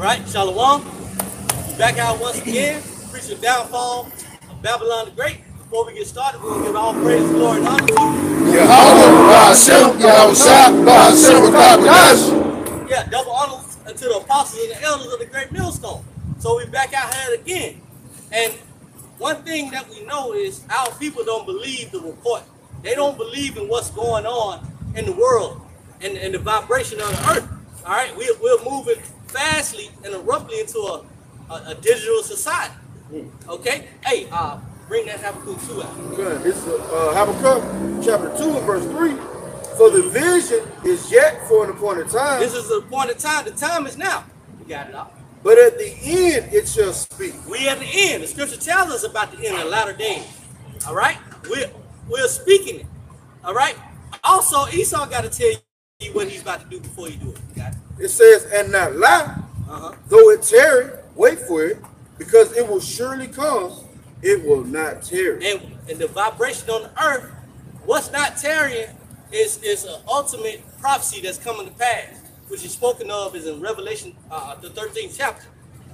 right, Shalom. Back out once again, preach the downfall of Babylon the Great. Before we get started, we'll give all praise, glory, and honor to Yahweh, Ba'ashem, Yahawashi, Ba'ashem, Ba'ashem, yeah, double honor to the apostles and the elders of the great millstone. So we back out here again. And one thing that we know is our people don't believe the report. They don't believe in what's going on in the world and, and the vibration of the earth. All right, we, we're moving fastly and abruptly into a, a, a digital society. Okay? Hey, uh, bring that Habakkuk 2 out. Okay, This is uh, Habakkuk chapter 2 and verse 3. For the vision is yet for an appointed time, This is the appointed time. The time is now. We got it out. but at the end it shall speak. We at the end. The scripture tells us about the end of the latter days. All right? We're, we're speaking it. All right? Also, Esau got to tell you what he's about to do before you do it. You it? Says, and not lie, Uh-huh. though it tarry, wait for it, because it will surely come, it will not tarry. And, and the vibration on the earth, what's not tarrying is, is an ultimate prophecy that's coming to pass, which is spoken of is in Revelation, uh, the 13th chapter.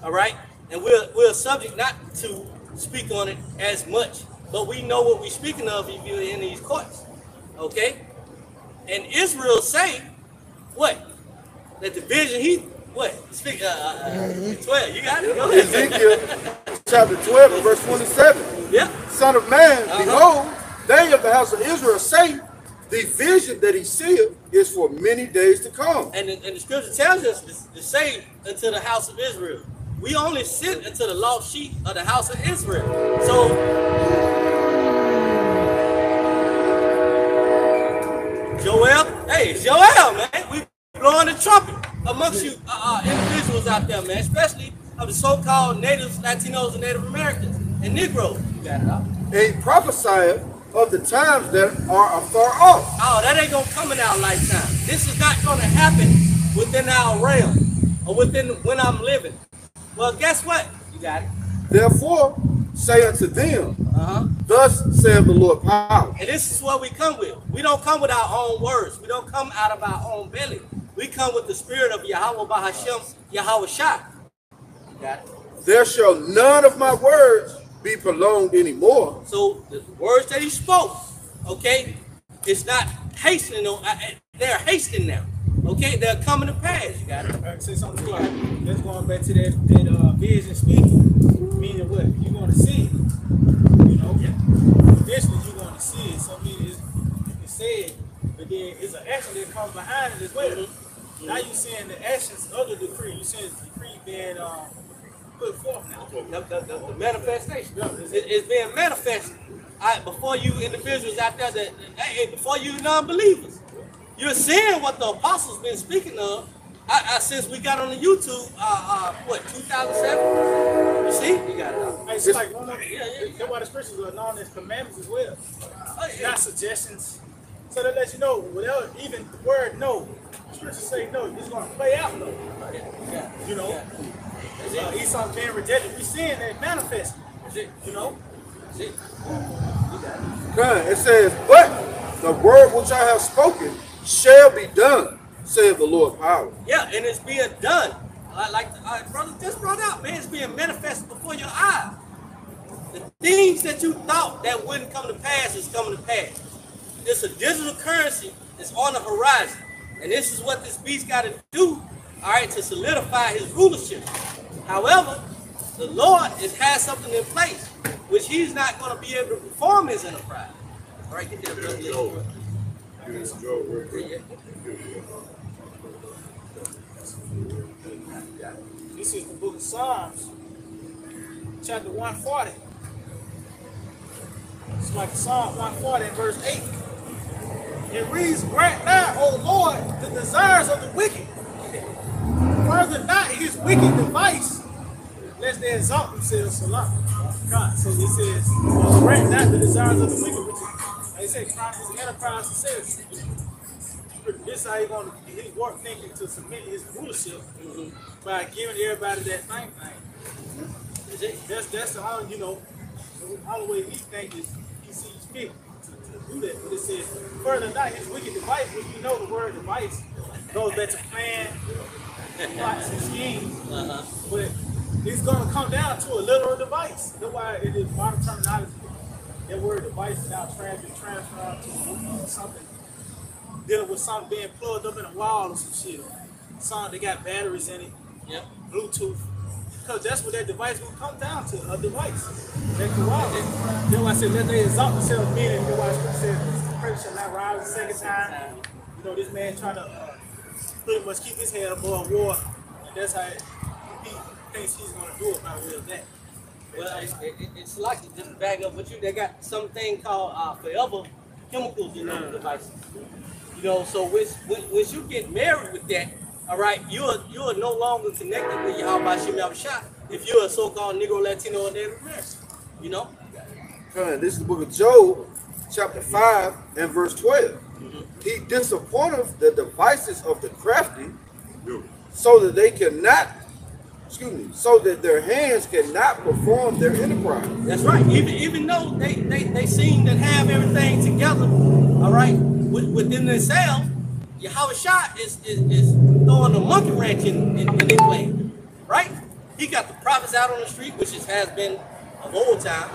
All right? And we're, we're subject not to speak on it as much, but we know what we're speaking of if you're in these courts. Okay? And Israel say, what? That the vision, he, what? Speak, uh, uh, 12, you got it? Go. Ezekiel chapter 12 verse 27. Yeah. Son of man, Uh-huh. behold, they of the house of Israel say, the vision that he seeth is for many days to come. And the, and the scripture tells us to, to say unto the house of Israel. We only sit unto the lost sheep of the house of Israel. So Joel, hey, Joel, man. We blowing the trumpet amongst you uh, uh, individuals out there, man, especially of the so-called natives, Latinos, and Native Americans and Negroes. You got it out. And prophesieth of the times that are afar off. Oh, that ain't gonna come in our lifetime. This is not gonna happen within our realm or within when I'm living. Well, guess what? You got it. Therefore, say unto them, Uh-huh. Thus saith the Lord power. And this is what we come with. We don't come with our own words. We don't come out of our own belly. We come with the spirit of Yahweh Bahashem, Yahawashi. You got it. There shall none of my words be prolonged anymore. So the words that he spoke, okay, it's not hastening. on- uh, uh, They're hastening now. Okay, they're coming to pass. You got it. I can say something to you. That's going back to that, that uh, vision speaking, meaning what? You're going to see it. You know? Eventually, you're going to see it. So, I mean, it's, you can say it, but then it's an action that comes behind it as well. Now you're seeing the actions of the decree. You're seeing the decree being um, put forth now. The, the, the, the manifestation. It- it's being manifested. All right, before you individuals out there that, hey, before you non-believers, you're seeing what the apostles been speaking of. I, I, since we got on the YouTube, uh, uh, what 2007? You see, you got it. out. Hey, It's like one of Yeah, yeah. that's why the scriptures are known as commandments as well. Oh, yeah. not suggestions. So that lets you know, without even the word no, scriptures say no, it's going to play out no. You know, uh, Esau being rejected, We're seeing that manifest. You know, That's it. Says, But the word which I have spoken shall be done, saith the Lord power. Yeah, and it's being done. Like, like uh, brother just brought out, man, it's being manifested before your eyes. The things that you thought that wouldn't come to pass is coming to pass. It's a digital currency that's on the horizon. And this is what this beast got to do, all right, to solidify his rulership. However, the Lord is, has something in place which he's not going to be able to perform his enterprise. All right, get that brother. Yeah, yeah. this is the book of Psalms, chapter 140. It's like Psalm 140 verse 8. It reads, Grant now, O Lord, the desires of the wicked. Further not his wicked device, lest they exalt themselves a lot. God. So it says, grant not the desires of the wicked, which is, like I Chronicles Enterprise says, this is how he going to his work thinking to submit his rulership by giving everybody that thing thing. That's. That's the only you know the only way he think is he sees fit do that. But it says further not his wicked device, which we know the word device goes back to plan, plots and schemes. Uh-huh. But it's gonna come down to a literal device. That's why it is modern terminology. That word device is now trans- transferred to uh, something dealing with something being plugged up in a wall or some shit. Something that got batteries in it, Yep. Bluetooth. Because that's what that device will come down to, a device. That. That's why I said let they exalt themselves meaning that's why scripture said praise shall not rise the second time. You know, this man trying to uh, pretty much keep his head above water. And that's how he thinks he's gonna do it by way of that. Well, it, it, it's like it just back up with you. They got something called uh, forever chemicals in those devices. You know, so once you get married with that, all right, you are you are no longer connected with Yahweh Shem Shot if you're a so-called Negro Latino or Native American. You know, this is the book of Job, chapter 5 and verse 12. Mm-hmm. He disappointeth the devices of the crafty so that they cannot, excuse me, so that their hands cannot perform their enterprise. that's right. Even even though they they, they seem to have everything together, all right, within themselves, Yahweh is, is is throwing a monkey wrench in in, in their plan, right? He got the prophets out on the street, which is, has been of old time.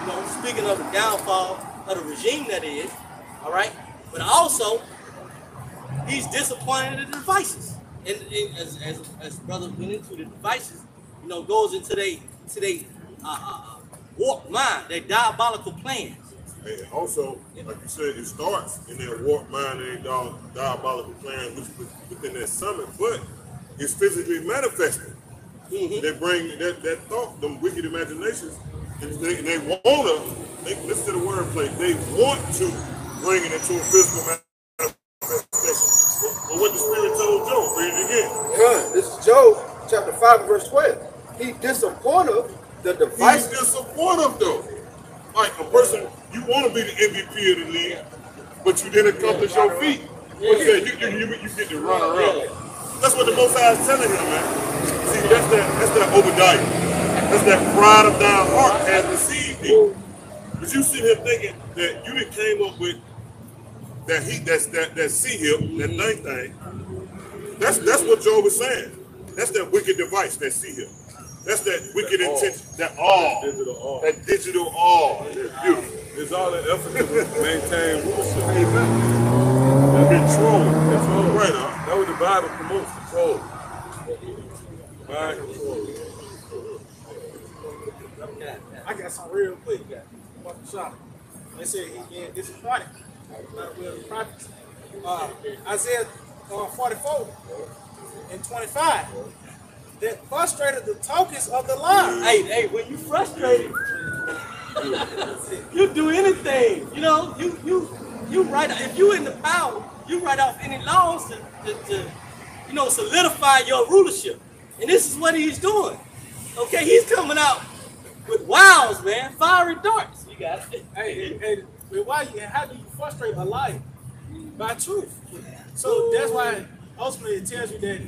You know, speaking of the downfall of the regime that is, all right. But also, he's disappointed in the devices. And, and as, as, as brother went into the devices, you know, goes into they to they uh, uh, warped mind, their diabolical plans. And also, like you said, it starts in their warped mind and diabolical plan, which within that summit, but it's physically manifesting. Mhm. They bring that, that thought, them wicked imaginations, and they, and they wanna, they, listen to the wordplay, they want to bring it into a physical manifestation. But, what the Spirit told Job, read it again. Son, this is Job, chapter 5 verse 12. He disappointeth the He's disappointed though. Like a person, you want to be the MVP of the league, but you didn't accomplish your feat. You? You, you, you, get to run around. That's what the Most High is telling him, man. See, that's that, that's that Obadiah. That's that pride of thine heart has deceived thee. But you sit here thinking that you didn't came up with that heat, that's that that sea hip, that thing thing. That's that's what Job was saying. That's that wicked device, that sea hip. That's that wicked That intention, that awe, Digital awe. that digital awe. That's beautiful. It's all an effort to maintain rulership. Control. Control. Right, huh? That's what the Bible promotes, control. Mind control. I got some real quick. About the shot. They said he being disappointed by the will of the prophets. Uh, Isaiah uh, 44 and 25. That frustrated the talkers of the line. Hey, hey, when you frustrated, you do anything. You know, you you you write if you in the power, you write off any laws to, to, to you know solidify your rulership. And this is what he's doing. Okay, he's coming out with wows, man, fiery darts. You got it. Hey, hey, but why you, how do you frustrate a liar? By truth. So that's why ultimately it tells you that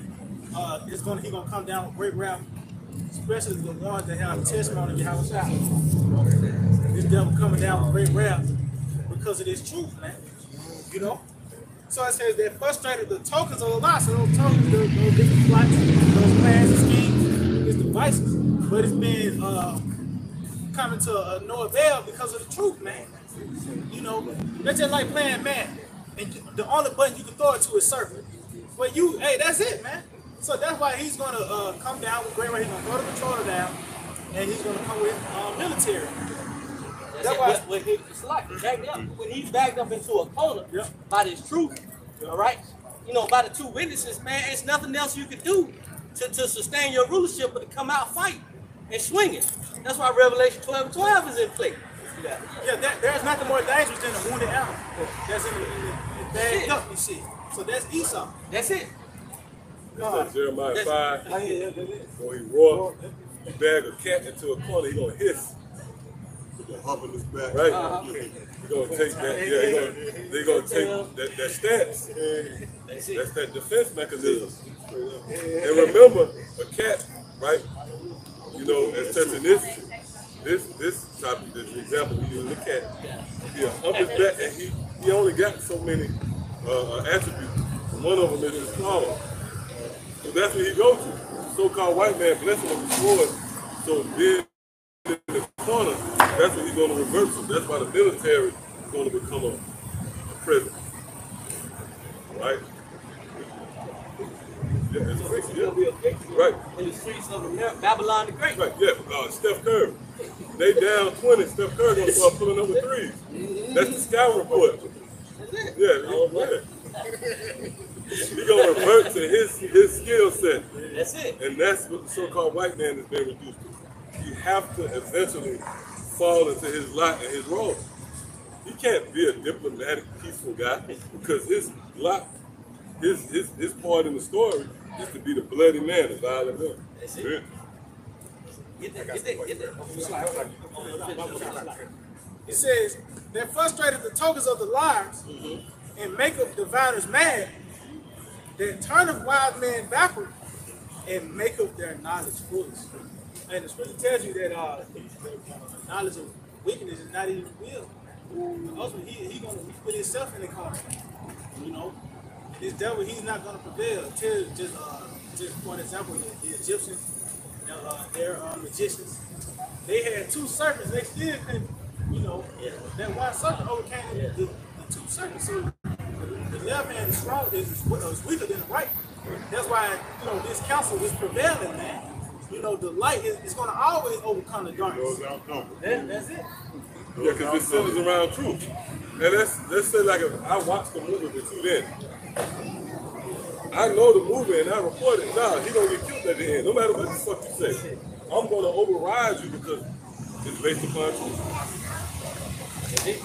uh, it's gonna he gonna come down with great wrath, especially the ones that have testimony of Yahawashi. This devil coming down with great wrath because of this truth, man. You know? So it says that frustrated the tokens of the lie. So those tokens, those, those different plots, those plans and schemes, its devices. But it's been uh, coming to uh, no avail because of the truth, man. You know, that's just like playing man. And the only button you can throw it to is circle. But you, hey, that's it, man. So that's why he's gonna uh, come down with great right. He's gonna throw the controller down, and he's gonna come with uh, military. That's That's why- When- when he- it's like backed up, when he's backed up into a corner Yep. by this truth, all right? You know, by the two witnesses, man, it's nothing else you can do to, to sustain your rulership but to come out fight and swing it. That's why Revelation 12 and 12 is in play. Yeah. Yeah, that, there's nothing more dangerous than a wounded animal that's in the, in the, in the up and shit. So that's Esau. That's it. Jeremiah That's- 5, when he roar, he bag a cat into a corner, he gonna hiss, Hump in his back. right? Uh-huh. He gonna take that, yeah, he gonna, they gonna take that, that stance. That's that defense mechanism. And remember, a cat, right? You know, as such in this, this, this topic, this example we use, a cat, he hump his back, and he, he only got so many uh, uh, attributes. One of them is his claw. That's what he goes to. So-called white man blessing him with sword. So then in the corner, that's what he's going to reverse to. That's why the military is going to become a, a prison. Right? Yeah, it's a It's yeah. be a Right. in the streets of America, Babylon the Great. Right, yeah, uh, Steph Curry. They down 20, Steph Curry gonna start pulling up with threes. That's the scout report. Yeah, yeah. He gonna revert to his his skill set. That's it. And that's what the so-called white man has been reduced to. You have to eventually fall into his lot and his role. He can't be a diplomatic, peaceful guy because his lot, his his his part in the story is to be the bloody man, the violent man. That's it. Yeah. Get that, get that, get that. It says, that frustrated the tokens of the liars mm-hmm. and make up diviners mad, that turneth wise man backward and make up their knowledge foolish. And the scripture tells you that uh, knowledge of wickedness is not even real. Ultimately, he, he gonna put himself in the corner. You know, this devil, he's not gonna prevail. Tell just uh, just for example, the, the Egyptians, uh, their uh, magicians, they had two serpents. They still couldn't, you know, that one serpent overcame the, the, the two serpents. So the, the left hand is strong, is, is weaker than the right. That's why you know this council is prevailing, man. You know, the light is, is going to always overcome the darkness. Those. That, that's it. Yeah, because it centers around truth. And let's let's say like if I watched the movie with you then. I know the movie and I report it. Nah, he gonna get killed at the end. No matter what the fuck you say. I'm gonna override you because it's based upon truth. That's it.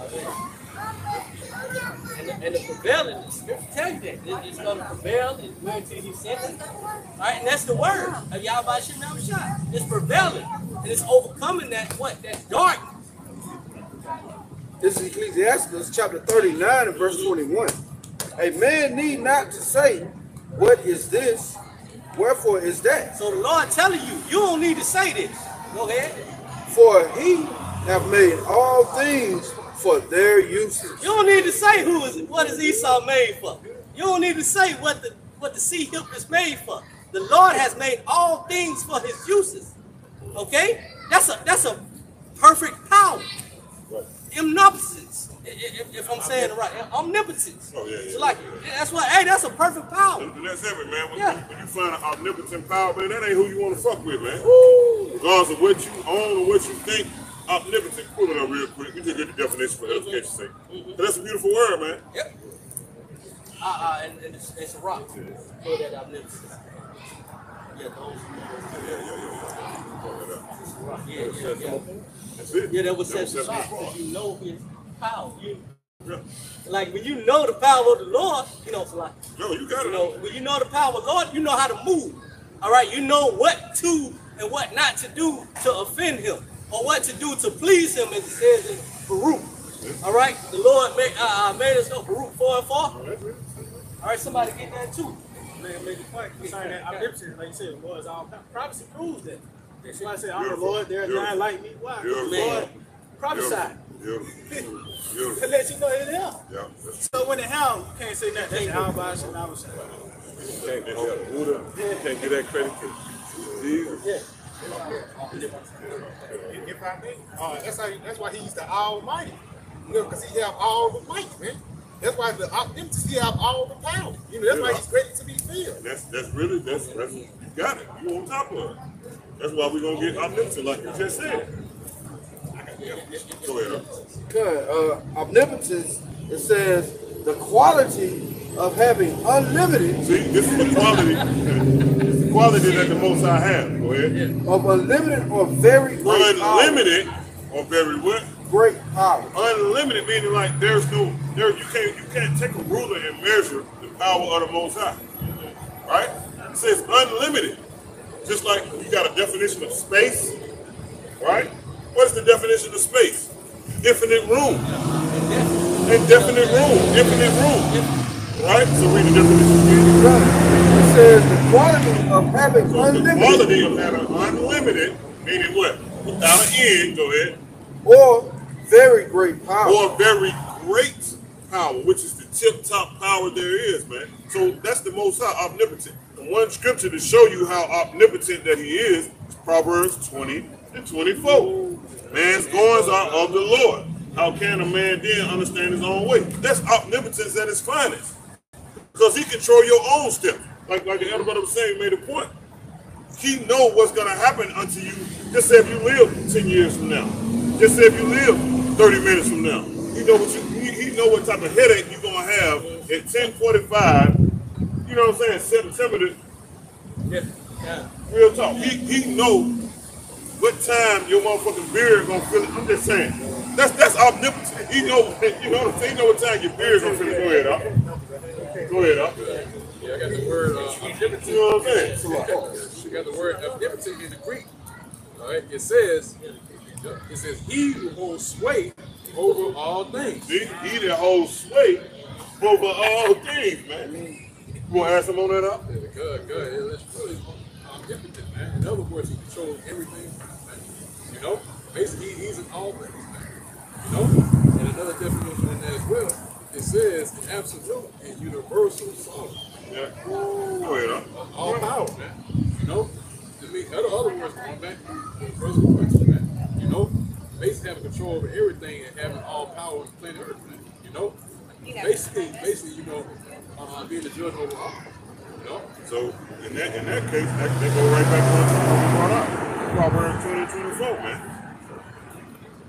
That's it. And the, and the prevailing, the scripture tell you that. It- It's going to prevail and where until he sends it. All right, and that's the word of Yahweh Shem Shot. It's prevailing. And it's overcoming that, what? That dark. This is Ecclesiasticus chapter 39 and verse 21. A man need not to say, What is this? Wherefore is that? So the Lord telling you, you don't need to say this. Go ahead. For he have made all things for their uses. You don't need to say who is what is Esau made for. You don't need to say what the what the sea hip is made for. The Lord has made all things for his uses. Okay? That's a that's a perfect power. Omnipotence. i- i- If, if I'm saying it right. Omnipotence. Oh, yeah, yeah. It's like that's what hey, that's a perfect power. And that's every man. When, Yeah. when you find an omnipotent power, man, that ain't who you want to fuck with, man. Regardless of what you own or what you think, omnipotent, pull it up real quick. We just get the definition for edification's sake. But that's a beautiful word, man. Yep. Uh, uh, and, and it's, it's a rock. For that. Yeah, those. Yeah, yeah, yeah, yeah. Pull. Yeah, yeah, yeah. That's it. Yeah, that was set aside because you know his power. You Yeah. like when you know the power of the Lord, you know it's like No, you got you it. know when you know the power of the Lord, you know how to move. All right, you know what to and what not to do to offend him, or what to do to please him, as it says in Baruch. All right, the Lord made uh, uh, made us know Baruch four and four. All right, somebody get that too. Man, make the point concerning that omnipotence, like you said, the Lord all powerful. Prophecy proves that. That's why I say, I'm the Lord, there is Beautiful. none like me. Why? The Beautiful. Lord prophesied. Beautiful. Beautiful. To let you know it's him. Yeah. So when it hell, you can't say nothing. That's how about shit. I was saying. You can't give that Buddha, you can't give that credit to Jesus. If if I may, uh, that's how. That's why he's the Almighty. You know, because he have all the might, man. That's why the omnipotence, he have all the power. You know, that's why he's ready to be filled. That's that's really that's that's you got it. You on top of it. That's why we're gonna get omnipotent, like you just said. Go ahead. Okay, uh, omnipotence, it says the quality of having unlimited, See, this is the quality. Quality that the Most High have. Go ahead. of unlimited or very great power. Unlimited or very what? Great power. Unlimited meaning like there's no there you can't you can't take a ruler and measure the power of the Most High. Right? It says unlimited. Just like you got a definition of space, right? What is the definition of space? Infinite room. Indefinite room. Infinite room. Right? So read the definition says the quality of having The unlimited quality of having unlimited, meaning what? Without an end, go ahead. or very great power. or very great power, which is the tip top power there is, man. So that's the most high omnipotent. And one scripture to show you how omnipotent that he is is Proverbs 20 and 24. Man's goings are of the Lord. How can a man then understand his own way? That's omnipotence at its finest. Because he control your own steps. Like, like brother was saying, made a point. He know what's going to happen unto you. Just say if you live 10 years from now. Just say if you live 30 minutes from now. He know what you he, he know what type of headache you're gonna have at 1045. You know what I'm saying? September the Yeah. Yeah. real talk. He he know what time your motherfucking beard gonna feel it. I'm just saying. That's that's omnipotent. He know you know what I'm saying. He know what time your beard gonna feel it. Go ahead, up. Go ahead, up. Yeah, I got the word uh, omnipotent. You know what I'm saying? You got the word omnipotent in the Greek. All right, it says, it says, he who holds sway over all things. See, he that holds sway over all things, man. You wanna add some on that up? Yeah, Good, good. Yeah, That's really omnipotent, man. In other words, he controls everything. Man. You know, basically, he's in all things, man. You know, and another definition in there as well. It says absolute and universal sovereign. Yeah. Go ahead, up. all power, man. You know, to me, other other words, going back to the first question, man. You know, basically having control over everything and having all power on planet Earth, man. You know, basically, basically, you know, uh, being the judge over all. You know, So in that in that case, that, that go right back to what we brought up. Proverbs 20, 24, man.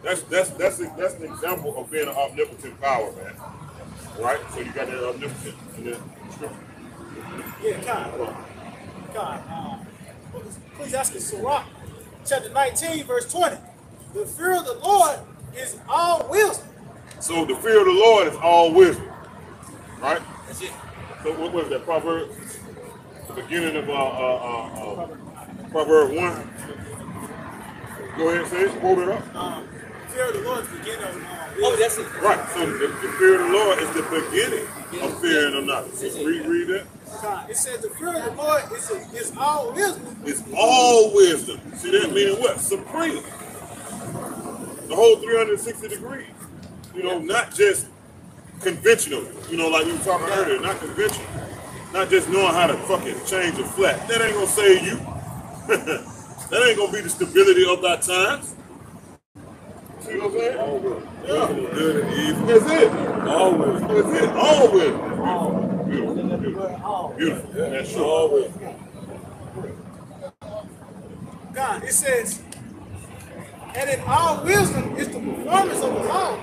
That's that's that's a, that's an example of being an omnipotent power, man. Right? So you got that omnipotent in the scripture. Yeah, God. God. Um, Ecclesiasticus Sirach, chapter 19, verse 20. The fear of the Lord is all wisdom. So the fear of the Lord is all wisdom. Right? That's it. So what was that proverb? The beginning of uh, uh, uh, uh, Proverb one. Go ahead and say it. Quote it up. Um, the fear of the Lord is the beginning of um, Oh, that's it. Right. So the, the fear of the Lord is the beginning of fearing or not. Read, read that. God. It says the fear of the Lord is, is all wisdom. It's all wisdom. See that meaning what? Supreme. The whole 360 degrees. You know, not just conventional. You know, like we were talking earlier, not conventional. Not just knowing how to fucking change a flat. That ain't gonna save you. that ain't gonna be the stability of our times. See what I'm saying? Yeah. good and evil, That's it. always, That's it. All wisdom. Beautiful. That's true. always. God, it says, and in all wisdom is the performance of the law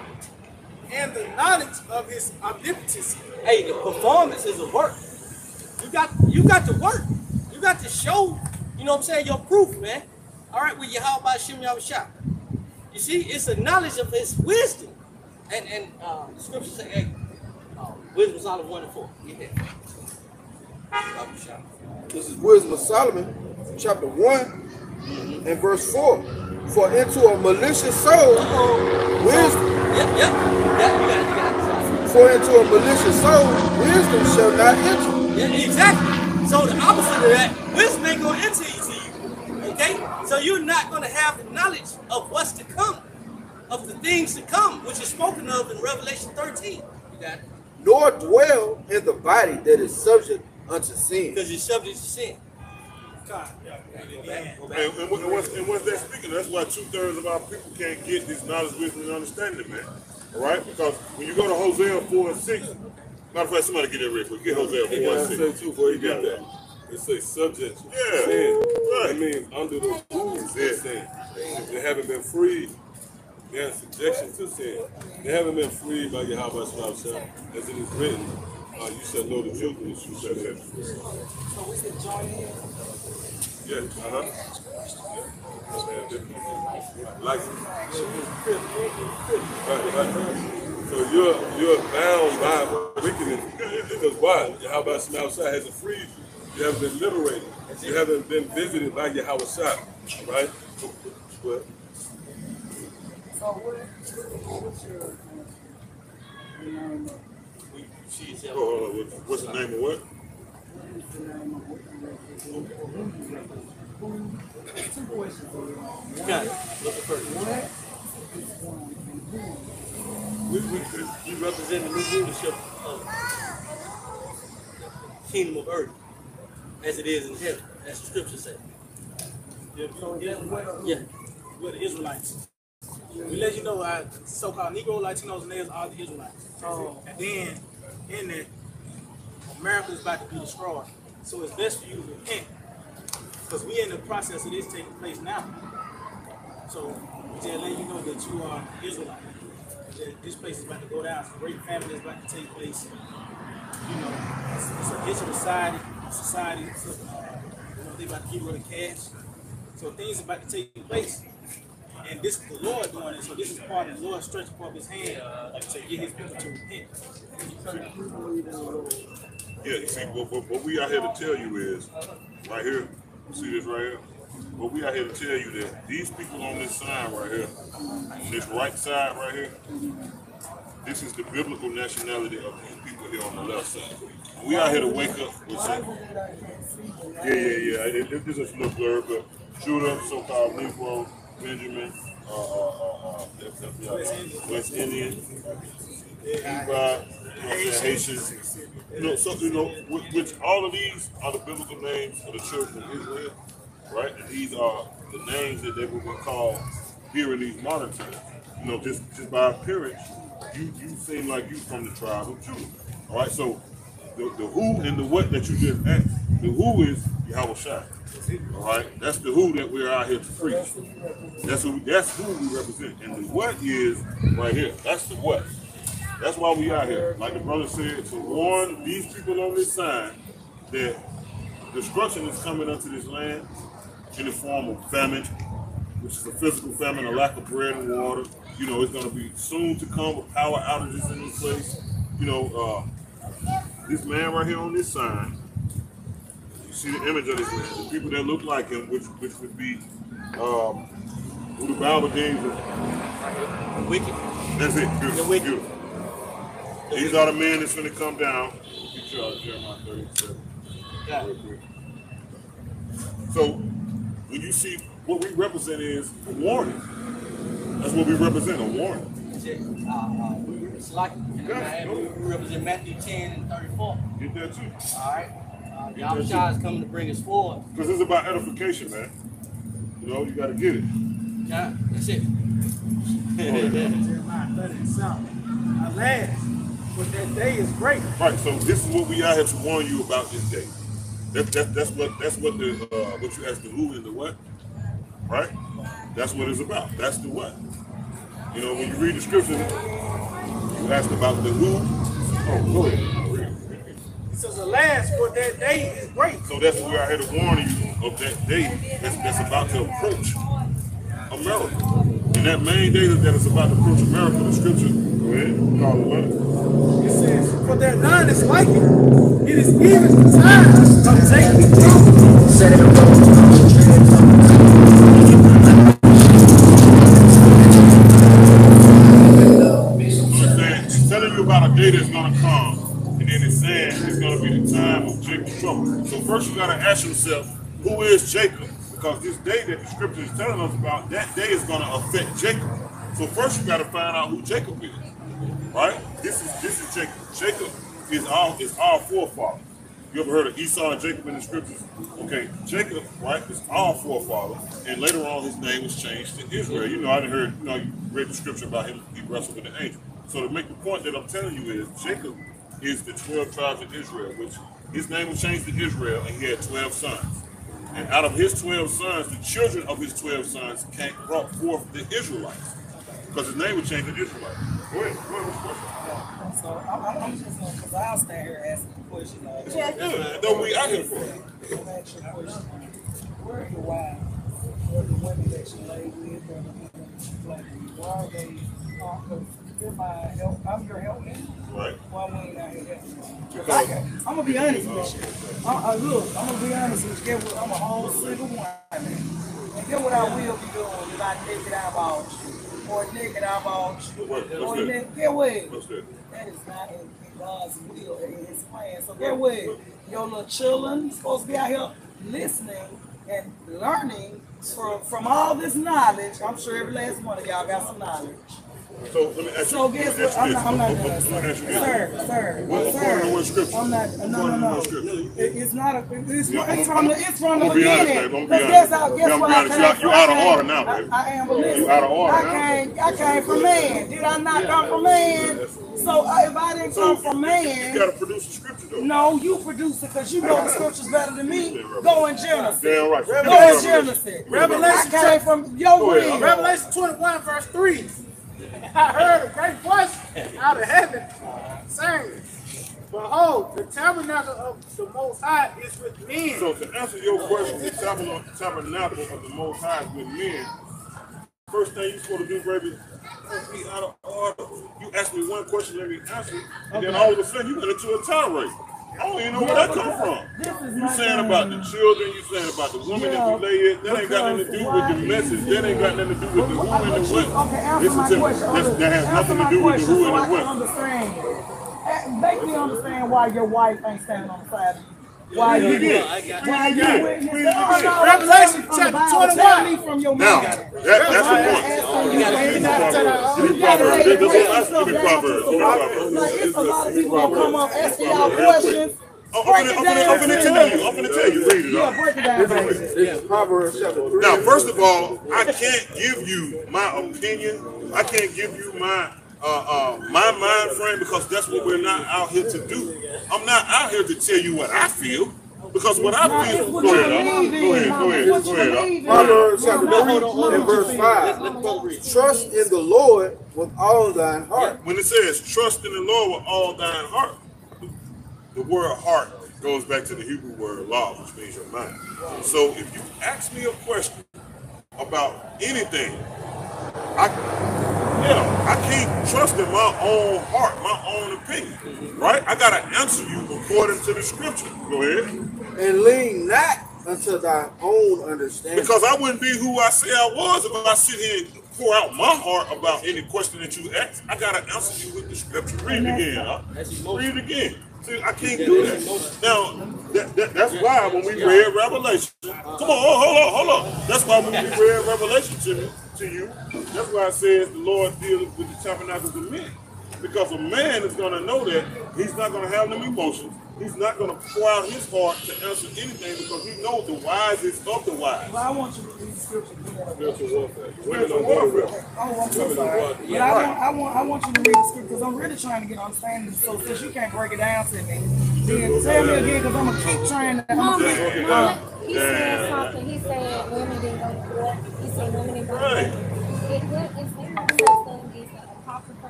and the knowledge of his omnipotence. Hey, the performance is a work. You got you got to work. You got to show, you know what I'm saying, your proof, man. All right, with your how about Shimmy shot. You see, it's a knowledge of his wisdom. And and uh scripture say, hey, wisdom is all of one and four. Get that. This is Wisdom of Solomon, chapter 1 and verse 4. For into a malicious soul, wisdom, Yep, yep. Yeah, you got it, you got it. for into a malicious soul, wisdom shall not enter. Yeah, exactly. So the opposite of that, wisdom ain't gonna enter into you. Okay? So you're not gonna have the knowledge of what's to come, of the things to come, which is spoken of in Revelation 13. You got it. Nor dwell in the body that is subject unto sin. Because you're subject to sin. God, Go back, go back. And, and, what- and once, and they're speaking, that's why two thirds of our people can't get this knowledge, wisdom, and understanding, man. All right? Because when you go to Hosea 4 and 6, matter of fact, somebody get that real quick. Get Hosea 4 You and 6. say too before you get that. It says subject Yeah, sin. right. That means under the rules of Yeah. sin. If they haven't been freed, they're in subjection to sin. They haven't been freed by Yahweh Shabbat as it is written. Uh, you shall know the truth, and the truth shall set you free. Yeah, uh-huh. Like, right, right. So you're you're bound by wickedness because why? Yahweh Shabbat hasn't freed you. You haven't been liberated. You haven't been visited by Yahawashi, right? But We see yourself. Oh, hold on. What- What's the name of what? Got it. Look at first. we, we, we represent the new rulership of the kingdom of earth as it is in heaven, as the scripture says. Yeah, Yeah. we're the Israelites. We let you know our so-called Negro, Latinos, and natives are the Israelites. And then in that, America is about to be destroyed. So it's best for you to repent. Because we're in the process of this taking place now. So we just let you know that you are Israelite. That this place is about to go down. Some great famine is about to take place. You know, it's, it's a digital society, society. So, uh, you know, they about to get rid of cash. So things are about to take place. And this is the Lord doing it. So this is part of the Lord stretching forth his hand to get his people to repent. Yeah, see, what, what, what we out here to tell you is, right here, see this right here? What we out here to tell you that these people on this side right here, on this right side right here, this is the biblical nationality of these people here on the left side. We out here to wake up with. Yeah, yeah, yeah. This is a little blurb, but Judah, so-called Negro, Benjamin, uh, uh, uh, uh, West Indian, what Haitians. You know, so you know, which, which all of these are the biblical names of the children of Israel, right? And these are the names that they would be called here in these modern times. You know, just just by appearance, you you seem like you from the tribe of Judah. All right, so the, the who and the what that you just asked, the who is Yahawashi. All right, that's the who that we're out here to preach. That's who that's who we represent, and the what is right here. That's the what. That's why we out here. Like the brother said, to warn these people on this side that destruction is coming unto this land in the form of famine, which is a physical famine, a lack of bread and water. You know, it's going to be soon to come with power outages in this place. You know, uh, this man right here on this sign, you see the image of this man, the people that look like him, which which would be um, who the Bible deems as Wicked. that's it. Beautiful. The wicked. Beautiful. These are the men that's going to come down. Get you out of Jeremiah 37. Yeah. real quick. So, when you see what we represent is a warning. That's what we represent, a warning. Uh, uh, it's like we, we represent Matthew 10 and 34. Get that too. All right. Uh, Shai is coming to bring us forward. Because it's about edification, man. You know, you got to get it. Yeah, that's it. Jeremiah 30 and 7. Alas, but that day is great. Right, so this is what we out here to warn you about this day. That, that, that's what that's what the uh, what you asked the who and the what, right? That's what it's about. That's the what. You know, when you read the scripture, you asked about the who. Oh, go ahead. He says, alas, but that day is great. So that's what we are here to warn you of that day that's, that's about to approach America. And that main day that is about to approach America, the scripture, go ahead, call it what? It says, for that none is like it. It is even the time of taking It's saying- It's telling you about a day that's gonna come, and then it's saying it's gonna be the time of Jacob's trouble. So first you gotta ask yourself, who is Jacob? Because this day that the scripture is telling us about, that day is gonna affect Jacob. So first you gotta find out who Jacob is. Right? This is this is Jacob. Jacob is all is our forefather. You ever heard of Esau and Jacob in the scriptures? Okay, Jacob, right, is our forefather, and later on his name was changed to Israel. You know, I didn't heard, you know, you read the scripture about him, he wrestled with the angel. So to make the point that I'm telling you is Jacob is the 12 tribes of Israel, which his name was changed to Israel, and he had 12 sons. And out of his 12 sons, the children of his 12 sons came, brought forth the Israelites. Because his name was changed to Israelite. Go ahead, go ahead, the? So I'm, I'm, just gonna, cause I'll stand here asking the question. Uh, It's all good. What we out here for. I'm gonna ask you a question. Where are your wives? Where are the women that you lay with or the women that you play with? Why are they, uh, cause you're my help, I'm your helpmate. Right. Why we ain't out here helping? I, I'm gonna be honest with you. I, I, look, I'm gonna be honest with you. I'm a whole single woman. And get what I will be doing if I naked eyeball you. Or naked eyeball you. What- Or naked, get what? What's that? That is not in, God's will and His plan. So get with your little children supposed to be out here listening and learning from from all this knowledge. I'm sure every last one of y'all got some knowledge. So let me ask So you. guess what? I'm not, I'm not this. done, Let me ask you this. sir, sir, What- according what sir. scripture? I'm not, no, no, no. It, it's not a, it's, Yeah, it's from the, it's from the I'm gonna be honest, beginning. But guess how, guess I'm what I came. You- out of order now, I, babe. I am, but listen. You out of order I now. came, I came from man. Did I not come from man? So uh, if I didn't come from man, you gotta produce the scripture though. no, you produce it because you know the scriptures better than me. Go in Genesis. Damn right. Go in. Genesis. Revelation I came from your read. Revelation 21, verse 3. I heard a great voice out of heaven saying, Behold, the tabernacle of the Most High is with men. So to answer your question, the tabernacle of the Most High is with men. First thing you're supposed to do, baby, don't be out of order. You ask me one question, let me answer it, and then all of a sudden you went into a tirade. I don't even know where that come from. You my saying about the children, you saying about the woman Yeah, that you lay it, that ain't got nothing to do with the message, that ain't got nothing to do with the who But and the you- what. Okay, answer Listen my to me, question. That's- that has Answer nothing to my do with the question who so I and the can what. understand. Eh, Make me understand why your wife ain't standing on the side of you. Why you did? I got Why you Yeah. witnessed? Read it Oh, again. no, Revelation me chapter 21. From your Now, that, that's the point. You gotta gotta read you gotta tell her, Give me you gotta Proverbs. lay the Give me questions Proverbs. Give me down Proverbs. to Give me Proverbs. Like, it's a lot of people gonna come up asking y'all Proverbs. Questions. Oh, I'm Break it I'm finna, I'm down finna to tell you. I'm tell you. Read it. Yeah, break it down. This is Proverbs chapter 3. Now, first of all, I can't give you my opinion. I can't give you my uh, uh, my mind frame because that's what we're not out here to do. I'm not out here to tell you what I feel because what I feel. Go ahead. Go ahead. Go ahead. Go ahead. Proverbs chapter Mama, 3 mama, and verse 5. Let the brother read. Trust in the Lord with all thine heart. When it says trust in the Lord with all thine heart, the word heart goes back to the Hebrew word law, which means your mind. So if you ask me a question about anything, I yeah, I can't trust in my own heart, my own opinion, right? I gotta answer you according to the scripture. Go ahead, And lean not unto thy own understanding. because I wouldn't be who I say I was if I sit here and pour out my heart about any question that you ask. I gotta answer you with the scripture. Read it again. Huh? Read it again. See, I can't do that. Now, that, that, that's why when we read Revelation, come on, hold, hold on, hold on. That's why when we read Revelation to me, to you, that's why it says the Lord deals with the tabernacles of men. Because a man is going to know that he's not going to have them emotions. He's not going to pour out his heart to answer anything because he knows the wisest of the wise. But I want you to read the scripture again. Spiritual warfare. Spiritual don't go to warfare. Oh, I'm so sorry. go But to I war. want, I want, I want you to read the scripture because I'm really trying to get understanding. So since you can't break it down to me, then tell me again because I'm gonna keep trying to. I'm Mama, gonna Mama, he said something. He said women didn't go to said women didn't go to war. Right. It, what is there no such thing as a apocrypha?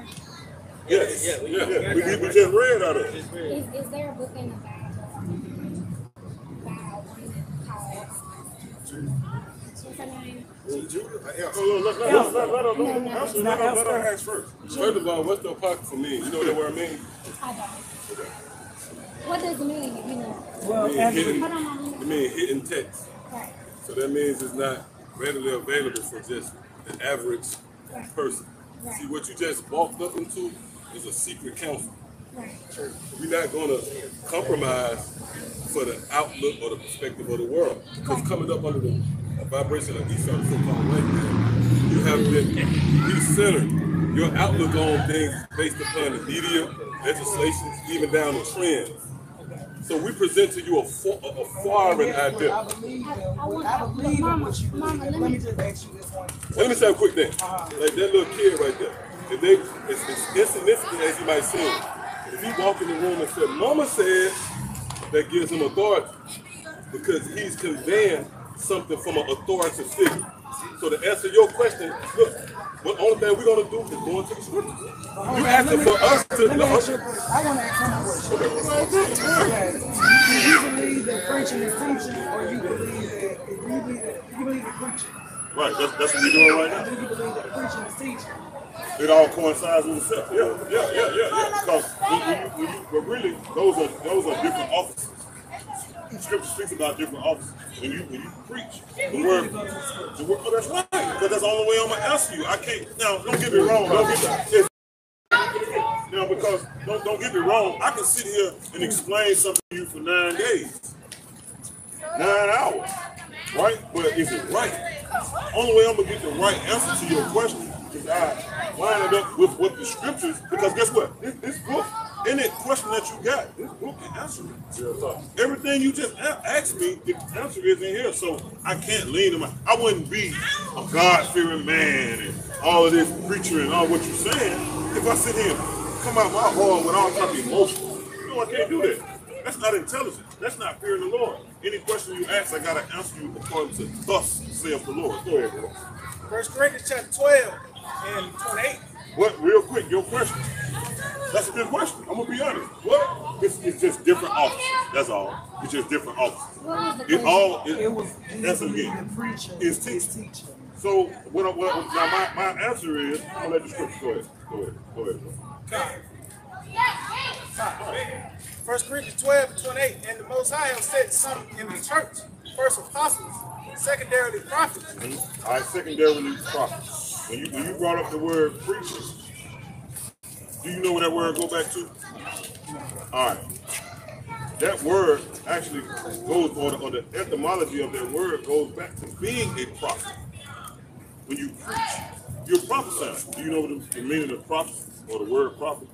Yes, Yeah, we- yeah. We, we just read out of it. Is, is there a book in the Bible about what's her name? Let, her- let, her answer. Let, her- let her ask first. First of all, what's the apocrypha mean? You know what that word means? I don't. What does it mean? You know, well, It means hidden, hold on, Mama. it means hidden text. Right. So that means it's not readily available for just an average person. See, what you just walked up into is a secret council. We're not going to compromise for the outlook or the perspective of the world. Because coming up under the vibration of these the so-called white you have been de-centered. Your outlook on things based upon the media, legislation, even down to trends. So we present to you a, fo- a, a foreign idea. I, them. I believe in what you believe. Mama, in. let Let me me. just ask you this one. Let me say a quick thing. Uh-huh. Like that little kid right there. If they, it's, it's insignificant as you might seem. If he walk in the room and said, "Mama said," that gives him authority because he's conveying something from an authoritative figure. So to answer your question, look, what only thing we're gonna do is go into the scripture. You asking for us to Let me ask you a question. I want to ask him a question. Okay. Do you believe that preaching is teaching, or you believe that you believe that you believe that preaching? Right, that's, that's what we're doing right now. Do you believe that preaching is teaching? It all coincides with itself. Yeah, yeah, yeah, yeah, yeah. Because when, when you, when you, but really, those are those are different offices. Scripture speaks about different offices. When you when you preach, the word, the word. Oh, that's right. Because that's the only way I'm gonna ask you. I can't. Now, don't get me wrong. Don't get because don't don't get me wrong. I can sit here and explain something to you for nine days, nine hours, right? But is it right? Only way I'm gonna get the right answer to your question is I line it up with what the scriptures, because guess what? This, this book, any question that you got, this book can answer it. Everything you just asked me, the answer is in here, so I can't lean on my, I wouldn't be a God-fearing man and all of this preacher and all what you're saying if I sit here come out my heart with all type of emotion. No, I can't do that. That's not intelligent. That's not fearing the Lord. Any question you ask, I gotta answer you according to thus saith the Lord. Go ahead, bro. First Corinthians chapter 12 and 28. What, real quick, your question. That's a good question. I'm gonna be honest. What? It's, it's just different offices. That's all. It's just different offices. What was the It question? all, It it, was that's Jesus again. the preacher. It's his teaching. teacher. So what? I- what now my, my answer is I'm gonna let the scripture go ahead. Go ahead. Go ahead. First Corinthians 12 and 28. And the Most High have set some in the church, first apostles, secondarily prophets, I secondarily prophets. When you when you brought up the word preacher, do you know where that word go back to? All right. That word actually goes, or the, or the etymology of that word goes back to being a prophet. When you preach, you're prophesying. Do you know the, the meaning of prophecy or the word prophet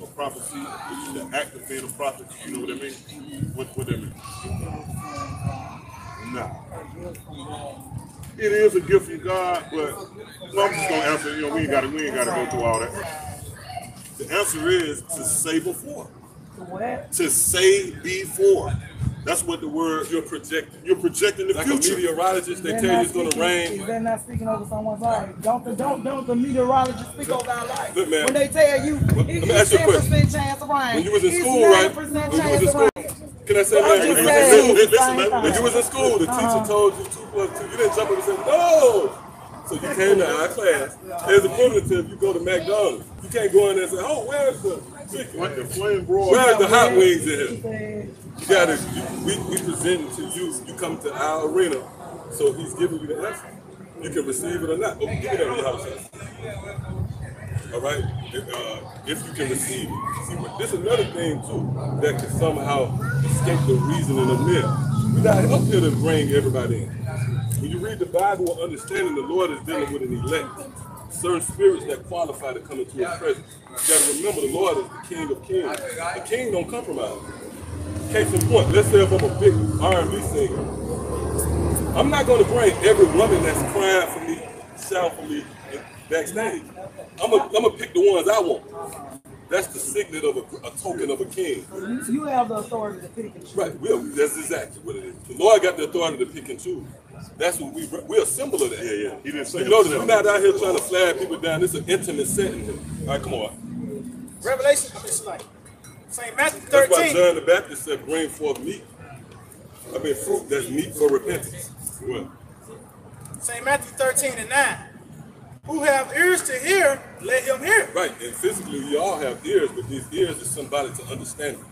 or prophecy? Which is The act of being a prophet. Do You know what I mean? What what that mean? No. It is a gift from God, but well, I'm just gonna answer. You know, we ain't got to we ain't got to go through all that. The answer is to say before. To what? To say before. That's what the word you're projecting. You're projecting the Like a future. meteorologist, they tell you it's gonna rain. They're not speaking over someone's life? Don't the don't don't the meteorologist speak over our life? Look, man. When they tell you Let me it's you ten percent chance of rain. When you was in school, right? When you was in school, can I say, Well, man? I'm you- just you- saying, the listen, man. When you was in school, the teacher Uh-huh. told you two plus two. You didn't jump up and say, no. So you came to our class. There's equivalent to if you go to McDonald's. You can't go in there and say, oh, where's the chicken? Like the flame broiled. Where's the hot wings in here? You gotta, we, we present to you, you come to our arena, so he's giving you the answer. You can receive it or not. Oh, give me that real house. All right? If, uh, if you can receive it. See, but this is another thing too that can somehow escape the reasoning of men. We're not up here to bring everybody in. When you read the Bible understanding, the Lord is dealing with an elect. Certain spirits that qualify to come into his presence. You gotta remember the Lord is the King of Kings. The King don't compromise. Case in point, let's say if I'm a big R&B singer, I'm not going to bring every woman that's crying for me, shout for me backstage. I'm gonna I'm gonna pick the ones I want. That's the signet of a, a token of a king. you, you have the authority to pick and choose. Right. We're, that's exactly what it is. The Lord got the authority to pick and choose. That's what we we're a symbol of that. Yeah, yeah. He didn't say You notice we're not out here trying to flag people down. It's an intimate setting. here. All right, come on. Revelation, it's like St. Matthew That's why John the Baptist said, "Bring forth meat." I mean, fruit that's meat for repentance. Well, St. Matthew 13 and 9. Who have ears to hear, let him hear. Right, and physically we all have ears, but these ears is somebody to understanding.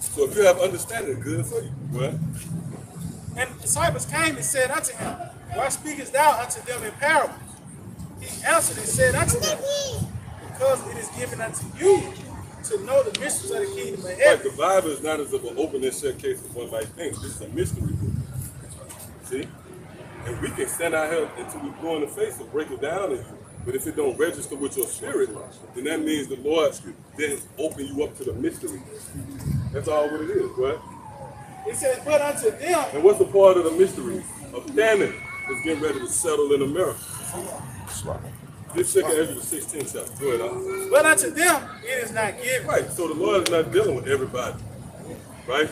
So if you have understanding, good for you. Well, And the disciples came and said unto him, Why speakest thou unto them in parables? He answered and said unto them, Because it is given unto you to know the mysteries of the kingdom of like heaven. the Bible is not as of an open and shut case as one might think. This is a mystery book. See? And we can stand out here until we blow in the face and break it down in you. But if it don't register with your spirit, then that means the Lord didn't open you up to the mystery. That's all what it is, right? It says, But unto them, And what's the part of the mystery of famine is getting ready to settle in America? This second Esdras the 16th chapter. Go ahead. Al. but unto them it is not given. Right. So the Lord is not dealing with everybody, right?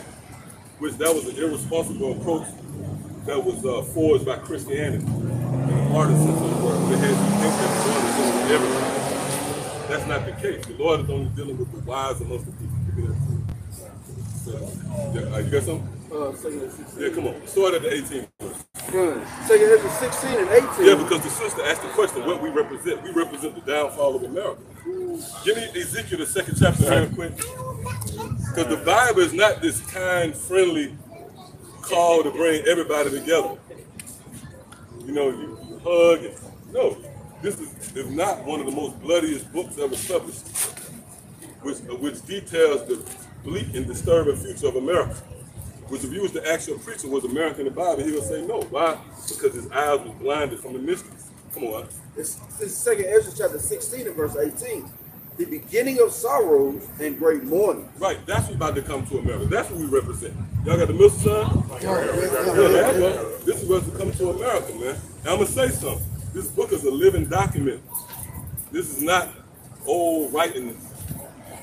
Which that was an irresponsible approach that was uh, forged by Christianity and the artisans of the world. They had you think that the Lord is dealing with everybody. That's not the case. The Lord is only dealing with the wise amongst the people. Give me that. So, yeah, uh, you got something? Uh, second Esdras 16. Yeah, come on. Start at the 18th verse. Good. Second Esdras 16 and 18. Yeah, because the sister asked the question, what we represent. We represent the downfall of America. Give me Ezekiel, the second chapter, real quick. Because the Bible is not this kind, friendly call to bring everybody together. You know, you, you hug. And, no, this is, is not one of the most bloodiest books ever published, which, uh, which details the bleak and disturbing future of America. Which if you was the actual preacher, was American the Bible, he would say no. Why? Because his eyes were blinded from the mysteries. Come on. It's, it's second Esdras chapter 16 and verse 18. The beginning of sorrows and great mourning. Right, that's what's about to come to America. That's what we represent. Y'all got the missile sign? Yeah, there you go. This is what's coming to America, man. Now I'm gonna say something. This book is a living document. This is not old writing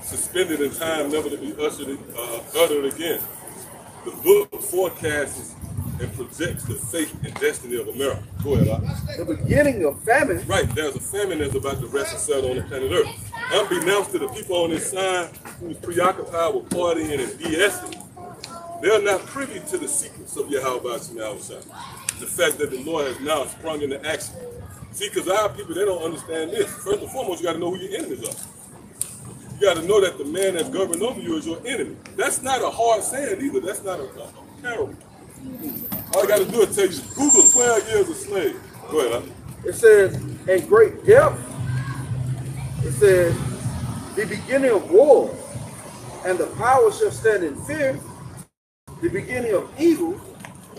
suspended in time, never to be ushered, uh, uttered again. The book forecasts and projects the fate and destiny of America. Go ahead, Al. The beginning of famine. Right, there's a famine that's about to rest and settle on the planet Earth. Unbeknownst to the people on this side who's preoccupied with partying and BSing, they're not privy to the secrets of Yahweh outside. The fact that the Lord has now sprung into action. See, because our people, they don't understand this. First and foremost, you got to know who your enemies are. You got to know that the man that's governing over you is your enemy. That's not a hard saying either. That's not a, a, parable. All I got to do is tell you, Google 12 years a slave. Go ahead. Huh? It says, in great depth. It says, the beginning of war, and the power shall stand in fear. The beginning of evil,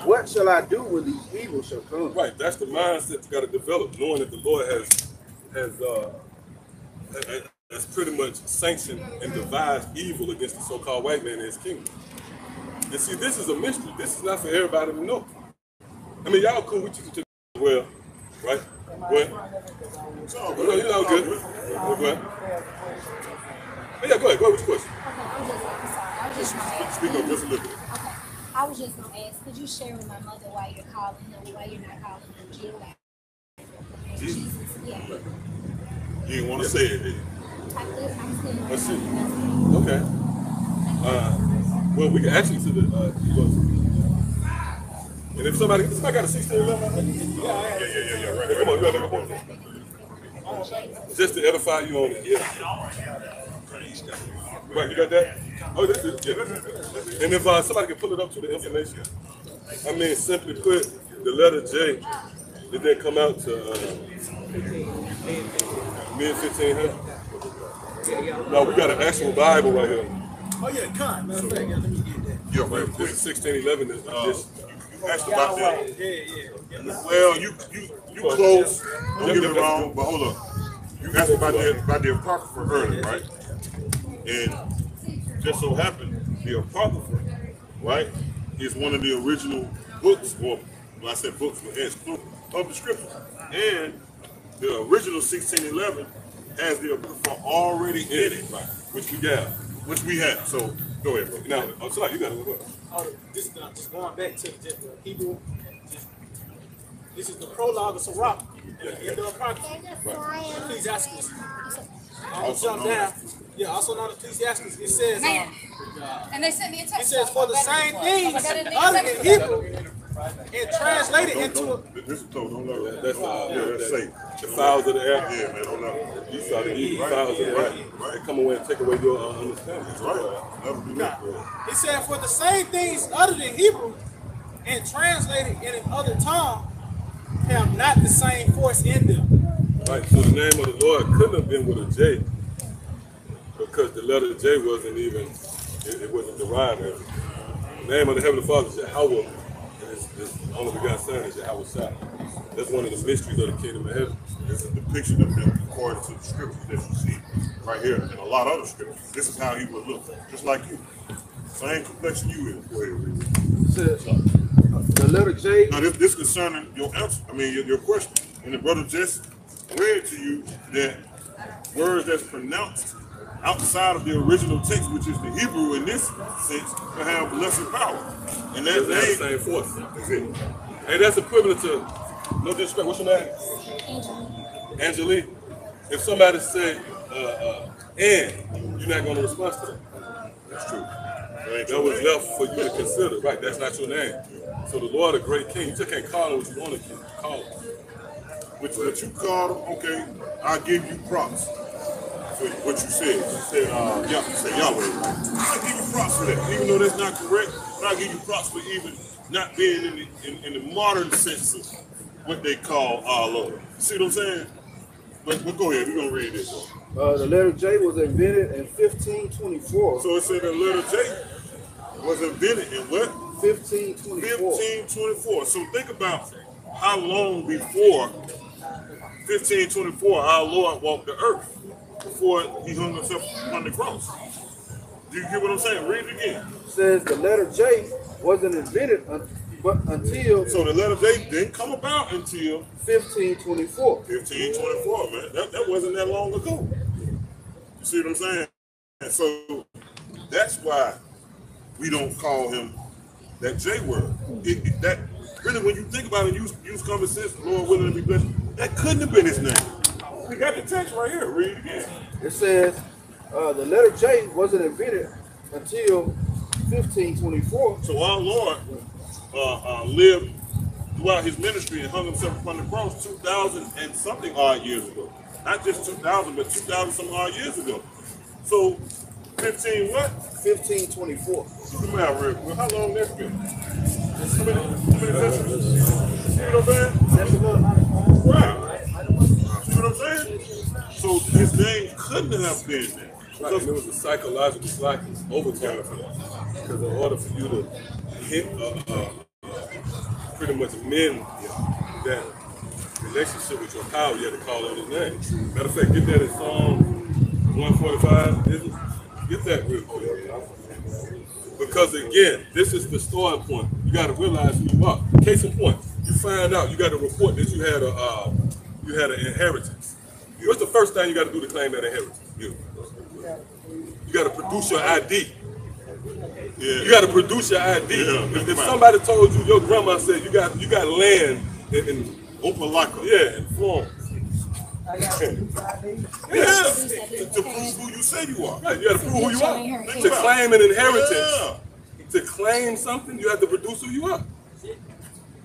what shall I do when these evils shall come? Right, that's the mindset you got to develop, knowing that the Lord has has uh, has- pretty much sanctioned and devised evil against the so-called white man in his kingdom. And see, this is a mystery. This is not for everybody to know. I mean, y'all cool with you to well, right? Well, no, no, you're all good. Go ahead. Yeah, go ahead. Go ahead with your question. Okay, just, I'm sorry. I was just. Speak up just a little bit. Okay. I was just gonna ask, could you share with my mother why you're calling him, why you're not calling him Jesus? Jesus? Yeah. You didn't want to say it, did you? I could, I'm. Let's see. Okay. Uh, well, we can actually to the. Uh, you and if somebody, somebody got a 1611, Yeah, yeah, yeah, yeah, right come on, you gotta come on. Just to edify you on it. Yeah. Right, you got that? Oh, this is, yeah. And if uh, somebody can pull it up to the information. I mean, simply put, the letter J, it didn't come out to uh, mid 1500. No, we got an actual Bible right here. Oh yeah, con. Matter of fact, let me get that. Yeah, right This is 1611. Is, Uh, this, you asked about that. Yeah, yeah. yeah. Well, you you you close. Don't get me wrong, but hold up. You asked about the about the apocrypha earlier, right? And just so happened, the apocrypha, right, is one of the original books, or when I said books, but it's plural, of the scripture. And the original 1611 has the apocrypha already in it, right, which we got. which we have. So go ahead, bro. Now, oh, so you got to go. Oh, this uh, just going back to just the Hebrew. Just, this is the prologue of Sirach. The Apocrypha. Ecclesiasticus. I'm Also jump down. Yeah, also known as Ecclesiasticus. It says, um, And they sent me a text. it says for the same things other the than Hebrew and translated Don't, into don't, this is told, don't let her. That's uh, yeah, that's safe. the fowls of the air. Yeah, man, don't let. You saw the evil Right, of the air. right, right. They come away and take away your uh, understanding. That's right. Never do that, bro. It said, for the same things other than Hebrew and translated in another tongue have not the same force in them. Right. So the name of the Lord couldn't have been with a J because the letter J wasn't even it, it wasn't derived as. The name of the Heavenly Father is Yahawah, his, his only begotten Son is Yahawashi. That's one of the mysteries of the kingdom of heaven. This is the depiction of him according to the scriptures that you see right here and a lot of other scriptures. This is how he would look, just like you. Same complexion you is. Go ahead, read it. It says, the letter J, Now, this, this concerning your answer, I mean, your, your question. And the brother just read to you that words that's pronounced outside of the original text, which is the Hebrew in this sense, to have lesser power. And that Doesn't the same force. is it. Hey, that's equivalent to no disrespect. What's your name? Angel. Angelique. If somebody say uh, uh, and, you're not going to respond to that. That's true. That ain't That was name. left for you to consider. Right, that's not your name. So the Lord, a great king, you just can't call him what you want to call him. Which what you called him, okay, I'll give you props for what you said. You said, uh, yeah, you said Yahweh. I'll give you props for that. Even though that's not correct, but I'll give you props for even not being in the, in, in the modern sense of what they call our Lord. See what I'm saying? But, but go ahead, we're going to read this one. uh, the letter J was invented in 1524. So it said the letter J was invented in what? 1524. 1524. So think about how long before 1524, our Lord walked the earth before he hung himself on the cross. Do you get what I'm saying? Read it again. Says the letter J wasn't invented un- but until So the letter J didn't come about until 1524. 1524, man. That, that wasn't that long ago. You see what I'm saying? And so that's why we don't call him that J word. It, it- that really, when you think about it, use use common sense. Lord willing to be blessed. That couldn't have been his name. We got the text right here. Read it again. It says uh, the letter J wasn't invented until 1524. So our Lord uh, uh, lived throughout his ministry and hung himself upon the cross 2,000 and something odd years ago. Not just 2,000, but 2,000 some odd years ago. So 15 what? 1524. Come out real quick. How long that's been? How many, how many centuries? See what I'm saying? Right. What I'm saying? So his name couldn't have been there. Right, and it was a psychological slackness overtime for. Because in order for you to hit, uh, uh, pretty much mend that relationship with your power, you had to call on his name. Matter of fact, get that in Psalm 145. Get that real quick. Because again, this is the starting point. You got to realize who you are. Case in point, you find out you got to report that you had a uh, you had an inheritance. What's the first thing you got to do to claim that inheritance? You. You got to produce your ID. Yeah. You got to produce your ID. Yeah, if, if somebody told you your grandma said you got you got land in, in Opa-locka. yeah in Florence, I got two ID. Yeah. To, to prove who you say you are. right? You got to prove who you are. To claim an inheritance, Yeah. to claim something, you have to produce who you are.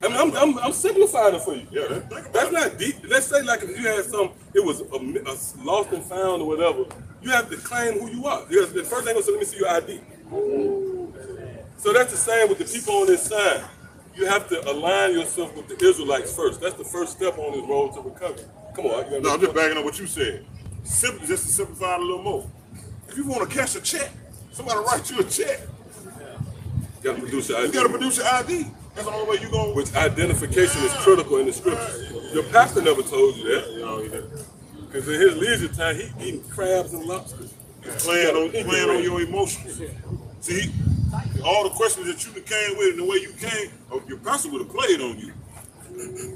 I mean, I'm, I'm, I'm simplifying it for you. Yeah, that- That's not deep. Let's say like if you had some, it was a, a lost and found or whatever. You have to claim who you are. Because the first thing was let me see your ID. So that's the same with the people on this side. You have to align yourself with the Israelites first. That's the first step on this road to recovery. Come on, No, I'm just backing up what you said. Simple, just to simplify it a little more. If you want to cash a check, somebody write you a check. You got to produce your ID. You got to produce your ID. That's the only way you're going. Which identification is critical in the scriptures. Your pastor never told you that. No, he didn't. Because in his leisure time, he eating crabs and lobsters. He's Playing on, playing on your emotions. See, all the questions that you came with and the way you came, oh, your pastor would have played on you.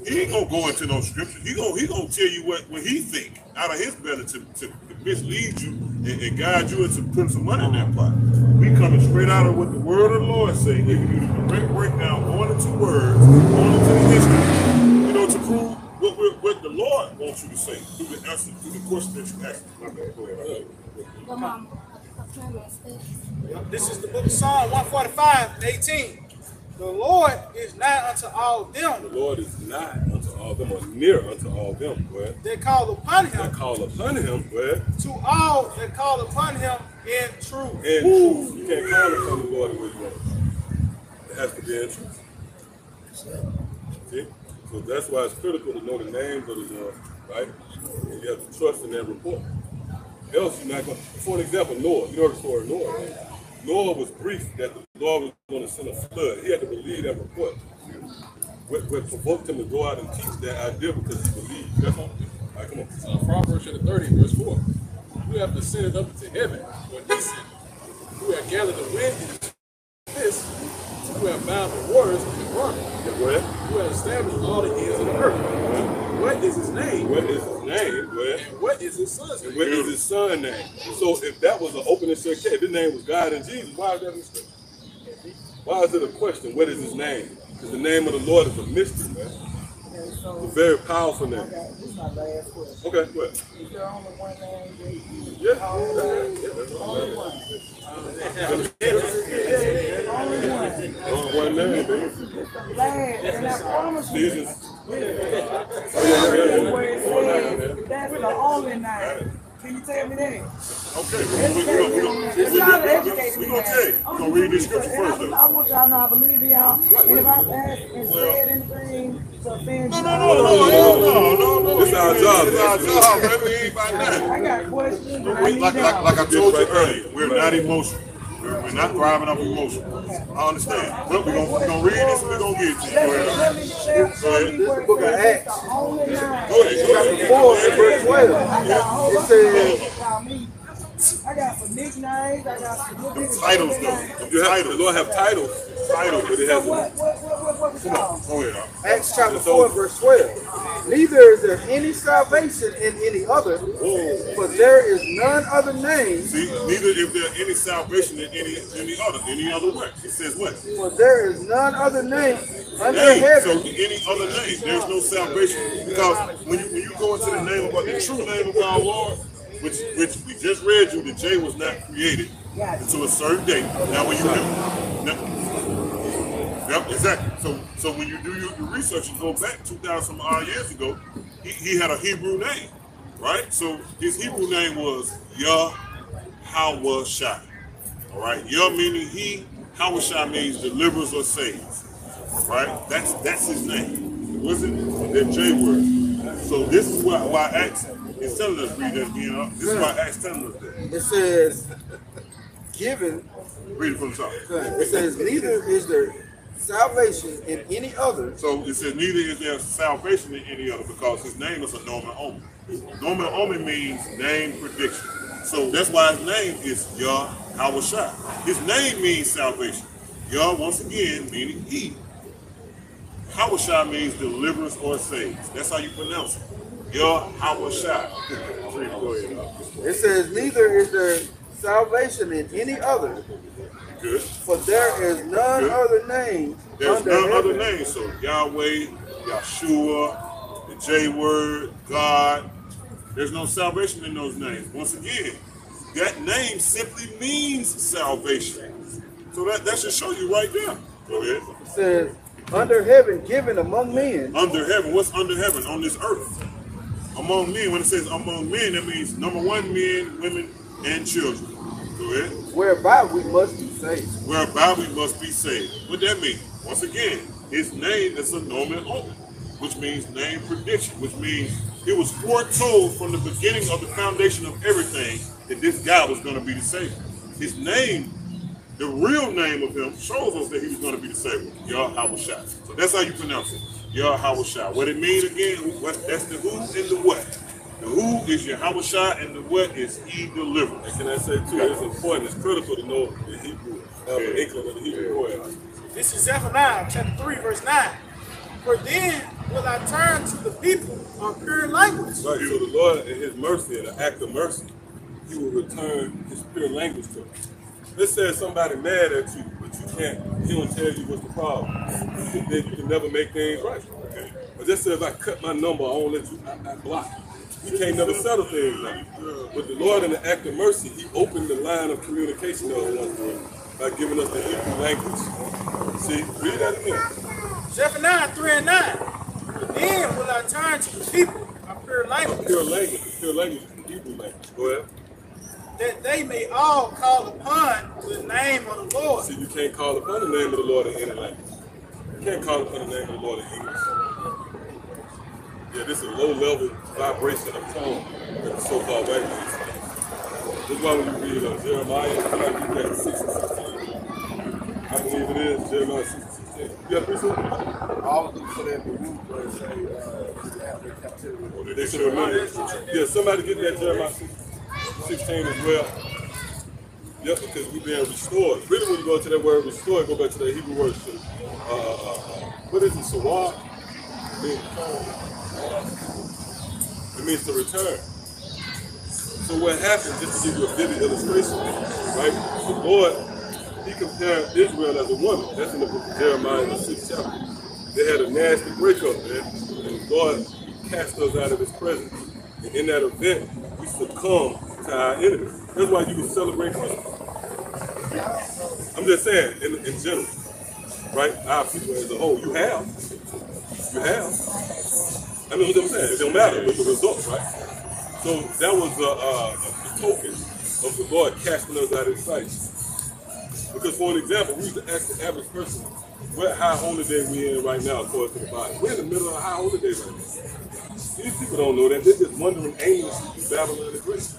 He ain't gonna go into no scripture. He gonna he gonna tell you what, what he think out of his belly to, to, to mislead you and, and guide you into putting some money in that pot. We coming straight out of what the word of the Lord say, giving you the correct breakdown, going into words, going into the history, you know, to prove what we're, what the Lord wants you to say through the answer through the question that you asked. My bad. Go ahead. Well, mom, a friend of studies. This is the book of Psalm 145 and 18. The Lord is not unto all them. The Lord is not unto all them, or near unto all them, where they call upon him. They call upon him, where to all that call upon him in truth. in truth. You can't call upon the Lord the way you want. It has to be in truth. See? So that's why it's critical to know the names of the Lord, right? And you have to trust in that report. Else you're not going to. for an example, Noah. You know the story of Noah, right? Noah was briefed that the Lord was going to send a flood. He had to believe that report. What, what provoked him to go out and teach that idea because he believed. That's all. All right, come on. uh, Proverbs chapter 30, verse 4. Who have ascended up to heaven, or descended? Who have gathered the wind in his fist? Who have bound the waters in his garment? Who have established all the ends of the earth? What is his name? What is his name? And what is his son's name? What is his son name? So if that was an open and shut case, his name was God and Jesus, why is that a mistake? Why is it a question? What is his name? Because the name of the Lord is a mystery, man. Okay, It's a very powerful name. got this is my last question. Okay, what? Is there only one name Yeah. call yeah, that's Only one. Only Only one. Oh, one name, baby. Last, and I promise you, Jesus. where it says that's the only name. Can you tell me that? Okay, we, we, we, we, we, we, It's we, not we, educated we me. gonna tell you. We gonna read this scripture And I- first. I want y'all to know I believe in y'all. And if I've asked and said anything to offend No, you, no, no, no, no, no, no, no. It's our job, It's our job, man. We ain't about that. I got questions. and I We, need like, like, like I told you earlier, we're not emotional. We're, we're not thriving off emotion. I understand. But we're gonna, read this and we're gonna get to you. Go ahead. me share Go ahead. something This is the book of Acts. it's the only name. Go ahead. Go Chapter ahead. 4 and verse 12. I got a whole It says, people call me. I got some nicknames. I got some little Titles though. You have, the Lord have titles, Title. but it So has what, what, what, what, what we call? Oh, go ahead. Acts chapter 4 and verse 12. Neither is there any salvation in any other, for there is none other name, See, neither is there any salvation in any any other any other way. It says what? for there is none other name under Name. So any other name, there's no salvation because when you when you go into the name of the true name of our Lord, which which we just read you, the J was not created until a certain date. Now when you do, now, yep, exactly. So so when you do your, your research and go back two thousand odd years ago, he, he had a Hebrew name, right? So his Hebrew name was Yahawashi. All right, Yah meaning he, Hawashi means delivers or saves. Right? That's that's his name. Was it? That J word. So this is why why Acts is telling us read that again. Up. This is why Acts telling us that. It says, given, Read it from the top. it says, neither is there salvation in any other, So it says neither is there salvation in any other because his name is a nomen omen. nomen omen means name prediction. So that's why his name is Yah Hawashai. His name means salvation. Yah once again meaning he. Hawashai means deliverance or saves. That's how you pronounce it. Go it says, neither is there salvation in any other, Good. for there is none Good. other name There's none other name. So Yahweh, Yahshua, the J word, God. There's no salvation in those names. Once again, that name simply means salvation. So that, that should show you right there. Go ahead. It says, under heaven given among men, Under heaven, what's under heaven? On this earth. Among men, when it says among men, that means number one, men, women, and children. Go ahead. whereby we must be saved. whereby we must be saved. What that mean? Once again, his name is a nomen omen, which means name prediction, which means it was foretold from the beginning of the foundation of everything that this guy was going to be the savior. His name, the real name of him, shows us that he was going to be the savior. Yahawashi. So that's how you pronounce it. Yahawashi. What it means again, what, that's the who and the what. The who is Yahawashi and the what is he delivered. And can I say too, it's important, it's critical to know the Hebrew, uh, the inkling of the Hebrew word. This is Zephaniah chapter 3, verse 9. For then will I turn to the people on pure language. Right, so the Lord in his mercy, in an act of mercy, he will return his pure language to us. Let's say somebody mad at you can't, he don't tell you what's the problem. You can never make things right. But just if I cut my number, I won't let you, I, I block you. Can't never settle things now. But the Lord in the act of mercy, he opened the line of communication to us by giving us the Hebrew language. See, read that again. Zephaniah 3 and 9. For then will I turn to the people on pure language, Pure language, pure language is the Hebrew language. Go ahead. That they may all call upon the name of the Lord. See, you can't call upon the name of the Lord in any language. You can't call upon the name of the Lord in English. Yeah, this is a low level vibration of tone that the so-called white man. This is why when you read uh, Jeremiah, you might read that 6 and 16. I believe it is Jeremiah 6 and 16. You got this one? All of them put in the root where it say, uh, after captivity. They should remember. Yeah, somebody get that Jeremiah 6, 16 as well. Yep, because we've been restored. Really, when you go to that word restored, go back to that Hebrew word. Uh, uh, uh, what is it? Sawar? It means, it means to return. So what happened, just to give you a vivid illustration, right? The Lord, he compared Israel as a woman. That's in the book of Jeremiah the sixth chapter. They had a nasty breakup, man. And God cast us out of his presence. And in that event, we succumb Uh, enemies. That's why you can celebrate Christmas. I'm just saying, in, in general, right? Our people as a whole, you have. You have. I mean, what I'm saying, it don't matter with the results, right? So that was a, a, a token of the Lord casting us out of his sight. Because for an example, we used to ask the average person, what high holiday we in right now according to the Bible. We're in the middle of a high holiday right now. These people don't know that. They're just wandering aimlessly through Babylon and Greece.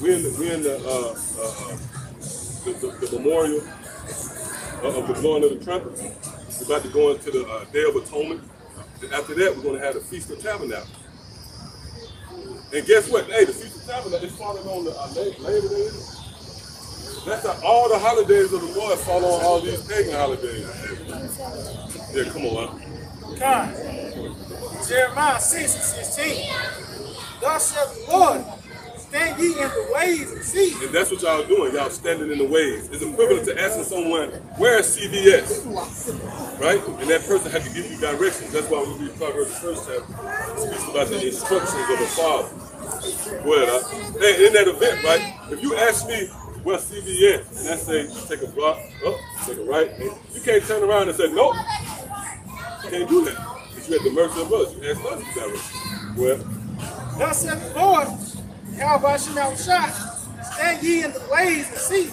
We're in the, we're in the uh, uh, the, the, the memorial of, of the blowing of the trumpet. We're about to go into the uh, Day of Atonement. And after that, we're going to have the Feast of Tabernacles. And guess what? Hey, the Feast of Tabernacles is falling on the uh, La- Labor Day. That's how all the holidays of the Lord fall on all these pagan holidays. Yeah, come on. God. Jeremiah 6 and 16. Thus saith the Lord, stand ye in the ways and see. And that's what y'all doing. Y'all standing in the ways. It's equivalent to asking someone, where is CVS? Right? And that person had to give you directions. That's why we read Proverbs the first chapter, speaks about the instructions of the Father. Go ahead. Uh, hey, in that event, right? If you ask me where CVS, and I say, take a block, up, take a right, you can't turn around and say, nope. You can't do that. Because you're at the mercy of us. You ask us for directions. Well, Thus saith the Lord, Yahweh Shemel Shah, stand ye in the ways and see,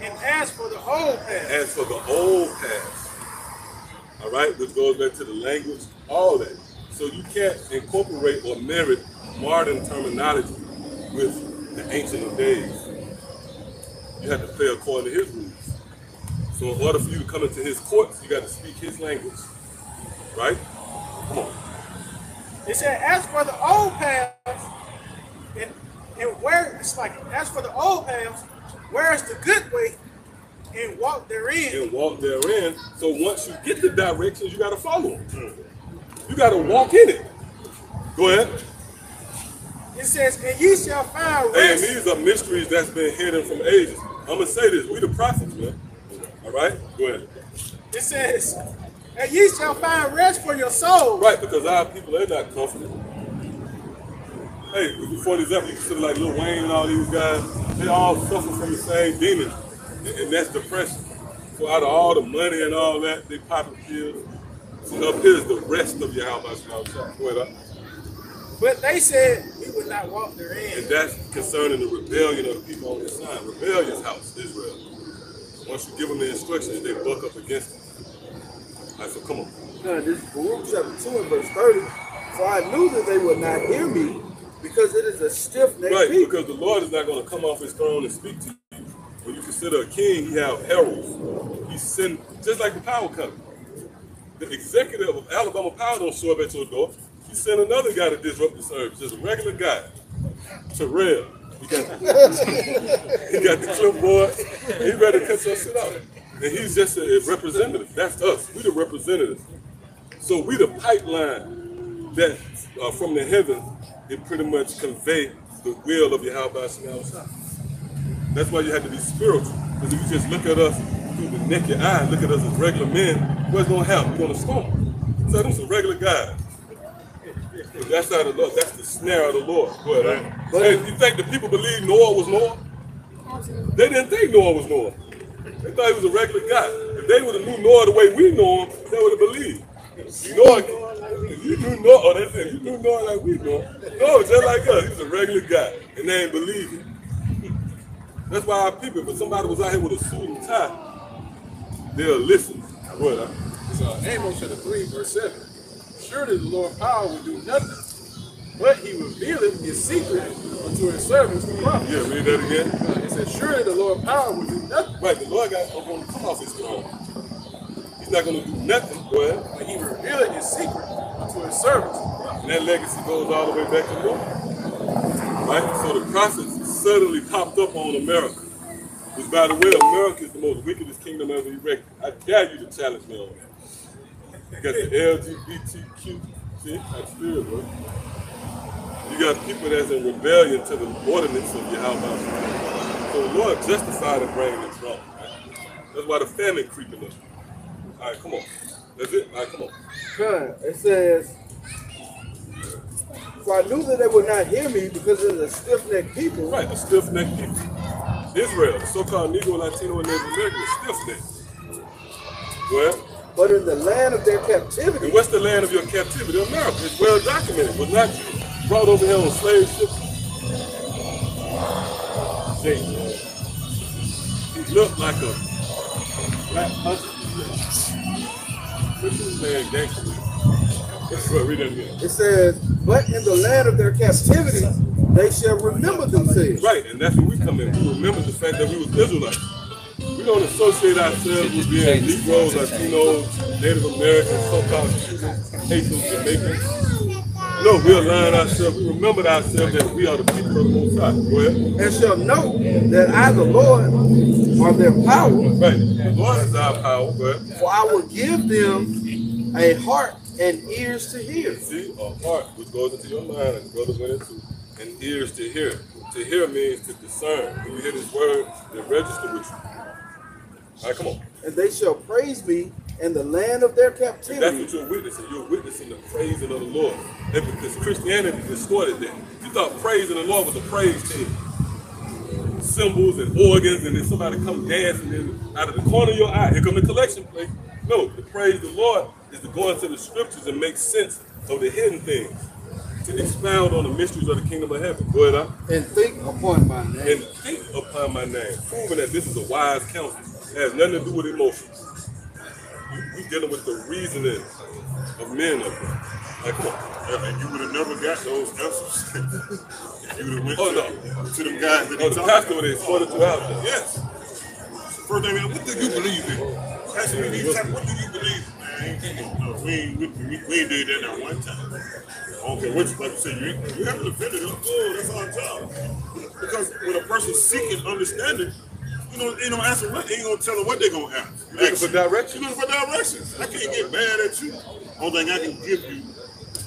and ask for the old path. as for the old path. all right, which goes back to the language, all that. So you can't incorporate or merit modern terminology with the ancient of days. You have to play according to his rules. So in order for you to come into his courts, you got to speak his language, right? Come on. It said, ask for the old paths, and, and where, it's like, as for the old paths, where is the good way, and walk therein. and walk therein. So once you get the directions, you got to follow them. You got to walk in it. Go ahead. It says, and ye shall find Hey, and rest. these are mysteries that's been hidden from ages. I'm gonna say this: we the prophets, man. All right, go ahead. It says, and ye shall find rest for your soul. Right, because our people they're not comforted. Hey, for example, you consider like Lil Wayne and all these guys, they all suffer from the same demon, and, and that's depression. So out of all the money and all that, they popping pills. So up here is the rest of your house. Go ahead. But they said we would not walk therein. And that's concerning the rebellion of the people on this side. Rebellious house, Israel. Once you give them the instructions, they buck up against it. All right, so come on. Now, this is Baruch chapter 2 and verse 30. For I knew that they would not hear me because it is a stiff necked Right, people. because the Lord is not going to come off his throne and speak to you. When you consider a king, he have heralds. He send, just like the power company. The executive of Alabama Power don't show up at your door. He send another guy to disrupt the service, just a regular guy. Terrell. He got, he got the clipboard. He ready to cut your shit out. And he's just a representative. That's us. We the representatives. So we the pipeline that uh, from the heavens, it pretty much convey the will of Yahawashi. That's why you have to be spiritual. Because if you just look at us through the naked eye, look at us as regular men, what's gonna happen? You're gonna storm. So them some regular guys. But That's how the Lord, that's the snare of the Lord. Go ahead, right? But- hey, you think the people believe Noah was Noah? They didn't think Noah was Noah. They thought he was a regular guy. If they would have knew Noah the way we know him, they would have believed. You Noah, you knew Noah, oh, they said, you knew Noah like we know. No, just like us. He's a regular guy, and they ain't believe it. That's why our people, if somebody was out here with a suit and tie, they'll listen. What? It's uh, Amos chapter 3, verse 7. Surely the Lord power will do nothing, but he revealeth his secret unto his servants, the prophets. Yeah, read that again. Uh, It says, surely the Lord power will do nothing, Right, the Lord got going to come off his throne. He's not going to do nothing. Ahead. but he revealed his secret to his servants. And that legacy goes all the way back to Noah. Right? So the prophets suddenly popped up on America. Which, by the way, America is the most wickedest kingdom ever erected. I dare you to challenge me on that. You got the LGBTQ. See, that's still, bro. You got people that's in rebellion to the ordinance of Yahawah. So the Lord justified in bringing this wrong. Right? That's why the famine creeping up. All right, come on. That's it. All right, come on. Huh, It says, For I knew that they would not hear me because it is a stiff necked people. Right, the stiff necked people. Israel, the so called Negro, Latino, and Native American is stiff necked. Well, But in the land of their and captivity, what's the land of your captivity? America. It's well documented. Was not you brought over here on slave ships? He looked like a black hunter. This is man gangster. Let's go read that again. it says, But in the land of their captivity, they shall remember themselves. Right, and that's where we come in. We remember the fact that we was Israelites. We don't associate ourselves with being Negroes, Latinos, Native Americans, so-called Cubans, Haitians, Jamaicans. No, we align ourselves, we remember ourselves that we are the people of the Most High. Go ahead. and shall know that I, the Lord, are their power, Right. The Lord is our power. Go ahead. for I will give them a heart and ears to hear. See, a heart which goes into your mind, and brother went into, and ears to hear. To hear means to discern. When you hear this word, they register with you. All right, come on. And they shall praise me in the land of their captivity. That's what you're witnessing. You're witnessing the praising of the Lord. And because Christianity distorted that. You thought praising the Lord was a praise team. Cymbals and organs, and then somebody come dancing and out of the corner of your eye, here come the collection plate. No, the praise the Lord is to go into the scriptures and make sense of the hidden things. To expound on the mysteries of the kingdom of heaven. Go ahead, huh? And think upon my name. and think upon my name, proving that this is a wise counsel. It has nothing to do with emotions. We, we dealing with the reasoning of men up there. Like, come on. And you would have never got those answers. if you would have went Oh, to, no. to them guys that Oh, he the pastor have escorted you out there. Yes. First thing, man, what do you believe in? Me these type, what do you believe in? Man, we ain't, we, we, ain't did that not one time. I don't care what you, like you said, you, you haven't offended them. Oh, that's our job. Because when a person's seeking understanding, you know, ain't no answer what, ain't gonna tell them what they're gonna ask. You looking for direction? You looking for directions. I can't get mad at you. Only thing I can give you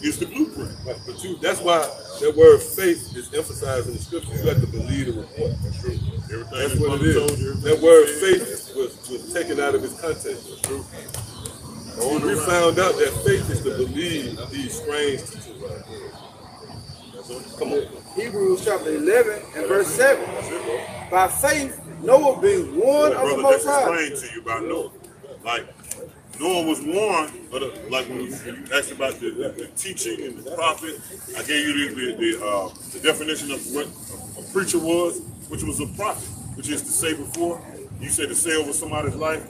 is the blueprint. Right, But you, that's why that word faith is emphasized in the scripture. You have to believe the report. That's Everything That's what mother it told is. you, That word said. faith was, was taken out of its context. And we found out that faith is to believe these strange teachings. Come on. Hebrews chapter 11 and verse 7. By faith, Noah being warned of the brother Most High. explained to you about Noah. Like Noah was warned, but uh, like when you, asked about the, the, the teaching and the prophet, I gave you the the, uh, the definition of what a, a preacher was, which was a prophet, which is to say before. You said to say over somebody's life.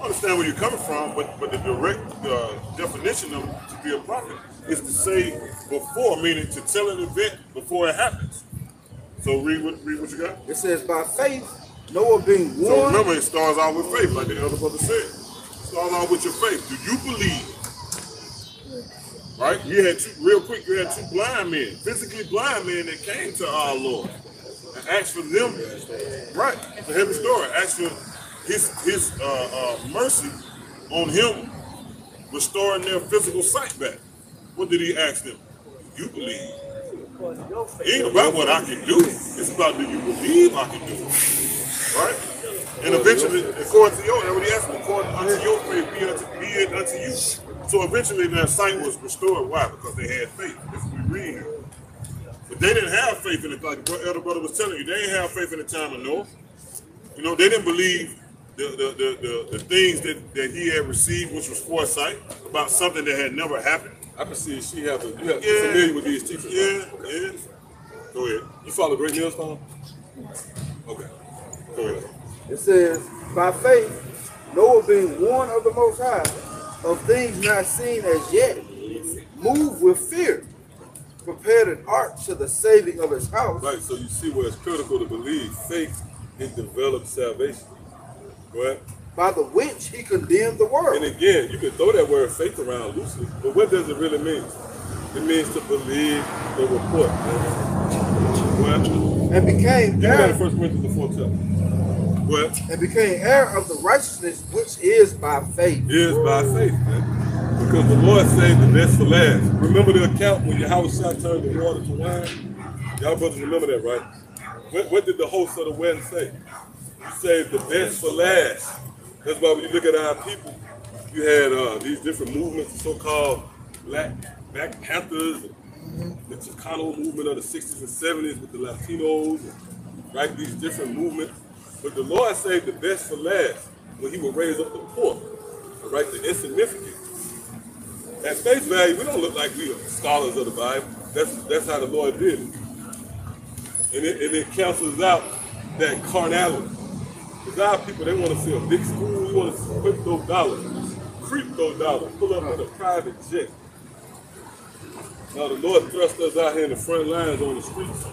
I understand where you're coming from, but but the direct uh, definition of to be a prophet is to say before, meaning to tell an event before it happens. So read what read what you got. It says, by faith, Noah being So remember, it starts out with faith, like the other brother said. It starts out with your faith. Do you believe? Right? You had two, real quick, you had two blind men, physically blind men that came to our Lord and asked for them. Right. It's a heavy story. Asked for his his uh, uh, mercy on him, restoring their physical sight back. What did he ask them? Do you believe? It ain't about what I can do. It's about do you believe I can do it? Right? And eventually, according to your, he asked me, according unto your faith, be, unto, be it unto you. So eventually their sight was restored. Why? Because they had faith. What we read here. But they didn't have faith in it, like the elder brother was telling you. They didn't have faith in the time of Noah. You know, they didn't believe the the, the, the, the things that, that he had received, which was foresight, about something that had never happened. I can see she have a, you have Yeah. familiar with these teachers. Yeah, right? yeah. Go ahead. You follow Great Millstone? Okay. It says, by faith, Noah being warned of the Most High, of things not seen as yet, moved with fear, prepared an ark to the saving of his house. Right, so you see where it's critical to believe faith it develops salvation. Ahead. By the which he condemned the world. And again, you can throw that word faith around loosely, but what does it really mean? It means to believe the report. What? And became Give me that in heir, 1 Corinthians the fourth chapter. What? and became heir of the righteousness which is by faith. Is by faith, man. Because the Lord saved the best for last. Remember the account when your house shot turned the water to wine? Y'all brothers remember that, right? What, what did the host of the wedding say? You saved the best for last. That's why when you look at our people, you had uh, these different movements, so-called Black Black Panthers, the Chicano movement of the 60s and 70s with the Latinos, right? These different movements. But the Lord saved the best for last when he would raise up the poor, right? The insignificant. At face value, we don't look like we are scholars of the Bible. That's that's how the Lord did it. And it, and it cancels out that carnality. Because our people, they want to see a big school, we want to put those dollars, creep those dollars, pull up in a private jet. Now the Lord thrust us out here in the front lines on the streets,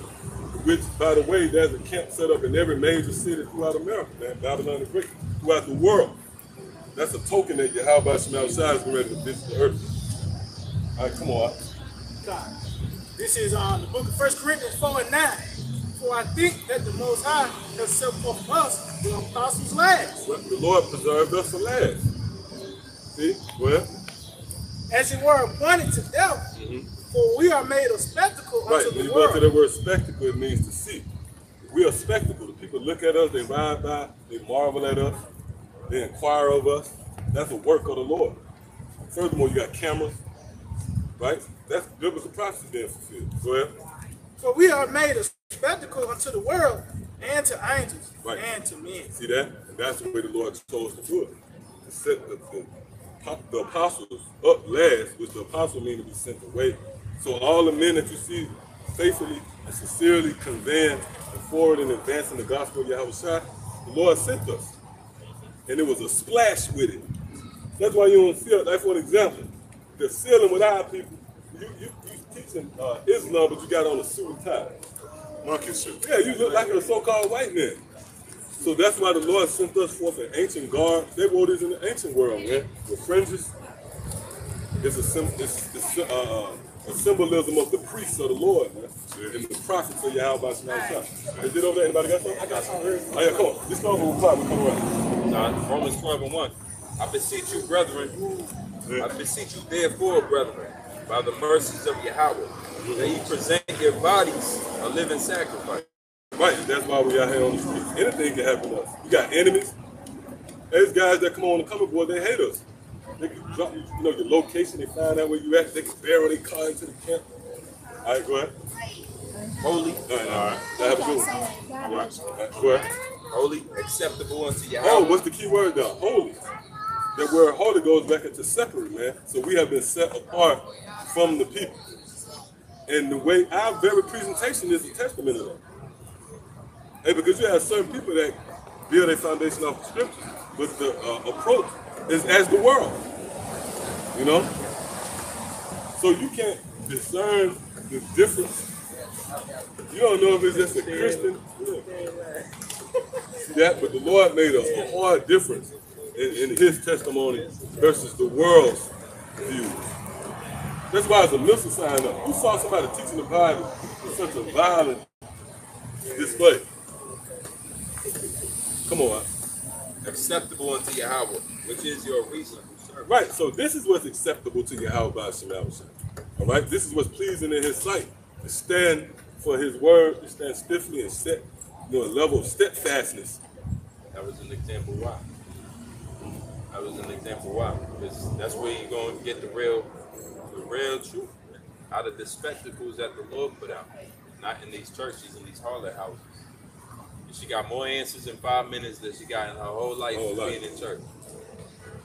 which, by the way, there's a camp set up in every major city throughout America, man. Babylon the Great throughout the world. That's a token that Yahweh Shemel Shai is ready to visit the earth. All right, come on. God. This is um, the book of 1 Corinthians 4 and 9. For I think that the Most High has set forth us the apostles last. Well, The Lord preserved us for last. See? Well, As it were appointed to death. For we are made a spectacle Mm-hmm. right. unto When the you go to the word spectacle, it means to see. We are spectacle. The people look at us, they ride by, they marvel at us, they inquire of us. That's a work of the Lord. Furthermore, you got cameras, right? That's biblical prophecy being fulfilled. Go ahead. For we are made a spectacle unto the world and to angels Right. and to men. See that? And that's the way the Lord chose to do it. To set the, the, the apostles up last, which the apostle means to be sent away. So all the men that you see faithfully and sincerely conveying and forward and advancing the gospel of Yahawashi, the Lord sent us. And it was a splash with it. That's why you don't see it. Like for an example, the ceiling with our people, you, you, you teaching uh, Islam, but you got on a suit and tie. Monkey suit. Yeah, you look like a so-called white man. So that's why the Lord sent us forth an ancient guard. They wore this in the ancient world, man, with fringes. It's a sim- it's, it's uh, a symbolism of the priests of the Lord, man, and the prophets of Yahweh. Is it over there? Anybody got something? I got something. Oh yeah, come on. This one will reply. We come around. Romans 12 and 1. I beseech you, brethren, I beseech you, therefore, brethren, by the mercies of Yahweh, that you present your bodies a living sacrifice. Right, that's why we out here on the streets. Anything can happen to us. You got enemies. There's guys that come on the comic board, they hate us. They can drop you, you know, your location, they find out where you at, they can barrel their car into the camp. All right, go ahead. Holy, All right, all right. Have a good one. All right, go ahead. holy, acceptable unto Yahweh. Oh, what's the key word though? Holy. That word holy goes back into separate, man. So we have been set apart from the people. And the way our very presentation is a testament of that. Hey, because you have certain people that build their foundation off the scriptures, but the uh, approach is as the world. You know? So you can't discern the difference. You don't know if it's just a Christian. See that? But the Lord made a hard difference in, in his testimony versus the world's view. That's why it's a missile sign up. Who saw somebody teaching the Bible in such a violent display? Come on. acceptable unto Yahweh, which is your service. Right, so this is what's acceptable to Yahweh by Shemal All right, this is what's pleasing in his sight. To stand for his word, to stand stiffly and set, you know, a level of steadfastness. That was an example why. That was an example why. Because that's where you're going to get the real, the real truth out of the spectacles that the Lord put out, not in these churches and these harlot houses. And she got more answers in five minutes than she got in her whole life Whole life. being in church.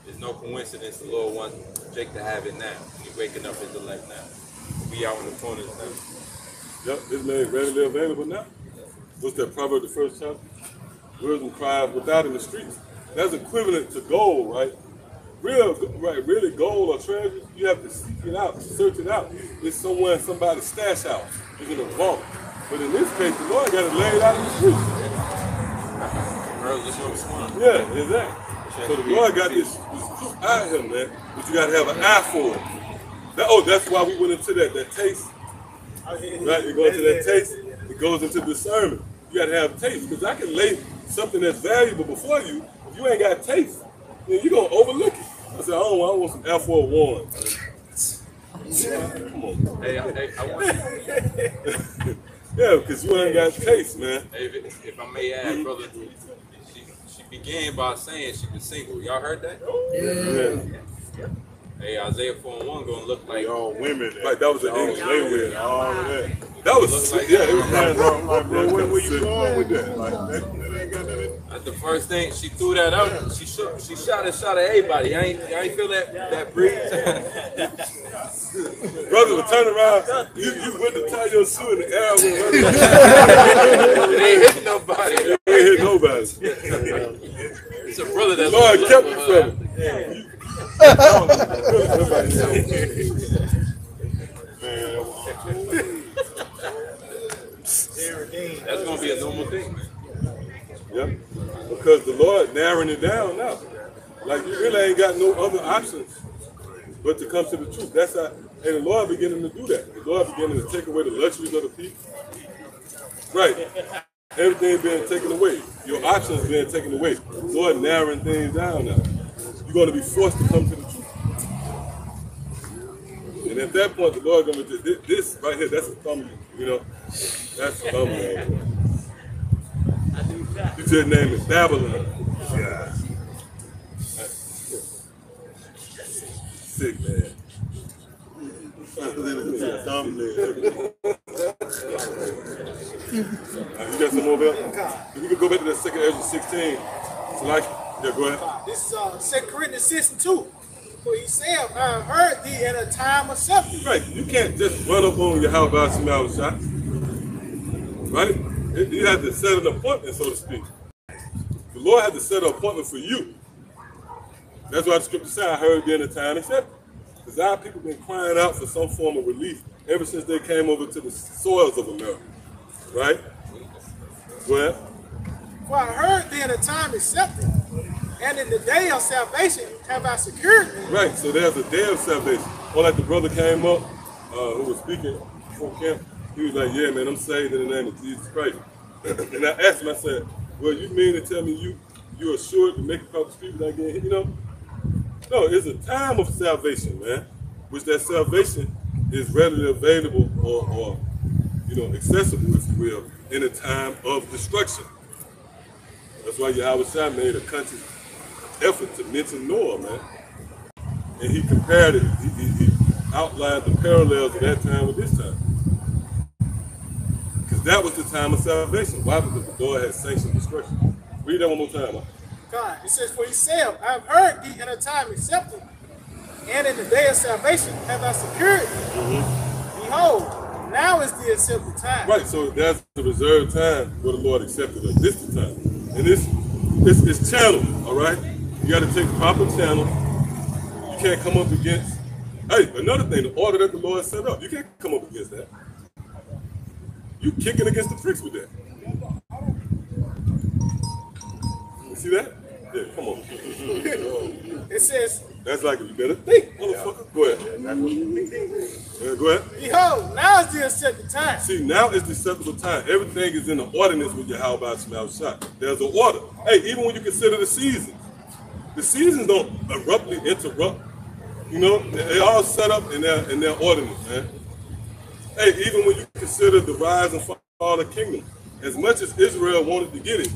There's no coincidence the Lord wants Jake to have it now. He's waking up his elect now. We out in the corners now. Yep, this man is readily available now. What's that proverb, the first chapter? Wisdom cries without in the streets. That's equivalent to gold, right? Real, right? Really, gold or treasure, you have to seek it out, search it out. It's somewhere in somebody's stash house. It's in a vault. But in this case, the Lord got it laid out in the streets. Bro, this one. Yeah, exactly. So the Lord got this, this out here, man. But you got to have an eye for it. That, oh, that's why we went into that, that taste. Right? You go into that taste, it goes into discernment. You got to have taste because I can lay something that's valuable before you. If you ain't got taste, then you're going to overlook it. I said, want, I want some Air Force One. Come on. Hey, I, hey, I want Yeah, because you ain't got taste, man. Hey, if, if I may add, brother, began by saying she was single. Y'all heard that? Yeah. Hey, Isaiah 4 and 1 gonna look like All women. Like that was an English yeah. language. All of that. That was, Look like yeah, that. it was Man, nice. like, bro, where, where you going with that? Like, that, that ain't got nothing. that's the first thing she threw that out. She shook, she shot a shot at everybody. I ain't, I ain't feel that that breeze. Brother, turn around. You, you went to tie your shoe in the air with it ain't hitting nobody. You ain't hit nobody. It's a brother that's Lord kept her. from it. That's gonna be a normal thing, man. Yep. Because the Lord narrowing it down now. Like you really ain't got no other options but to come to the truth. That's how, and the Lord beginning to do that. The Lord beginning to take away the luxuries of the people. Right. Everything being taken away. Your options being taken away. Lord narrowing things down now. You're going to be forced to come to the truth. And at that point, the Lord going to this, this right here. That's a thumb. You know, that's a thumb. His name is Babylon. Yeah. Sick man. You got some more? If we could go back to that second Esdras 16. So like, yeah, go ahead. This is uh, 2 Corinthians 6 and 2. For he said, I heard thee in a time of suffering. Right. You can't just run up on your house by some out shot. Right? You have to set an appointment, so to speak. The Lord had to set an appointment for you. That's why the scripture said, I heard thee in a time of suffering. Because our people been crying out for some form of relief ever since they came over to the soils of America. Right? Well. For I heard in a time accepted, and in the day of salvation have I secured thee. Right, so there's a day of salvation. Or like the brother came up, uh, who was speaking from camp, he was like, yeah, man, I'm saved in the name of Jesus Christ. and I asked him, I said, well, you mean to tell me you, you're assured to make it across the street without getting hit, you know? No, it's a time of salvation, man, which that salvation is readily available or, or you know, accessible, if you will, in a time of destruction. That's why Yahawashi made a conscious effort to mention Noah, man. And he compared it, he, he, he outlined the parallels of that time with this time. Because that was the time of salvation. Why? Because the Lord had sanctioned destruction. Read that one more time. God, it says, For he said, I have heard thee in a time accepted, and in the day of salvation have I secured thee. Mm-hmm. Behold, now is the accepted time. Right, so that's the reserved time where the Lord accepted us. This is the time. And this this is channel, all right? You got to take proper channel. You can't come up against. Hey, another thing, the order that the Lord set up, you can't come up against that. You kicking against the pricks with that. You see that? Yeah, come on. It says, That's like you better think, motherfucker. Go ahead. Yeah, go ahead. Behold, now is the accepted time. See, now is the acceptable time. Everything is in the ordinance with your how about smell shot. There's an order. Hey, even when you consider the seasons, the seasons don't abruptly interrupt. You know, they they all set up in their in their ordinance, man. Hey, even when you consider the rise and fall of the kingdom, as much as Israel wanted to get it,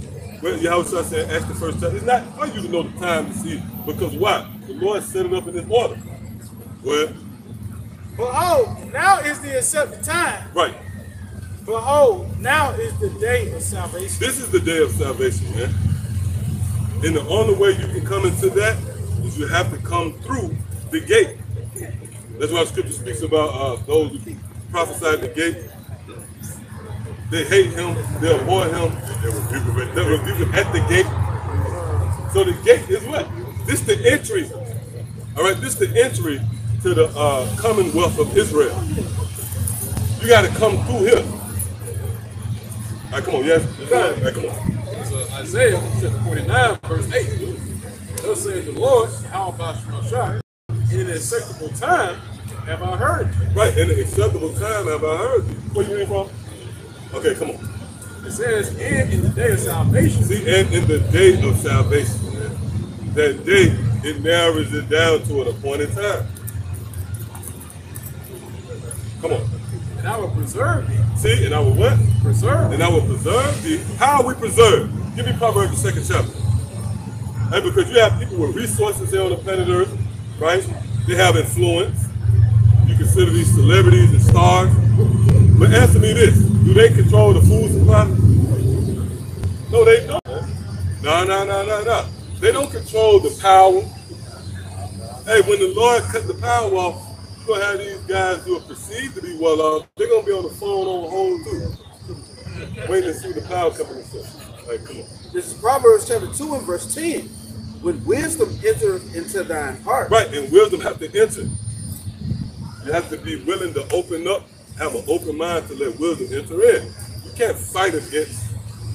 well, Yahweh said, ask the first time. It's not for you to know the time to see because why? The Lord set it up in His order. Well, Behold, now is the accepted time. right. Behold, now is the day of salvation. This is the day of salvation, man. And the only way you can come into that is you have to come through the gate. That's why Scripture speaks about uh, those who prophesy at the gate. They hate him, they avoid him, they rebuke him, at- they rebuke him at the gate. So the gate is what? This the entry. All right, this the entry to the uh, commonwealth of Israel. You got to come through here. All right, come on, yes. All right, come on. So Isaiah chapter 49, verse 8. Thus says the Lord, how about Shemashai? In an acceptable time have I heard you. Right, in the acceptable time have I heard you. Where you from? Okay, come on. It says, and in the day of salvation. See, and in the day of salvation, man, that day, it narrows it down to an appointed time. Come on. And I will preserve thee. See, and I will what? Preserve. And I will preserve thee. How are we preserved? Give me Proverbs the second chapter. And because you have people with resources here on the planet Earth, right? They have influence. You consider these celebrities and stars. But answer me this: Do they control the food supply? No, they don't. No, no, no, no, no. They don't control the power. Hey, when the Lord cut the power off, you're gonna have these guys who are perceived to be well off. They're gonna be on the phone on home too, waiting to see the power coming in. Like, come on. This is Proverbs chapter 2 and verse 10. When wisdom enters into thine heart. Right, and wisdom have to enter. You have to be willing to open up, have an open mind to let wisdom enter in. You can't fight against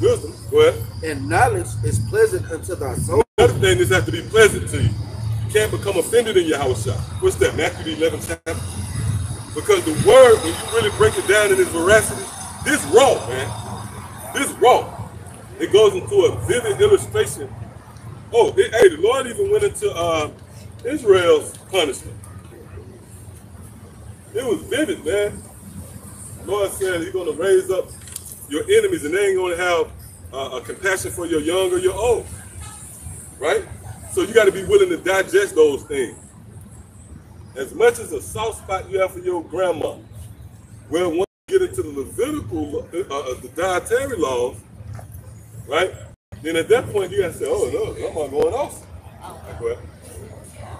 Wisdom. Go ahead. And knowledge is pleasant unto thy soul. Another thing, this has to be pleasant to you. You can't become offended in your house shop. What's that? Matthew the 11th chapter. Because the word, when you really break it down in its veracity, this raw, man. This raw. It goes into a vivid illustration. Oh, it- hey, the Lord even went into uh, Israel's punishment. It was vivid, man. Lord said He's going to raise up your enemies, and they ain't going to have uh, a compassion for your young or your old right? So you got to be willing to digest those things. As much as a soft spot you have for your grandma, well, once you get into the Levitical, uh, uh, the dietary laws, right? Then at that point you got to say, oh no, I'm not going off.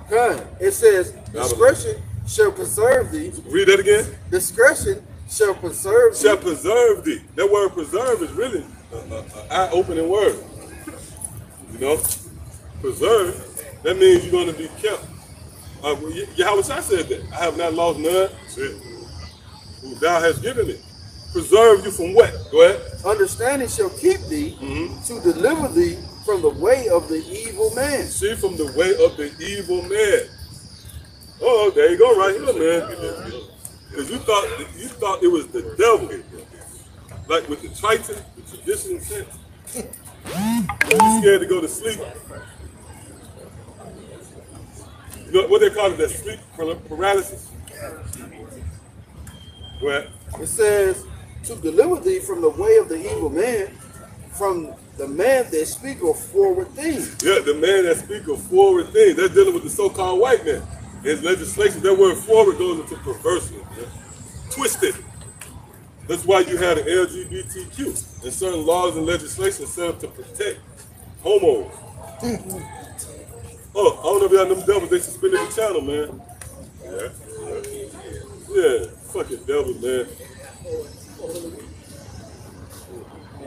Huh. It says, discretion shall preserve thee. Read that again. Discretion shall preserve Shall preserve thee. That word preserve is really an eye-opening word. You know, preserve. That means you're going to be kept. Uh, Yahweh said that. I have not lost none. Who thou hast given me. Preserve you from what? Go ahead. Understanding shall keep thee to deliver thee from the way of the evil man. See from the way of the evil man. Oh, there you go, right here, man. Because you thought you thought it was the devil, like with the Triton, the traditional sense. Oh, you scared to go to sleep. You know what they call it? That sleep paralysis. Well, It says, to deliver thee from the way of the evil man, from the man that speaketh forward things. Yeah, the man that speak of forward things, they're dealing with the so-called white man. His legislation, that word forward goes into perversion, twisted. That's why you had an LGBTQ and certain laws and legislation set up to protect homos. Oh, I don't know if y'all know them devils, they suspended the channel, man. Yeah. Yeah, fucking devil, man.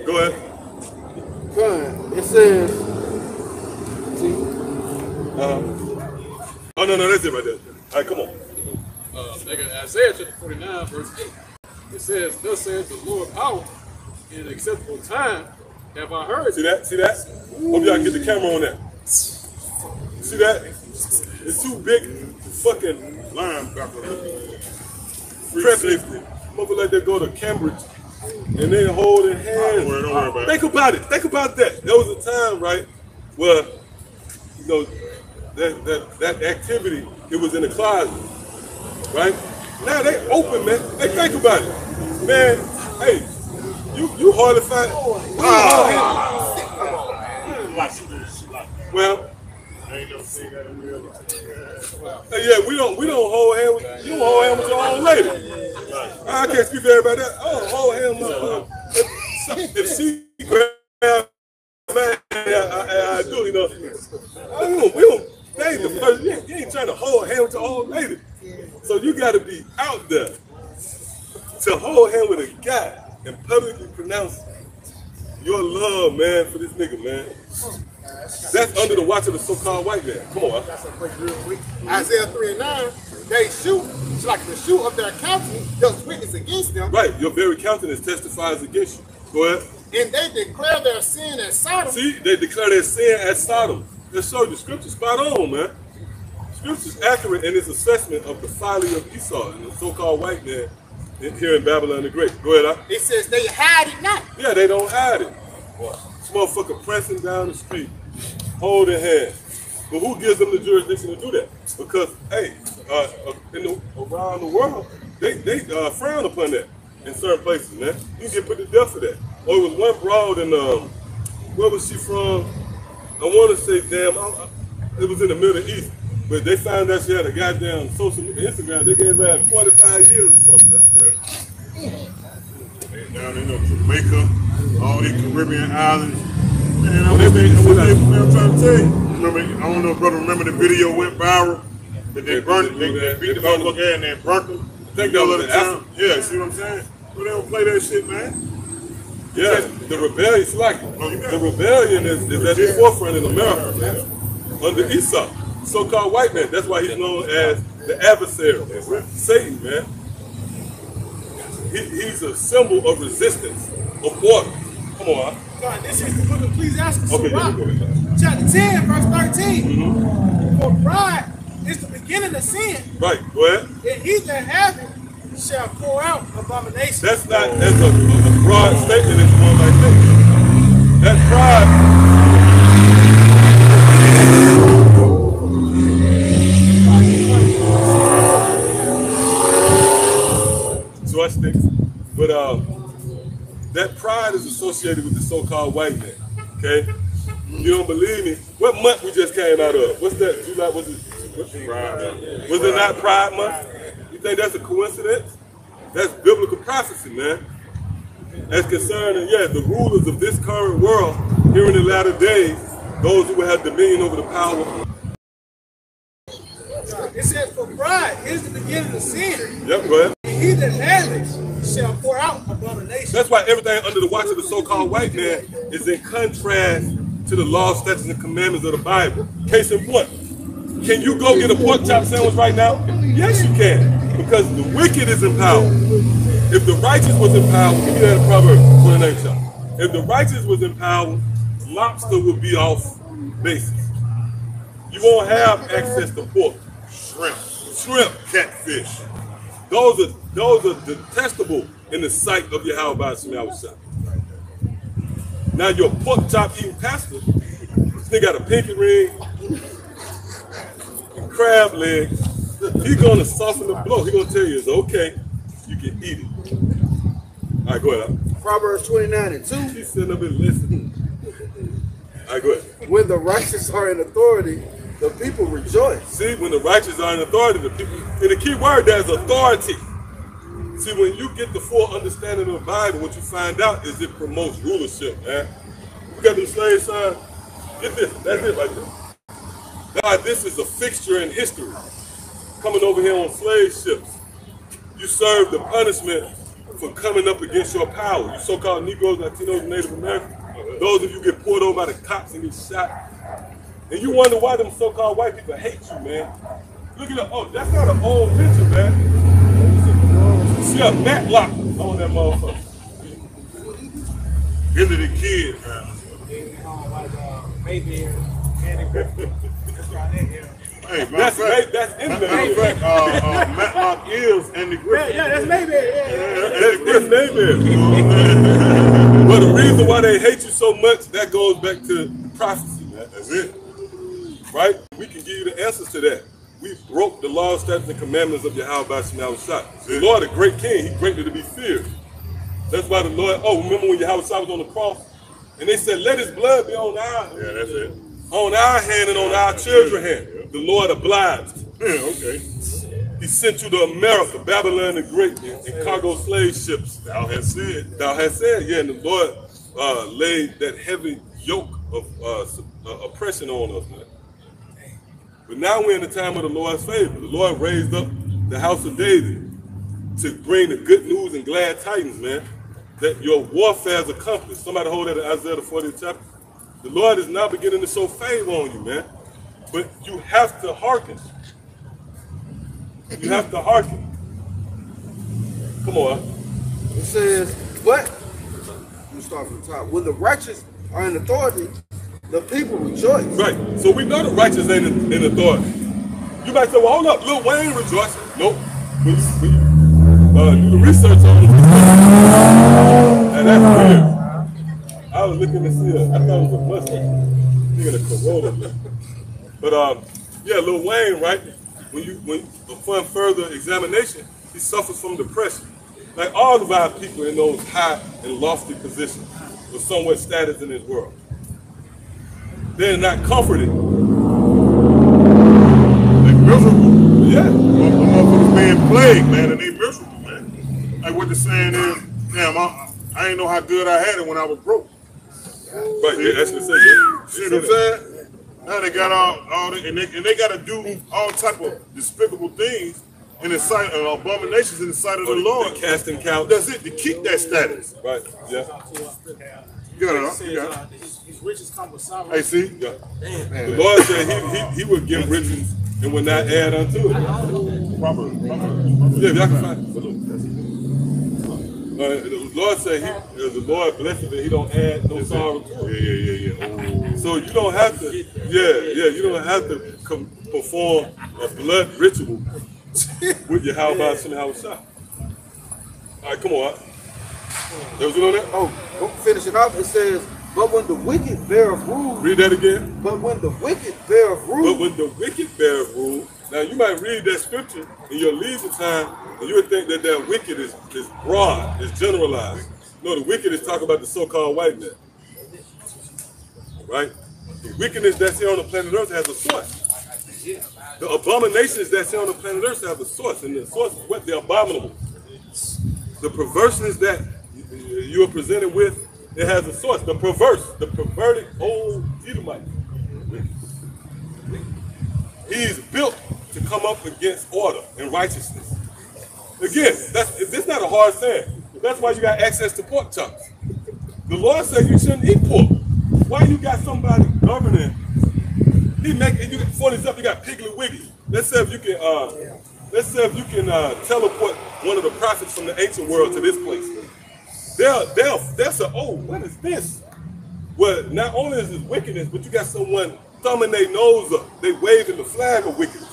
Go ahead. Huh. It says, uh-huh. Oh, no, no, that's it right there. All right, come on. Uh, they got Isaiah chapter 49, verse 8. It says, Thus says the Lord power, in an acceptable time have I heard. See that? See that? Hope y'all get the camera on that. See that? It's too big fucking linebackers. Presley, mother like they go to Cambridge and they holding hands. Don't worry, don't worry about it. Think about it. Think about that. There was a time, right, where you know that that, that activity it was in the closet, right? Now they open, man. Hey, think about it, man. Hey, you you hardly find. Ah. Well, Hey, yeah, we don't we don't hold hand with you don't hold hand with your own lady. I can't speak for everybody. That I don't hold hand with her. If, if she grab man, I, I, I do, you know. I don't, we don't. They the first. You ain't, you ain't trying to hold hand with your own lady. So you got to be out there to hold hand with a guy and publicly pronounce your love, man, for this nigga, man. That's under the watch of the so-called white man. Come on. Isaiah 3 and 9, they shoot, it's like the shoot of their countenance does witness against them, Right, your very countenance testifies against you. Go ahead. and they declare their sin as Sodom. See, they declare their sin as Sodom. That shows The scripture spot on, man. Scripture's accurate in its assessment of the folly of Esau and the so-called white man in- here in Babylon the Great. Go ahead, huh? It says they hide it not. Yeah, they don't hide it. This motherfucker pressing down the street, holding hands. But who gives them the jurisdiction to do that? Because, hey, uh, uh, in the, around the world, they, they uh, frown upon that in certain places, man. You get put to death for that. Or it was one broad in, um, where was she from? I want to say, damn, I, it was in the Middle East. But they found out she had a goddamn social media, Instagram. They gave her 45 years or something. Down in Jamaica, all these Caribbean islands. Man, I Well, they was made- thinking, I'm trying to tell you. Remember, I don't know, if brother, remember the video went viral? That they burnt, they, they beat the motherfucker and they burnt him. I think that was the. Yeah, see what I'm saying? But they don't play that shit, man. Yeah, the rebellion, it's like the rebellion is, is at the forefront in America, man. Under Esau, so-called white man. That's why he's known as the adversary, Satan, man. He, he's a symbol of resistance, of order. Come on. God, this is the book of Ecclesiasticus, Okay, yeah, Sirach, go chapter 10, verse 13. Mm-hmm. For pride is the beginning of sin, Right, go ahead. and he that hath it shall pour out abomination. That's not that's a, a broad statement it's one like that. That's pride. So I think, but um, that pride is associated with the so-called white man. Okay, you don't believe me? What month we just came out of? What's that? July? Was it? What's Pride. Was it not Pride Month? Think that's a coincidence? That's biblical prophecy, man. As concerning, yeah, the rulers of this current world here in the latter days, those who will have dominion over the power. It says, For pride is the beginning of sin, Yep, go ahead. and he that hath it shall pour out abomination. That's why everything under the watch of the so-called white man is in contrast to the law, statutes, and commandments of the Bible. Case in point, can you go get a pork chop sandwich right now? Yes, you can, because the wicked is in power. If the righteous was in power, give me that in Proverbs 29 chapter. If the righteous was in power, lobster would be off basis. You won't have access to pork, Shrimp, shrimp, catfish. those are those are detestable in the sight of your by outside. Now your pork chop eating pastor, this nigga got a pinky ring, crab legs. He gonna soften the blow. He gonna tell you it's okay, you can eat it. All right, go ahead. Proverbs 29 and 2. He's sitting up and listening. All right, go ahead. When the righteous are in authority, the people rejoice. See, when the righteous are in authority, the people, and the key word there is authority. See, when you get the full understanding of the Bible, what you find out is it promotes rulership, man. We got them slave signs. Get this, that's it right there. God, this is a fixture in history. Coming over here on slave ships. You serve the punishment for coming up against your power. You so-called Negroes, Latinos, Native Americans. Those of you get pulled over by the cops and get shot. And you wonder why them so-called white people hate you, man. Look at that. Oh, that's not an old picture, man. See a matlock on that motherfucker. Give it the kid, man. Hey, matter That's of fact, that's in matter there. of fact, uh, uh, Matlock is Andy Yeah, Griffith. yeah, that's maybe. Yeah, yeah. That's that's name But the reason why they hate you so much, that goes back to prophecy, man. That's it. Right? We can give you the answers to that. We broke the law, statutes, and commandments of Yahweh by Shema shot. The Lord, a great king, he greatly to be feared. That's why the Lord, oh, remember when Yahweh was on the cross? And they said, let his blood be on our, Yeah, that's it. On our hand and on our children's hand. The Lord obliged. Yeah, okay. He sent you to America, Babylon the Great, and, cargo slave ships. Thou hast said. Thou hast said, yeah, and the Lord uh, laid that heavy yoke of uh, uh, oppression on us, man. But now we're in the time of the Lord's favor. The Lord raised up the house of David to bring the good news and glad tidings, man, that your warfare is accomplished. Somebody hold that in Isaiah the 40th chapter. The Lord is now beginning to show favor on you, man. But you have to hearken. You have to hearken. Come on. It says, but, let me start from the top. When the righteous are in authority, the people rejoice. Right. So we know the righteous ain't in, in authority. You might say, well, hold up, Lil Wayne rejoicing. Nope. When you, when you uh, do the research on it, and that's weird. I was looking to see it. I thought it was a Mustang. Thinking of Corolla. But um, yeah, Lil Wayne, right? When you when upon further examination, he suffers from depression. Like all of our people in those high and lofty positions with somewhat status in this world. They're not comforted. They're miserable. Yeah. The motherfuckers being plagued, man, and they miserable, man. Like what the saying is, damn, I, I ain't know how good I had it when I was broke. Right, they actually say that. See what I'm saying? Now they got all, all the, and they, and they got to do all type of despicable things in the sight of abominations in the sight of the Lord. Casting count. That's it to keep that status. Right, yeah. You got It? You got it. his, riches come with sorrow. Hey, see? yeah. The Lord said he, he, he would give riches and would not add unto it. Proper. Yeah, y'all can find it. Uh, the Lord said, he, "The Lord blesses and He don't add no sorrow to Yeah, it." yeah, yeah, yeah. Oh. So you don't have to, yeah, yeah, you don't have to com- perform a blood ritual with your how about some how shot. All right, come on. There was it on that? Oh, go finish it off. It says, but when the wicked bear rule, Read that again. but when the wicked bear But rule, But when the wicked bear rule, now you might read that scripture in your leisure time, and you would think that that wicked is, is broad, is generalized. No, the wicked is talking about the so-called white man. Right? The wickedness that's here on the planet Earth has a source. The abominations that's here on the planet Earth have a source, and the source is what the abominable. The perverseness that you are presented with, it has a source. The perverse, the perverted old Edomite. He's built to come up against order and righteousness. Again, that's that's not a hard thing? That's why you got access to pork chops. The Lord said you shouldn't eat pork. Why you got somebody governing? He make you for example, you got Piggly Wiggly. Let's say if you can uh let's say if you can uh, teleport one of the prophets from the ancient world to this place. They'll they'll they'll say, oh, what is this? Well, not only is this wickedness, but you got someone thumbing their nose up. They waving the flag of wickedness.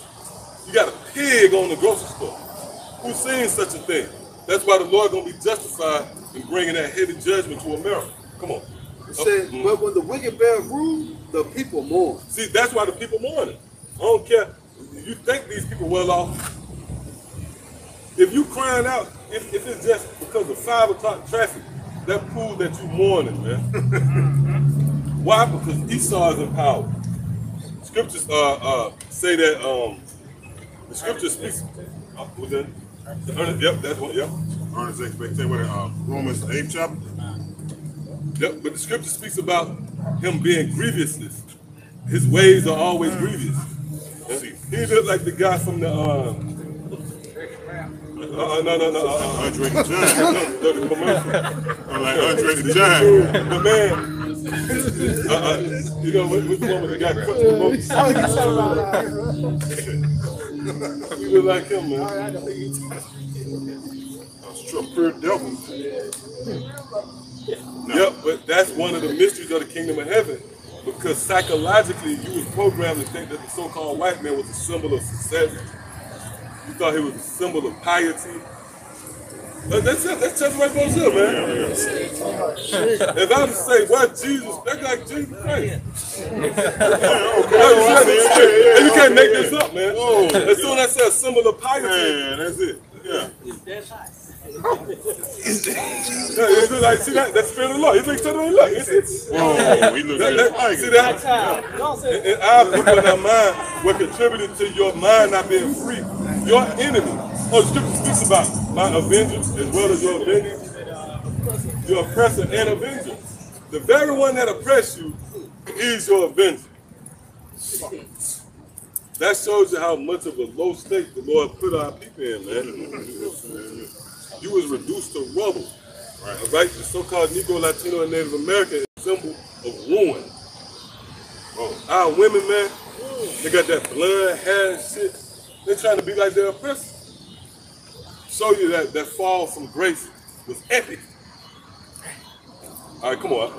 You got a pig on the grocery store. Who's seen such a thing? That's why the Lord gonna be justified in bringing that heavy judgment to America. Come on. it says, Mm. but when the wicked bear rule, the people mourn. See, that's why the people mourning. I don't care. You think these people well off. If you crying out, if, if it's just because of five o'clock traffic, that proves that you mourning, man. why? Because Esau is in power. Scriptures uh, uh, say that um, the scripture speaks. Uh, was that? Yep, that's one. Yep. Earnest expectation. What, uh, Romans 8 chapter? Yep, but the scripture speaks about him being grievousness. His ways are always grievous. He looked like the guy from the uh, uh, no no no uh, uh, Andre the Giant. no, the commercial. I'm like Andre the Giant. The man. Uh, uh, you know which, which one was the guy the most? You look like him, man. Struck pure devil. Yep, but that's one of the mysteries of the kingdom of heaven. Because psychologically, you was programmed to think that the so-called white man was a symbol of success. You thought he was a symbol of piety. That- That's it. That's just right both here, man. If I was to say, what Jesus, that's like Jesus Christ. And you can't make this up, man. As soon as I say a symbol of piety, Man, that's it. Yeah. Yeah, it's like, see that, that's spirit of the Lord. He's like, so look, it's, Oh, he looks that, see that? And, and our people in our mind what contributed to your mind not being free. Your enemy. Oh, scripture speaks about my avenger as well as your avenger. Your oppressor and avenger. The very one that oppressed you is your avenger. That shows you how much of a low state the Lord put our people in, man. You was reduced to rubble. Right. All right? The so-called Negro, Latino, and Native American is a symbol of ruin. Oh, our women, man, they got that blood, hair, shit. They're trying to be like their oppressors. Show you that that fall from grace was epic. All right, come on.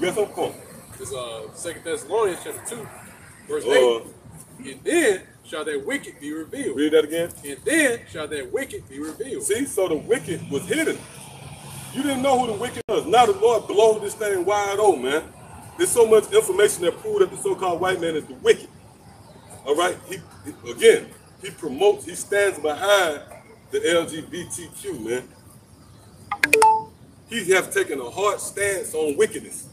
You got something? Come on. It's uh, Second Thessalonians chapter 2, verse Uh, 8. And then shall that wicked be revealed. read that again. And then shall that wicked be revealed. See, so the wicked was hidden. You didn't know who the wicked was. Now the Lord blowed this thing wide open, man. There's so much information that proved that the so-called white man is the wicked. All right. He, he- again, he promotes, he stands behind the LGBTQ, man. He has taken a hard stance on wickedness.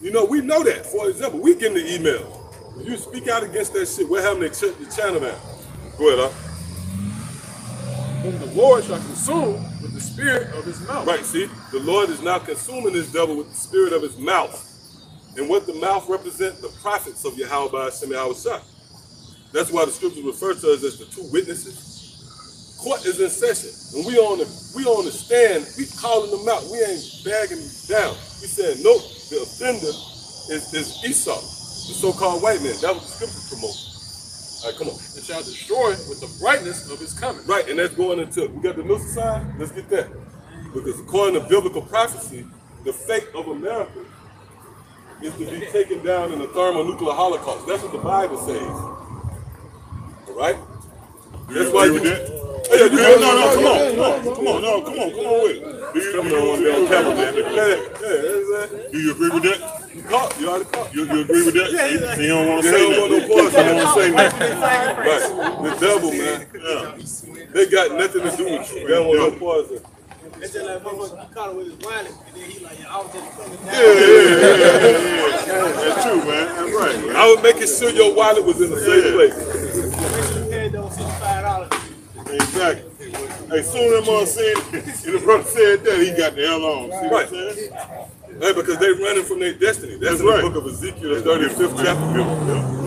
You know, we know that. For example, we get the email. When you speak out against that shit, we're having to shut the channel down. Go ahead, huh? Whom the Lord shall consume with the spirit of his mouth. Right, see, the Lord is now consuming this devil with the spirit of his mouth. And what the mouth represents, the prophets of Yahweh Hashem Yahweh Shah. That's why the scriptures refer to us as the two witnesses. Court is in session. And we on the we on the stand, we calling them out. We ain't bagging them down. We saying, nope, the offender is, is Esau, the so-called white man. That was the scripture promote. All right, come on. and shall destroy with the brightness of his coming. Right, and that's going into we got the new society. Let's get that because according to biblical prophecy, the fate of America is to be taken down in a thermonuclear holocaust. That's what the Bible says. All right. That's why you. that? Hey, you no, no, no, come on, come on, come on, no, come on, come on with it. Do you, do on you, do day on you, camera, man. Yeah, yeah, that's that. do you agree with that? You caught. You already caught. You, you agree with that? You, you don't want to say don't no that. parts. You don't want to say nothing. Right. The devil, man. Yeah. They got nothing to do with you. They don't want no parts. of- It's just like motherfucker, you caught him with his wallet, and then he like, yeah, I was just coming down. Yeah, yeah, yeah, yeah, yeah. That's true, man. That's right. I was making sure your wallet was in the same place. Make sure you paid those sixty-five dollars. Exactly. Hey, soon as mother said, and the brother said that, he got the hell on. See what I'm saying? Hey, because they're running from their destiny. That's, That's in right. the book of Ezekiel, the 35th chapter.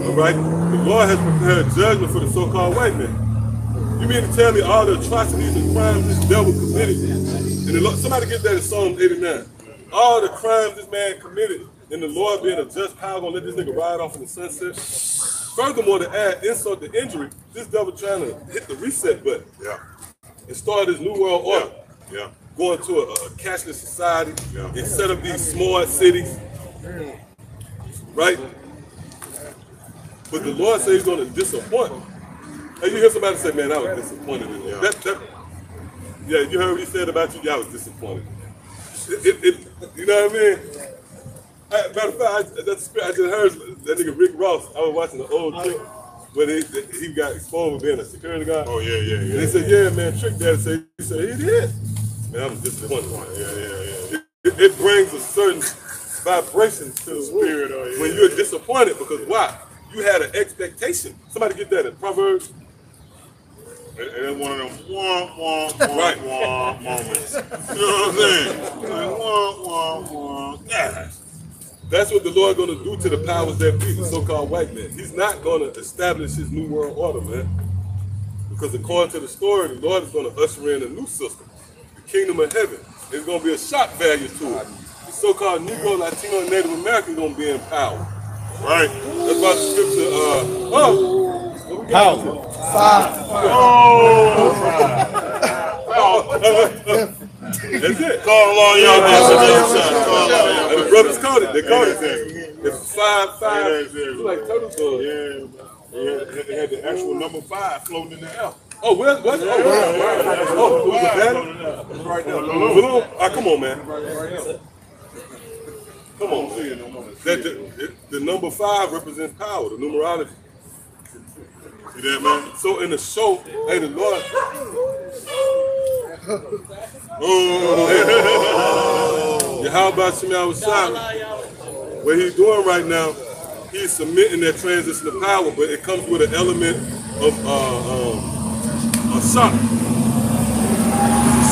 All right? The Lord has prepared judgment for the so-called white man. You mean to tell me all the atrocities and crimes this devil committed? And the Lord, somebody get that in Psalm 89. All the crimes this man committed, and the Lord being a just power gonna let this nigga ride off in the sunset. Furthermore, to add insult to injury, this devil trying to hit the reset button Yeah. and start his new world order. Yeah. Going to a, a cashless society and set these smart cities, right? But the Lord says He's going to disappoint. Hey, you hear somebody say, "Man, I was disappointed in you." That, that, yeah, you heard what he said about you. Yeah, I was disappointed. It, it, it- you know what I mean? I, matter of fact, I, that's, I just heard that nigga Rick Ross. I was watching the old clip where he, he got exposed for being a security guard. Oh, yeah, yeah, And yeah. they said, yeah, man, Trick Daddy said, he said, he did. I'm disappointed. Yeah, yeah, yeah. It, it, brings a certain vibration to the Spirit, oh, yeah. when you're disappointed because why? You had an expectation. Somebody get that in Proverbs. That's one of them wah, wah, wah, Right. wah moments. You know what I'm saying? Like, wah, wah, wah. God. That's what the Lord going to do to the powers that be, the so-called white man. He's not going to establish his new world order, man. Because according to the story, the Lord is going to usher in a new system, kingdom of heaven. There's going to be a shock value to it. The so-called Negro, Latino, and Native American going to be in power. Right. That's why the scripture, uh, oh, what we got? That's it. Call along y'all nation. Call along And the brothers caught it. They caught it. Yeah, It's five, five. Yeah, yeah, It's like turtle. Yeah. Yeah, they had the actual number five floating in the air. Oh, where, what? Oh, wow. oh, was it that? Right there. Balloon? Ah, come on, man. Come on. That the, the, number five represents power, the numerology. See that, man? So in the show, hey, the Lord, Oh, yeah, how about Shemai was shot? What he's doing right now, he's submitting that transition to power, but it comes with an element of uh, um, a shock.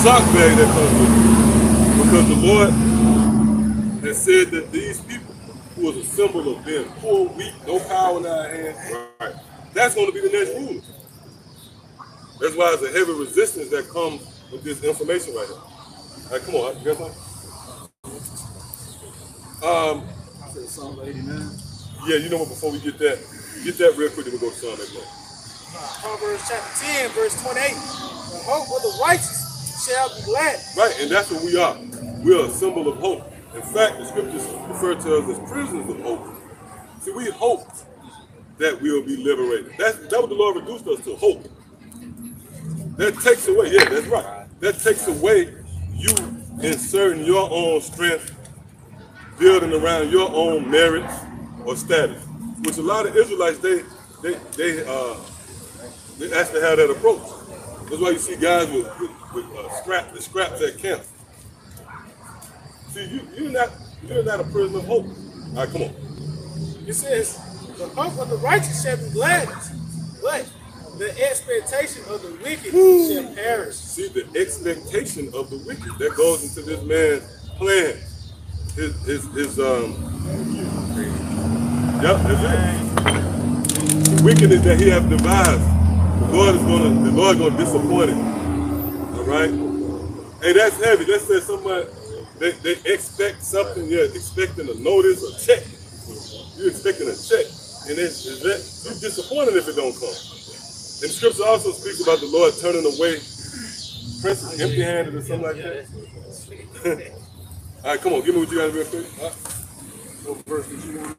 Shock value that comes with it. Because the Lord has said that these people, who is a symbol of being poor, weak, no power in our hands, right, that's going to be the next ruler. That's why there's a heavy resistance that comes with this information right here. All right, come on, you got something? Um, Psalm 89. yeah, you know what? Before we get that, get that real quick, then we go to Psalm 89. Proverbs chapter 10, verse 28. The hope of the righteous shall be glad. Right, and that's what we are. We are a symbol of hope. In fact, the scriptures refer to us as prisoners of hope. See, we hope that we will be liberated. That's that what the Lord reduced us to hope. That takes away, yeah, that's right. That takes away you inserting your own strength, building around your own merits or status. Which a lot of Israelites they they they uh they actually have that approach. That's why you see guys with with, with uh, scrap the scraps at camp. See, you you're not you're not a prisoner of hope. All right, come on. It says, the hope of the righteous shall be glad, but the expectation of the wicked shall perish. See the expectation of the wicked that goes into this man's plan. His his his um. Yep, that's it. The wickedness that he have devised, Lord is gonna the Lord gonna disappoint it. All right. Hey, that's heavy. That says somebody they, they expect something. Yeah, expecting a notice or check. You're expecting a check. And it's, it's that, you're disappointed if it don't come. And scripture also speaks about the Lord turning away princes empty-handed or something like that. All right, come on, give me what you got real quick. What verse did you want?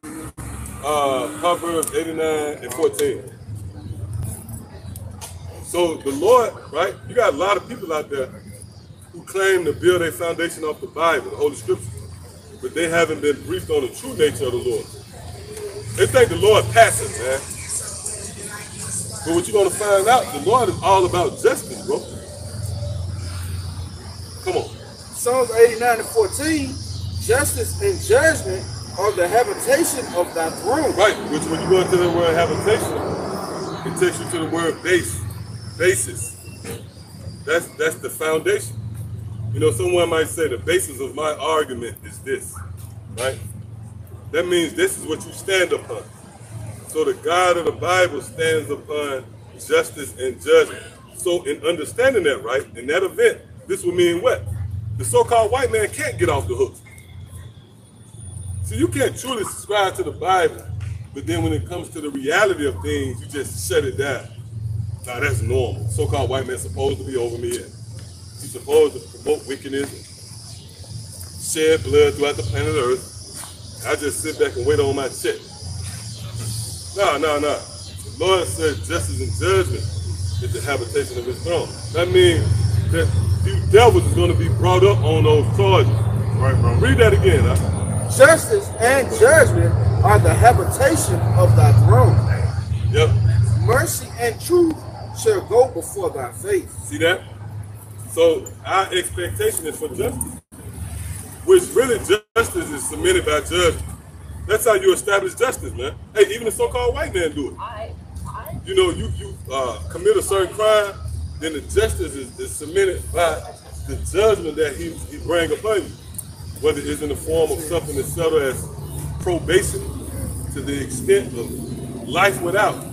Uh, Proverbs 89 and 14. So the Lord, right? You got a lot of people out there who claim to build a foundation off the Bible, the Holy Scripture, but they haven't been briefed on the true nature of the Lord. They think the Lord passive, man. But what you're gonna find out, the Lord is all about justice, bro. Come on. Psalms 89 and 14, justice and judgment are the habitation of thy throne. Right, which when you go into the word habitation, it takes you to the word base, basis. That's that's the foundation. You know, someone might say the basis of my argument is this, right? That means this is what you stand upon. So the God of the Bible stands upon justice and judgment. So in understanding that, right, in that event, this would mean what? The so-called white man can't get off the hook. So you can't truly subscribe to the Bible, but then when it comes to the reality of things, you just shut it down. Now that's normal. So-called white man supposed to be over me. And he's supposed to promote wickedness, and shed blood throughout the planet Earth. I just sit back and wait on my check. No, no, no. The Lord said justice and judgment is the habitation of his throne. That means that these devils is going to be brought up on those charges. Right, bro. Read that again. Huh? Justice and judgment are the habitation of thy throne. Yep. Mercy and truth shall go before thy face. See that? So our expectation is for justice, which really justice is submitted by judgment. That's how you establish justice, man. Hey, even the so-called white man do it. You know, you you uh, commit a certain crime, then the justice is, is submitted by the judgment that he, he bring upon you, whether it's in the form of something as subtle as probation to the extent of life without.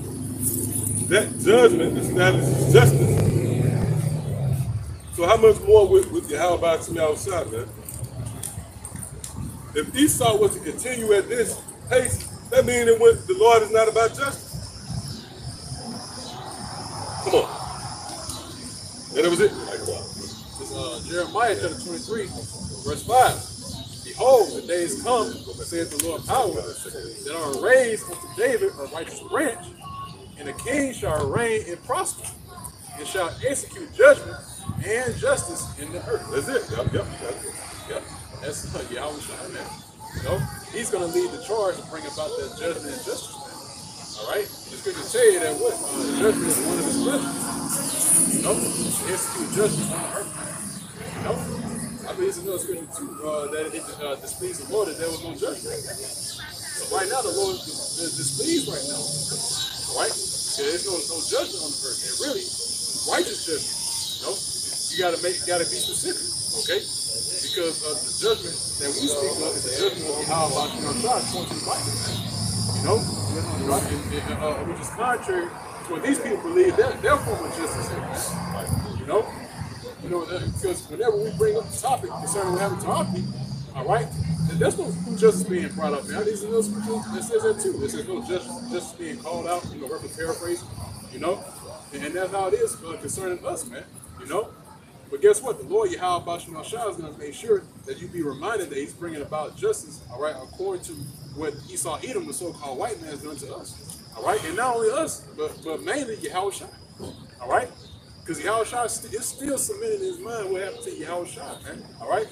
That judgment establishes justice. So how much more with, with about you outside, man? If Esau was to continue at this pace, that means that the Lord is not about justice. Come on. And that was it. Uh, Jeremiah chapter 23, verse 5. Behold, the days come, saith the Lord power, that are raised unto David a righteous branch, and the king shall reign and prosper, and shall execute judgment and justice in the earth. That's it. Yep, yep, that's it. Yep. That's uh, Yahawashi, man. You know, he's going to lead the charge to bring about that judgment and justice. All right? The scripture tell you that what? Uh, judgment is one of his pleasures. You know, execute judgment on earth. I mean, it's another scripture too, uh, that it uh, displeased the Lord that there was no judgment. So right now, the Lord is displeased right now. All right? There's no, no judgment on the earth. And really, righteous judgment. Know? You gotta make, gotta be specific. Okay? Because uh, the judgment that we speak of is the judgment of how about you know God according to Bible. You know, which is contrary to what these people believe their, their form of justice is. You know, you know, uh, because whenever we bring up the topic concerning what happened to our people, all right, there's no justice being brought up now. There's no scripture that says that too. It says no justice, justice being called out. You know, roughly paraphrase. You know, and, that's how it is uh, concerning us, man. You know, but guess what? The Lord Yahweh Bashim Shah is going to make sure that you be reminded that He's bringing about justice, all right, according to what Esau Edom, the so-called white man, has done to us, all right, and not only us, but but mainly Yahawashi, all right, because Yahawashi is still cementing in his mind what happened to Yahawashi, man, all right,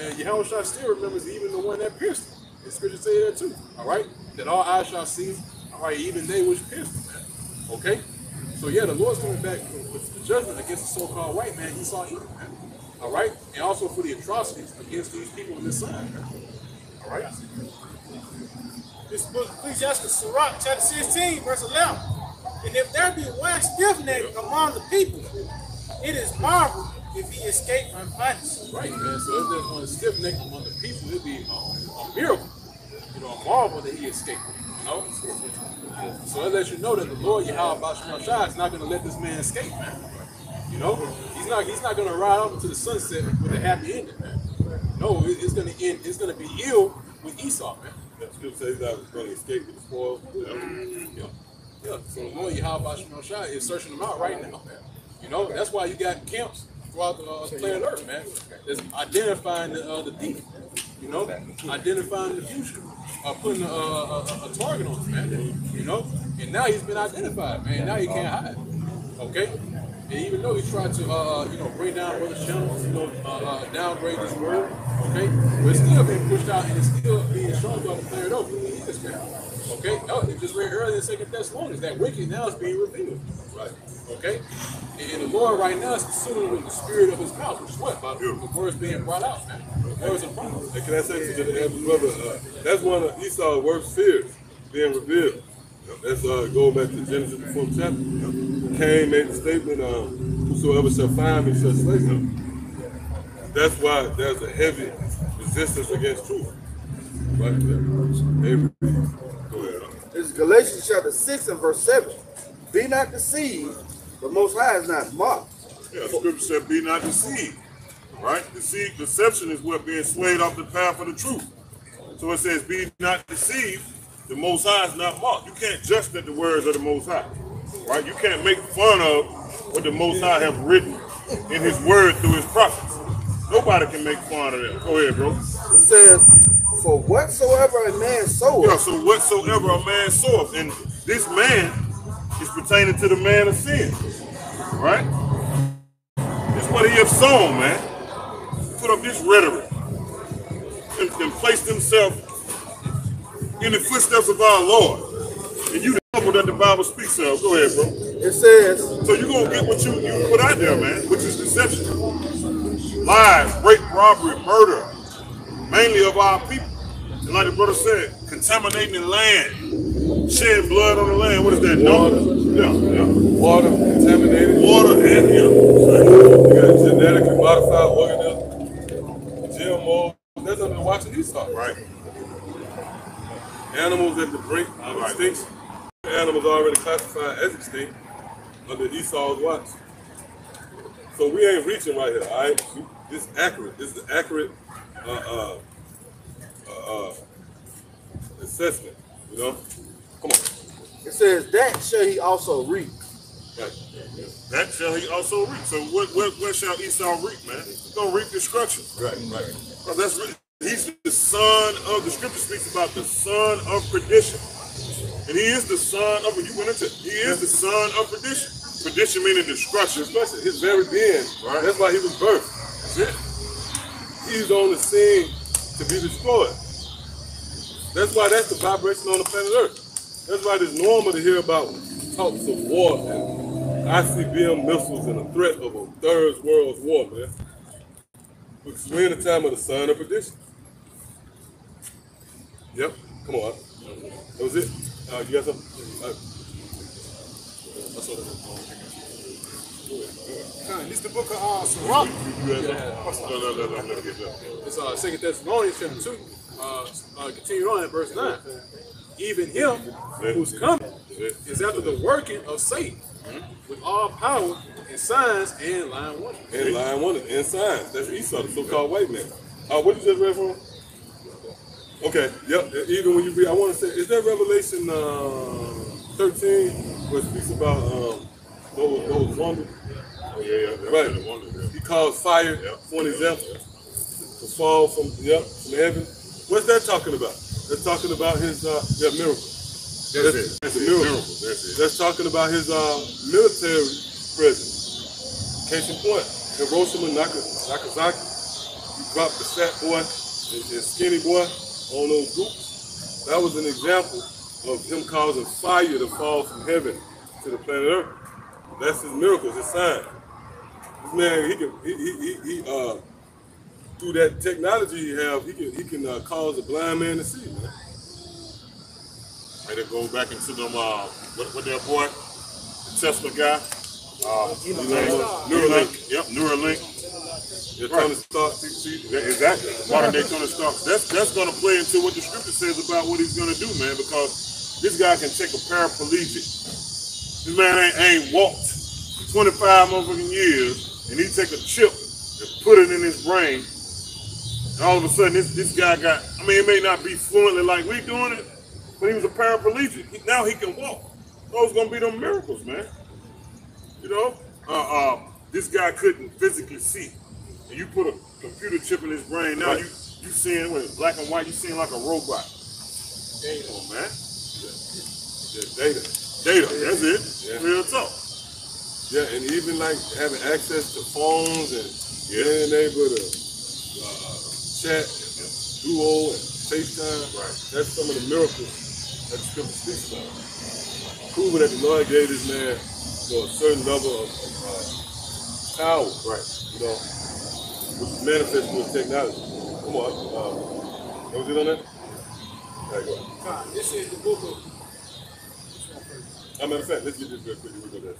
and Yahawashi still remembers even the one that pierced him. The scripture say that too, all right, that all eyes shall see, all right, even they which pierced him, okay. So yeah, the Lord's coming back with the judgment against the so-called white man Esau Edom, man. All right, and also for the atrocities against these people in this side. All right. This book Ecclesiastes, Sirach, chapter 16, verse 11. And if there be one stiff neck among the people, it is marvel if he escape unpunished. Right, man. So if there's one stiff neck among the people, it'd be a, a miracle, you know, a marvel that he escaped. You know. So it lets you know that the Lord Yahweh Bashim Shah is not going to let this man escape, man. You know, he's not he's not going to ride off into the sunset with a happy ending, man. No, it- it's going to end. It's going to be ill with Esau, man. That scripture says he's not going to escape with the spoils. Yeah. Yeah. So the Lord Yahweh Shemel Shai is searching them out right now, man. You know, that's why you got camps throughout the uh, planet Earth, man. It's identifying the, uh, the thief, you know, identifying the future, uh, putting a, a, a, a target on him, man. You know, and now he's been identified, man. Now he can't hide. Okay. And even though he tried to, uh, you know, bring down Brother Shannon, you know, uh, uh, downgrade this word, okay, but it's still being pushed out and it's still being shown throughout the Earth. Who he is, man. Okay, oh, it just read earlier in Second Thessalonians that wicked now is being revealed. Right. Okay, and, the Lord right now is consuming with the spirit of His mouth, which is what by the words being brought out, man. The words of promise. And can I say to the brother, uh, that's one of Esau's worst fears being revealed. That's uh, going back to Genesis the fourth chapter. Cain made the statement, um, "Whosoever shall find me shall slay him." That's why there's a heavy resistance against truth. Right there. Every- Go ahead. This is Galatians chapter 6 and verse 7. Be not deceived, the Most High is not mocked. Yeah, scripture said, "Be not deceived." Right? Deceit, deception is what being swayed off the path of the truth. So it says, "Be not deceived." The Most High is not mocked. You can't just at the words of the Most High. Right? You can't make fun of what the Most High have written in His Word through His prophets. Nobody can make fun of that. Go ahead, bro. It says, For whatsoever a man soweth, Yeah, so whatsoever a man soweth, and this man is pertaining to the man of sin. Right? It's what he have sown, man. Put up this rhetoric and, and placed himself in the footsteps of our Lord. And you the couple that the Bible speaks of. Go ahead, bro. it says, So you're gonna get what you, you put out there, man, which is deception. Lies, rape, robbery, murder, mainly of our people. And like the brother said, contaminating the land, shedding blood on the land. What is that? Water. No? Yeah, yeah. Water contaminated. Water and yeah. You got genetically modified organisms, GMO. That's under the watch of Esau. Right. Animals at the brink of Right. extinction. Animals already classified as extinct under Esau's watch. So we ain't reaching right here, all right? This accurate. This is accurate uh, uh, uh, uh, assessment, you know? Come on. it says, That shall he also reap. Right. That shall he also reap. So what, what, what shall Esau reap, man? He's gonna reap destruction. Right, right. Well, that's really, he's the son of the scripture speaks about the son of perdition. And he is the son of you went into he is the son of perdition. Perdition meaning destruction. Especially his very being. Right. That's why he was birthed. That's it. He's on the scene to be destroyed. That's why that's the vibration on the planet Earth. That's why it's normal to hear about talks of war and ICBM missiles and a threat of a third world war, man. Because we're in the time of the son of perdition. Yep, come on. That was it. Uh, you got something? Uh, that's what it is. Huh, This the book of uh, Sirach. You? No, no, no, no, no. It's uh, Second Thessalonians chapter two. Uh, uh, continue on at verse nine. Even him who's coming is after the working of Satan with all power and signs and lying wonders. In line one, and signs. That's Esau, the so-called white man. Uh, what you just read from? Okay, yep. Even when you read, I want to say, is that Revelation uh, 13, where it speaks about um, those, those wonders? Oh, yeah, yeah. Right. wonder, yeah. He calls fire for an example to fall from, yep, from heaven. What's that talking about? That's talking about his uh, yeah, miracle. That's, That's- it. that's That's a miracle. Miracle. That's it. That's talking about his uh, military presence. Case in point, Hiroshima, Nagasaki, he dropped the fat boy and, and skinny boy on those groups. That was an example of him causing fire to fall from heaven to the planet Earth. That's his miracles, his sign. This man, he can, he, he, he, he uh, through that technology he have, he can, he can uh, cause a blind man to see, man. And it goes back into them, uh, what, what that boy, the Tesla guy, uh, Neuralink. Yep, Neuralink. Your Right. Tony Stark, see, exactly. Modern. That's that's going to play into what the scripture says about what he's going to do, man. Because this guy can take a paraplegic. This man ain't, ain't walked 25 motherfucking years, and he take a chip and put it in his brain. And all of a sudden this, this guy got, I mean, it may not be fluently like we doing it, but he was a paraplegic. He, now he can walk. Those gonna be them miracles, man. You know, uh, uh, this guy couldn't physically see, and you put a computer chip in his brain. Now you you seeing with black and white, you seeing like a robot. Come on, man. Yeah, data. Data, that's it. Yeah. Real talk. Yeah, and even like having access to phones and Yeah. being able to uh, chat, and duo and FaceTime. Right. That's some of the miracles that the scripture speaks about. Proving that the Lord gave this man you know, a certain level of, of uh, power, Right. you know, which is manifest through technology. Come on. Um, that was it on that? There you go. God, this is the book of As a matter of fact, let's get this real quick. We'll go there.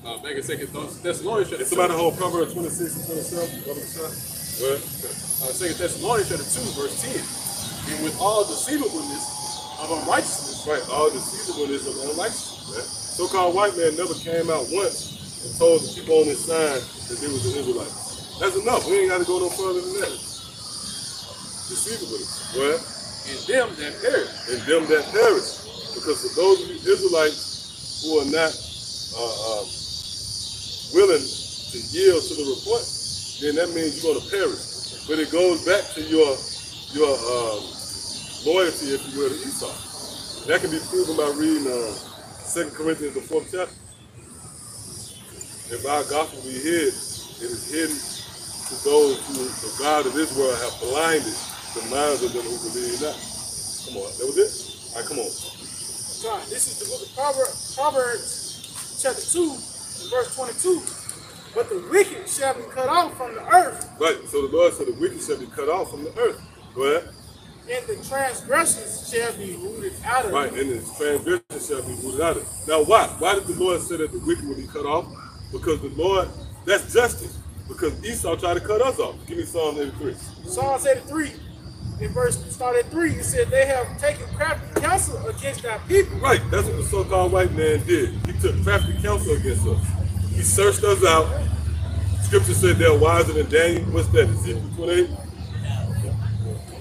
Uh, back in Second Thessalonians chapter It's about the whole Proverbs 26 and 27. Brother Bashar. Uh, Second Thessalonians chapter two, verse ten. And with all deceivableness of unrighteousness, Right, all deceivableness of unrighteousness. Right? So-called white man never came out once and told the people on his sign that they was an Israelite. That's enough. We ain't got to go no further than that. Deceivableness. Well, and them that perish. and them that perish. Because for those of you Israelites who are not uh, um, willing to yield to the report, then that means you're going to perish. But it goes back to your your um, loyalty, if you will, to Esau. That can be proven by reading uh, 2 Corinthians, the fourth chapter. If our gospel be hid, it is hidden to those who the God of this world have blinded the minds of them who believe not. Come on, that was it? All right, come on. God. This is the book of Proverbs, Proverbs chapter 2, verse 22. But the wicked shall be cut off from the earth, Right, so the Lord said the wicked shall be cut off from the earth. Go ahead. and the transgressors shall be rooted out of Right, and the transgression shall be rooted out of it. Now, why? Why did the Lord say that the wicked will be cut off? Because the Lord, that's justice. Because Esau tried to cut us off. Give me Psalm 83. Psalms 83, in verse start at 3, it said, They have taken crafty counsel against thy people. Right, that's what the so-called white man did. He took crafty counsel against us. He searched us out. Scripture said they're wiser than Daniel. What's that? Ezekiel 28?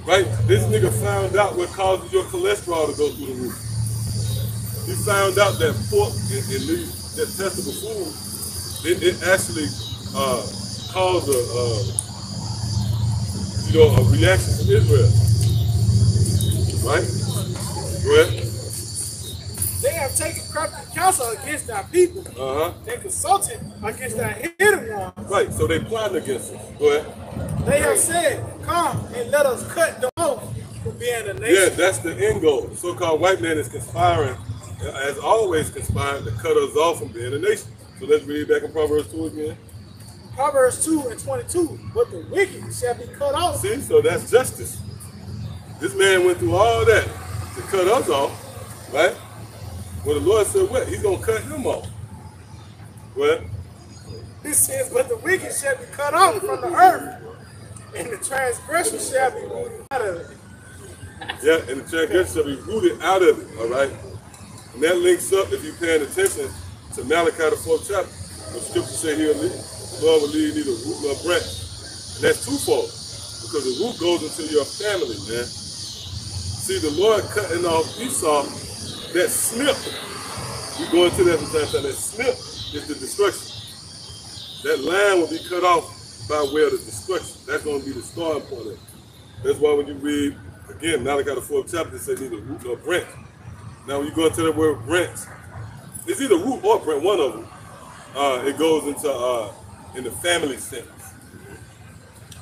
Right? This nigga found out what causes your cholesterol to go through the roof. He found out that pork and, and that testable food, it, it actually uh, caused a, uh, you know, a reaction from Israel. Right? Ahead. They have taken crafty counsel against thy people. Uh-huh. They consulted against thy hidden ones. Right, so they plotting against us. Go ahead. They have said, Come and let us cut them off from being a nation. Yeah, that's the end goal. So-called white man is conspiring, as always conspiring, to cut us off from being a nation. So let's read back in Proverbs 2 again. Proverbs 2 and 22. But the wicked shall be cut off. See, so that's justice. This man went through all that to cut us off, right? Well, the Lord said, what? He's going to cut him off. What? It says, But the wicked shall be cut off from the earth, and the transgressor shall be rooted out of it. Yeah, and the transgression shall be rooted out of it, all right? And that links up, if you're paying attention, to Malachi, the fourth chapter. The scripture say he'll Lord will lead neither root nor branch. And that's twofold, because the root goes into your family, man. See, the Lord cutting off Esau, that snip, we go into that time, that snip is the destruction. That line will be cut off by way of the destruction. That's going to be the starting point of it. That's why when you read, again, Malachi the fourth chapter, it says neither root nor branch. Now, when you go into the word branch, it's either root or branch, one of them. Uh, it goes into, uh, in the family sense.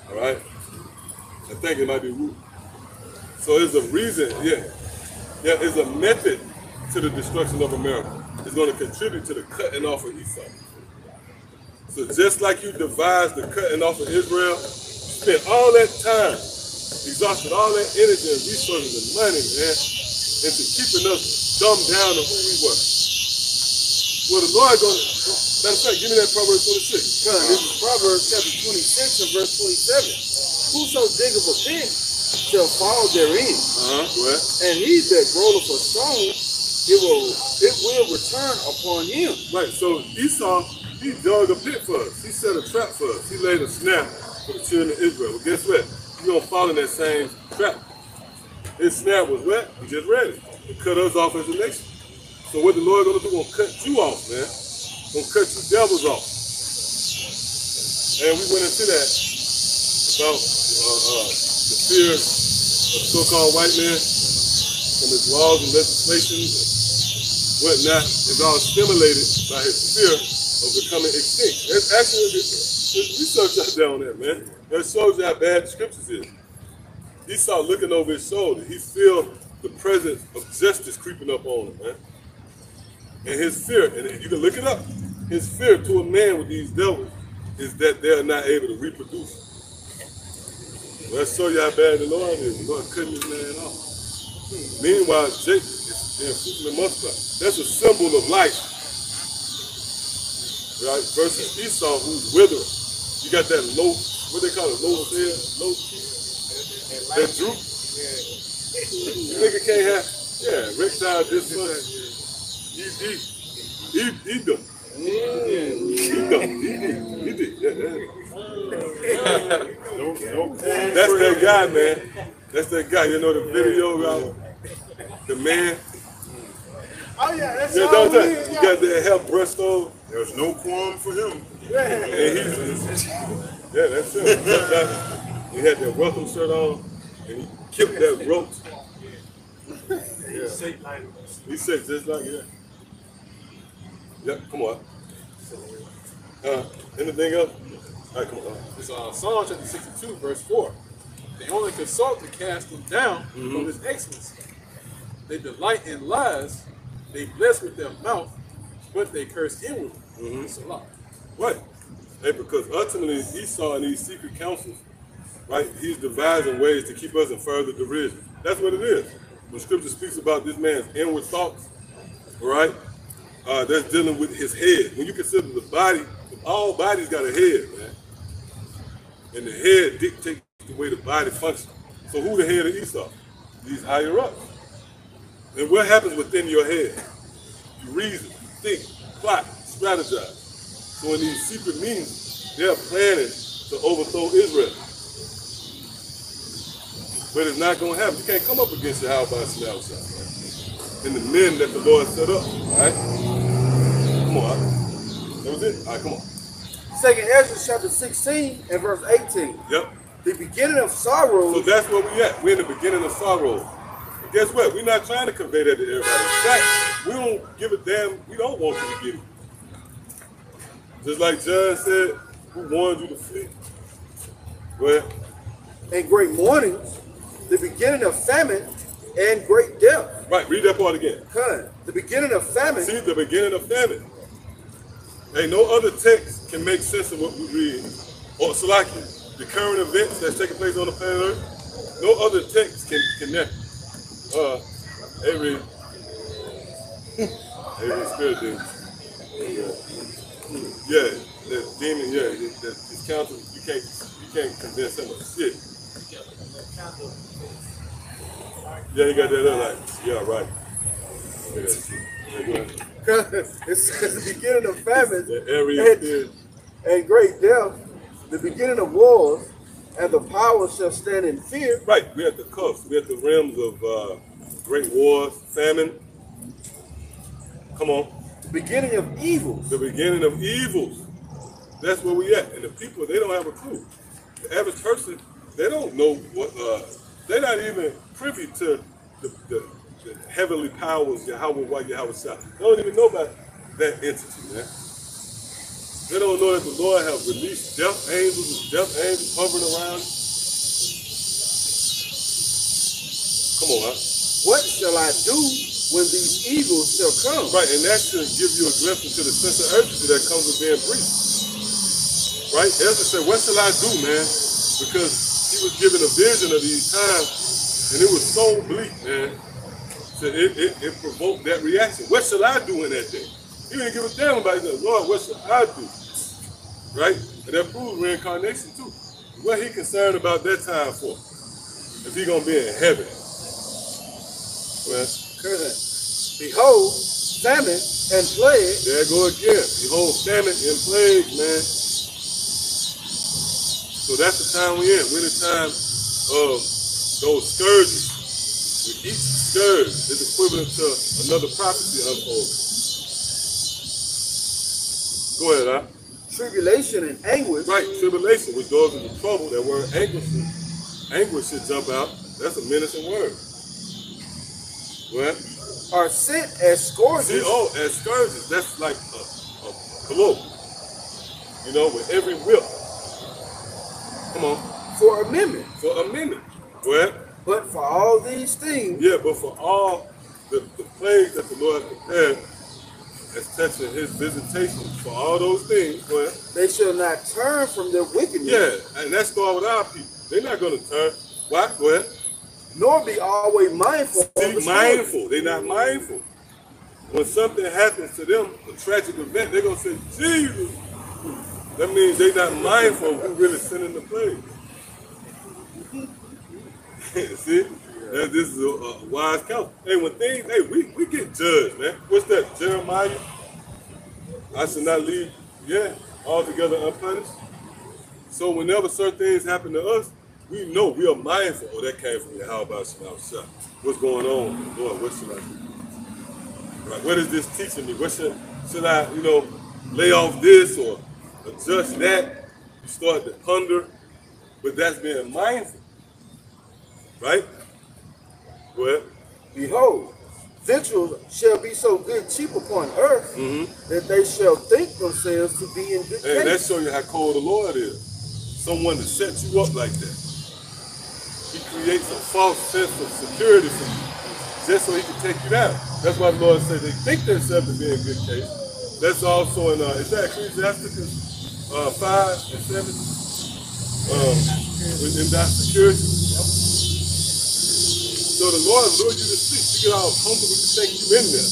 All right? I think it might be root. So there's a reason, yeah. Yeah, it's a method to the destruction of America. It's going to contribute to the cutting off of Esau. So just like you devised the cutting off of Israel, spent all that time, exhausted all that energy and resources and money, man, into keeping us dumbed down to who we were. Well, the Lord going to, matter of fact, give me that Proverbs 26. God, this is Proverbs chapter 26 and verse 27. Whoso diggeth a pit shall fall therein, Uh-huh. Well, and he that rolleth a stone, it will it will return upon him. right, so Esau, he dug a pit for us. He set a trap for us. He laid a snare for the children of Israel. Well, guess what? you're gonna fall in that same trap. His snare was wet, we just read it. It cut us off as a nation. So what the Lord gonna do, gonna cut you off, man. Gonna cut you devils off. And we went into that about uh, uh, the fear of so-called white men and his laws and legislations and whatnot is all stimulated by his fear of becoming extinct. That's actually there's research out there on that, man. That shows you how bad the scriptures is. Esau looking over his shoulder. He feel the presence of justice creeping up on him, man. And his fear, and you can look it up, his fear to a man with these devils is that they are not able to reproduce. Let's show you how bad the Lord is. The Lord cutting this man off. Meanwhile, Jacob is being fruitful and multiply. That's a symbol of life. Right? Versus Esau, who's withering. You got that low, what they call it, low fear, low. That droop. You nigga can't have, yeah, reptile this did. He did. Yeah, yeah. That's that guy, man. That's that guy. You know the video about the man. Oh yeah, that's Yeah, all don't we that. is, He yeah. got that hair brushed over. There's no qualm for him. And he's, yeah, that's it. That- that- He had that welcome shirt on, and he killed that rope. Yeah. He said just like that. Yep, come on. Uh, anything else? All right, come on. It's uh, Psalm chapter 62, verse 4. They only consult to cast them down Mm-hmm. from his excellency. They delight in lies. They bless with their mouth, but they curse inwardly. Mm-hmm. It's a lot. Right. Hey, because ultimately Esau and these secret councils, right, he's devising ways to keep us in further derision. That's what it is. When scripture speaks about this man's inward thoughts, all right, uh, that's dealing with his head. When you consider the body, all bodies got a head, man. And the head dictates the way the body functions. So who the head of Esau? These higher ups. And what happens within your head? You reason, think, plot, strategize. So in these secret meetings, they're planning to overthrow Israel. But it's not going to happen. You can't come up against the house by Shal And the men that the Lord set up, right? Come on. That was it? All right, come on. Second Ezra chapter 16 and verse 18. Yep. The beginning of sorrow. So that's where we at. We're in the beginning of sorrow. But guess what? We're not trying to convey that to everybody. In fact, we don't give a damn. We don't want you to get it. Just like John said, who warned you to flee? Well. and great mournings, the beginning of famine and great death. Right, read that part again. Huh. The beginning of famine. See, the beginning of famine. Hey, no other text can make sense of what we read. Or Salaki, the current events that's taking place on the planet Earth, no other text can connect. Uh, every, every spirit demon. Yeah, the demon, yeah, the, the, council, you can't, you can't convince him of shit. Yeah, you got that other, like, yeah, right. Yeah, yeah, go ahead. it says the beginning of famine The area and, and great death, the beginning of wars, and the power shall stand in fear. Right, we're at the cusp. We're at the realms of uh, great wars, famine. Come on. The beginning of evils. The beginning of evils. That's where we at. And the people, they don't have a clue. The average person, they don't know what, uh, they're not even privy to the, the, the heavenly powers, Yahweh, White Yahweh Shah. They don't even know about that entity, man. They don't know that the Lord have released death angels and death angels hovering around. Come on, huh? What shall I do when these evils shall come? Right, and that should give you a glimpse into the sense of urgency that comes with being brief. Right? Ezra said, What shall I do, man? Because he was given a vision of these times, and it was so bleak, man. So it, it, it provoked that reaction. What shall I do in that day? He didn't give a damn about it. Lord, what shall I do? Right? And that proves reincarnation too. What he concerned about that time for? If he gonna be in heaven. Well, Behold, famine and plague. There go again. Behold, famine and plague, man. So that's the time we're in. We're in the time of those scourges, with each scourge is equivalent to another prophecy unfolding. Go ahead, huh? Tribulation and anguish Right, tribulation, which goes into trouble. That word anguish, anguish should jump out. That's a menacing word. Well, are sent as see, scourges oh, as scourges, that's like a, a blow. You know, with every whip. Come on, for a minute. for a minute. But for all these things, yeah, but for all the, the plagues that the Lord prepared as touching his visitation, for all those things, well, they shall not turn from their wickedness, yeah, and that's going with our people. They're not going to turn. Why? Go ahead. nor be always mindful Be mindful. They're not mindful. When something happens to them, a tragic event, they're gonna say, Jesus. That means they're not mindful of who really sent in the plague. See? That this is a, a wise counsel. Hey, when things, hey, we, we get judged, man. What's that? Jeremiah? I should not leave, yeah, altogether unpunished. So whenever certain things happen to us, we know we are mindful. Oh, that came from you. How about Shema Shah? What's going on, Lord? What should I do? Right. What is this teaching me? What should should I, you know, lay off this or adjust that? You start to ponder, but that's being mindful, right? Well, Behold, victuals shall be so good cheap upon earth that they shall think themselves to be in good and that shows you how cold the Lord is. Someone to set you up like that. He creates a false sense of security for you, just so he can take you down. That's why the Lord said they think themselves to be in good case. That's also in, uh, is that Ecclesiasticus uh, 5 and 7? Um, in that security. So the Lord lured you to sleep. You get all comfortable, you think you in there.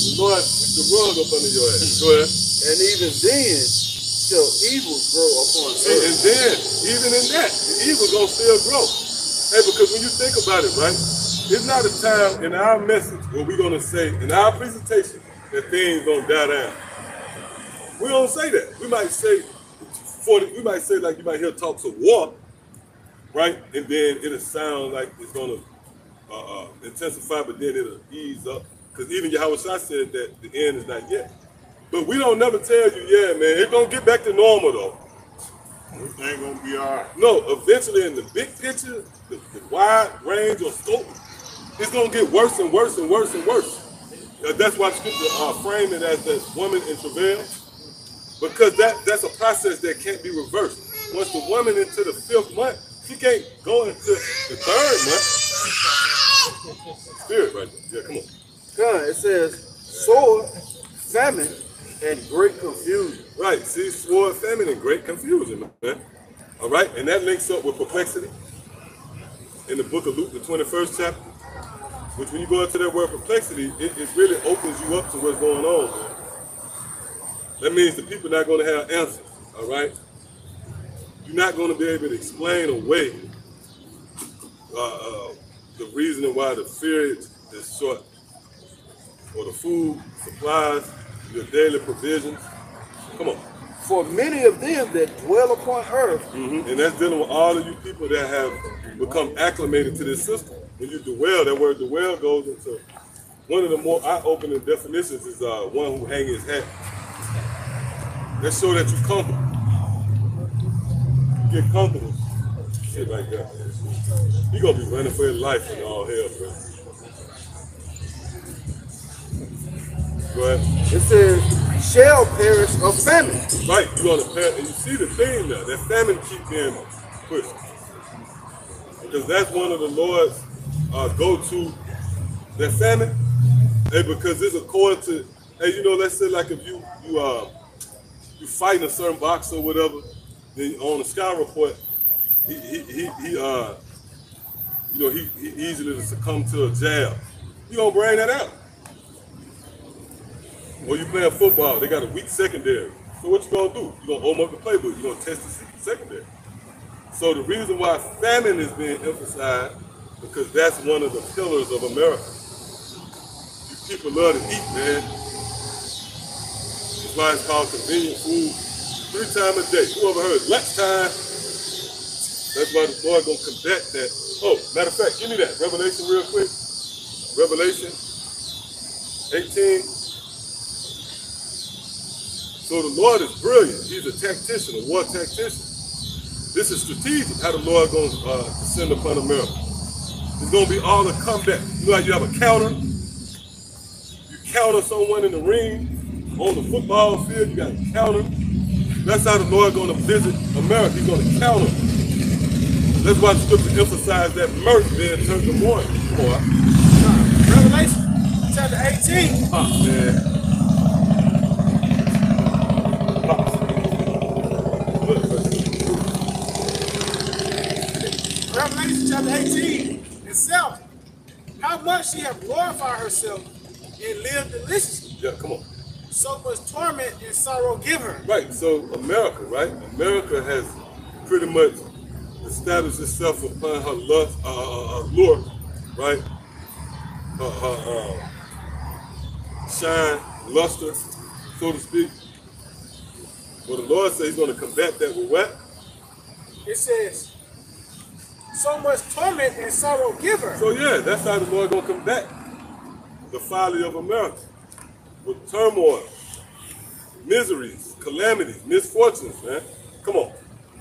The Lord sweep the rug up under your ass. Go ahead. And even then shall evil grow upon See, and earth. then, even in that, the evil gonna still grow. Hey, because when you think about it, right, it's not a time in our message where we're gonna say, in our presentation, that things gonna die down. We don't say that. We might say, for the, we might say like you might hear talks of war, right, and then it'll sound like it's gonna uh, uh, intensify, but then it'll ease up. Because even Yahawashi said that the end is not yet. But we don't never tell you, yeah, man, it's gonna get back to normal though. Everything gonna be all right. No, eventually in the big picture, the, the wide range of scope, it's gonna get worse and worse and worse and worse. Uh, that's why scripture uh, frame it as that woman in travail, because that that's a process that can't be reversed. Once the woman into the fifth month, she can't go into the third month. Spirit, right there. Yeah, come on. God, it says sword, famine, and great confusion. Right. See, sword, famine, and great confusion, man. All right, and that links up with perplexity in the book of Luke, the 21st chapter. Which, when you go into that word perplexity, it, it really opens you up to what's going on, man. That means the people not going to have answers. All right. You're not going to be able to explain away uh, uh, the reason why the fridge is short, or the food supplies, your daily provisions. Come on. For many of them that dwell upon earth Mhm. And that's dealing with all of you people that have become acclimated to this system. When you dwell, that word dwell goes into one of the more eye-opening definitions is uh, one who hang his hat. That show that you're comfortable. You get comfortable. Shit like that. You're gonna be running for your life in all hell, bro. Ahead. it says shall perish of famine. Right, you're gonna pair, and you see the thing now, that famine keep being pushed. Because that's one of the Lord's uh, go-to, that famine, hey, because it's according to, hey, you know, let's say like if you, you, uh, you fighting a certain boxer or whatever, on the sky report, he, he, he, he uh, you know, he, he easily to succumb to a jab. You gonna bring that out. Or you playing football, they got a weak secondary. So what you gonna do? You gonna open up the playbook. You gonna test the se- secondary. So the reason why famine is being emphasized because that's one of the pillars of America. You people love to eat, man. That's why it's called convenient food. Three times a day. Who ever heard time, That's why the Lord gonna combat that. Oh, matter of fact, give me that Revelation real quick. Revelation 18. So the Lord is brilliant. He's a tactician, a war tactician. This is strategic. How the Lord gonna uh, descend upon America? It's gonna be all the combat. You know how you have a counter. You counter someone in the ring on the football field. You got a counter. That's how the Lord gonna visit America. He's gonna count them. That's why the scripture emphasized that mirth being turned to mourning. Come on. Revelation chapter 18. Oh, man. Revelation chapter 18 itself. How much she have glorified herself and lived deliciously. Yeah, come on. So much torment and sorrow give her. Right. So America, right? America has pretty much established itself upon her lust, uh, uh, uh, lure, right? Her, her uh, shine, luster, so to speak. Well, the Lord says He's going to combat that with what? It says, so much torment and sorrow give her. So yeah, that's how the Lord going to combat the folly of America with turmoil, miseries, calamities, misfortunes, man. Come on.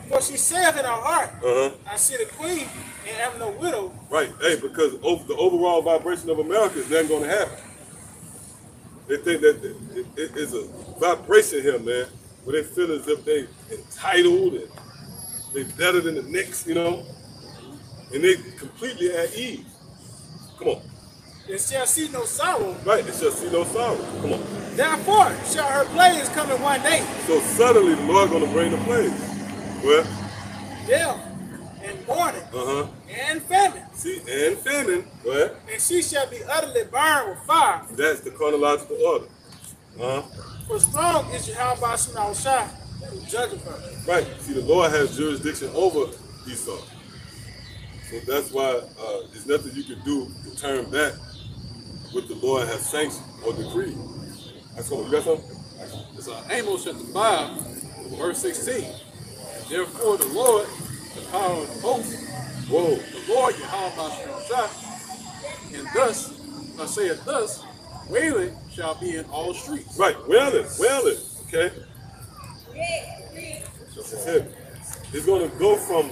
For she saith in her heart, Uh huh. I see the queen and have no widow. Right. Hey, because over the overall vibration of America is nothing going to happen. They think that it, it, it's a vibration here, man, where they feel as if they entitled and they better than the next, you know, and they completely at ease. Come on. And shall see no sorrow. Right. They shall see no sorrow. Come on. Therefore shall her plagues come in one day. So suddenly the Lord going to bring the plague. Well, Death and mourning uh huh. and famine. See, and famine. Well, And she shall be utterly burned with fire. that's the chronological order. Uh huh. For strong is Jehovah Shemal Shah who judgeth her. Right. See, the Lord has jurisdiction over Esau. So that's why uh, there's nothing you can do to turn back what the Lord has sanctioned or decreed. That's what you got something? It's uh, Amos chapter 5, verse 16. Therefore the Lord, the power of the host, Whoa. the Lord Yahweh Shah, and thus, I say it thus, wailing shall be in all streets. Right. Wailing. Wailing. Okay. That's it. It's going to go from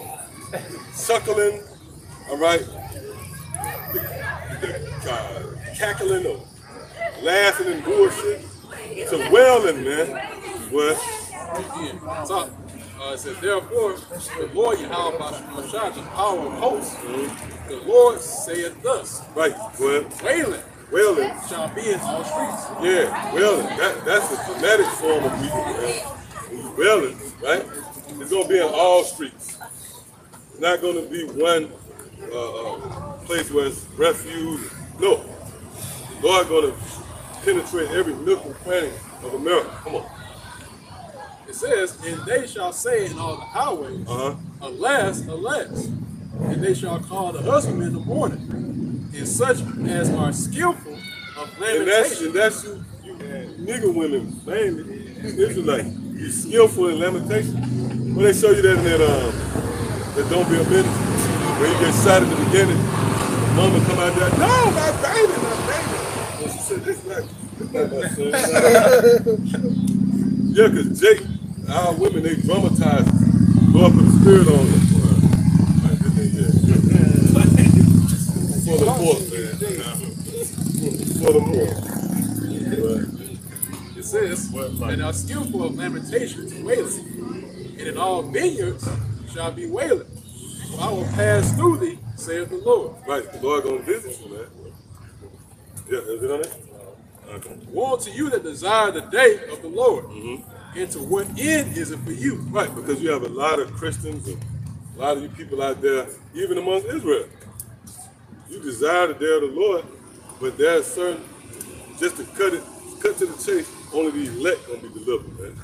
suckling, all right, uh, cackling or laughing and bullshit, to wailing, man. What? Yeah. So, uh, it says, therefore, the Lord Yahweh Shah, the power of hosts, the Lord saith thus, Right. What? wailing Wailing. shall be in all streets. Yeah, wailing. That, that's the dramatic form of music, man. Wailing, right? It's gonna be in all streets. It's not gonna be one uh, uh, place where it's refuge. No. Lord gonna penetrate every nook and cranny of America. Come on. It says, and they shall say in all the highways, Uh-huh. Alas, alas, and they shall call the husbandmen in the morning, and such as are skillful of And that's lamentation. and that's you, you nigger women mainly. Israelite. You're skillful in lamentation. When they show you that in that um that don't be a minute, where you get shot at the beginning, mama come out there, no, my baby, my baby. And she said, this is not, this not my son. yeah, because Jake, our women, they dramatize. Lord put the spirit on them. Right, this ain't it. For the poor, man. For the poor. It says, and are skillful of lamentations, wailing, and in all vineyards shall be wailing. For I will pass through thee, saith the Lord. Right, the Lord gonna visit you, man. Yeah, is it on it? Okay. Woe to you that desire the day of the Lord, Mm-hmm. and to what end is it for you? Right, because you have a lot of Christians and a lot of you people out there, even among Israel. You desire the day of the Lord, but there are certain, just to cut it, cut to the chase, only the elect gonna be delivered, man.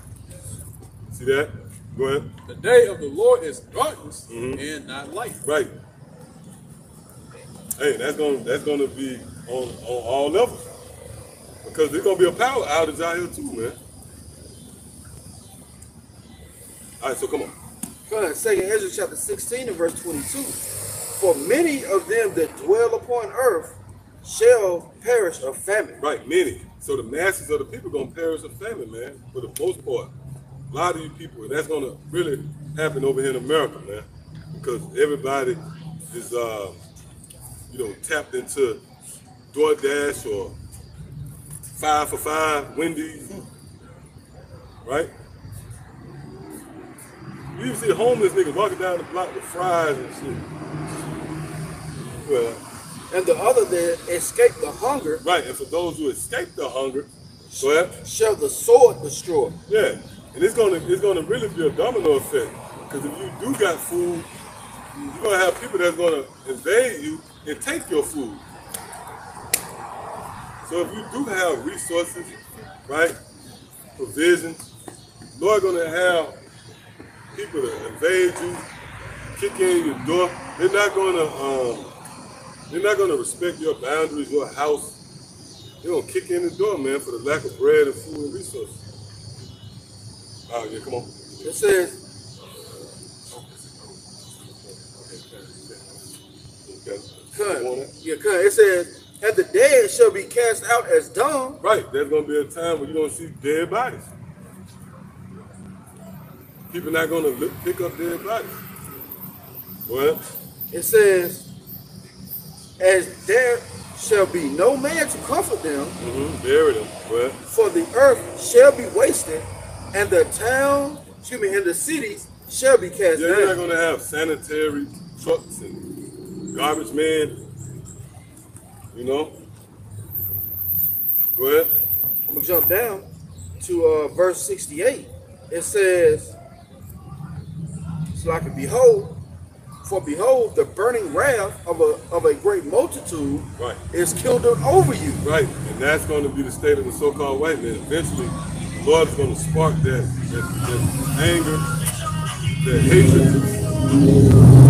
See that? Go ahead. The day of the Lord is darkness Mhm. and not light. Right. Hey, that's gonna that's gonna be on on all levels. Because there's gonna be a power outage out here too, man. All right, so come on. Second Ezra chapter 16 and verse 22. For many of them that dwell upon earth shall perish of famine. Right, many. So the masses of the people gonna perish of famine, man, for the most part. A lot of you people, and that's gonna really happen over here in America, man. Because everybody is uh, you know, tapped into DoorDash or five for five, Wendy's. Right? You even see homeless niggas walking down the block with fries and shit. Well, And the other that escape the hunger right, and for those who escape the hunger, ahead. shall the sword destroy. Yeah, and it's gonna it's gonna really be a domino effect because if you do got food, you're gonna have people that's gonna invade you and take your food. So if you do have resources, right, provisions, Lord gonna have people to invade you, kick in your door. They're not gonna um, they're not gonna respect your boundaries, your house. They're gonna kick in the door, man, for the lack of bread and food and resources. Oh yeah, come on. It says, Okay. Cut. You want it? Yeah, cut. It says, and the dead shall be cast out as dung, Right, there's gonna be a time when you're gonna see dead bodies. People not gonna look, pick up dead bodies. Well, it says, as there shall be no man to comfort them, mm-hmm, bury them. Well, for the earth shall be wasted, and the town, excuse me, and the cities shall be cast yeah, you're not gonna have sanitary trucks and garbage men. You know. Go ahead. I'm gonna jump down to uh, verse 68. It says, "So I can behold, for behold, the burning wrath of a of a great multitude Right. is kindled over you." Right, and that's going to be the state of the so-called white man. Eventually, the Lord is going to spark that, that, that anger, that hatred.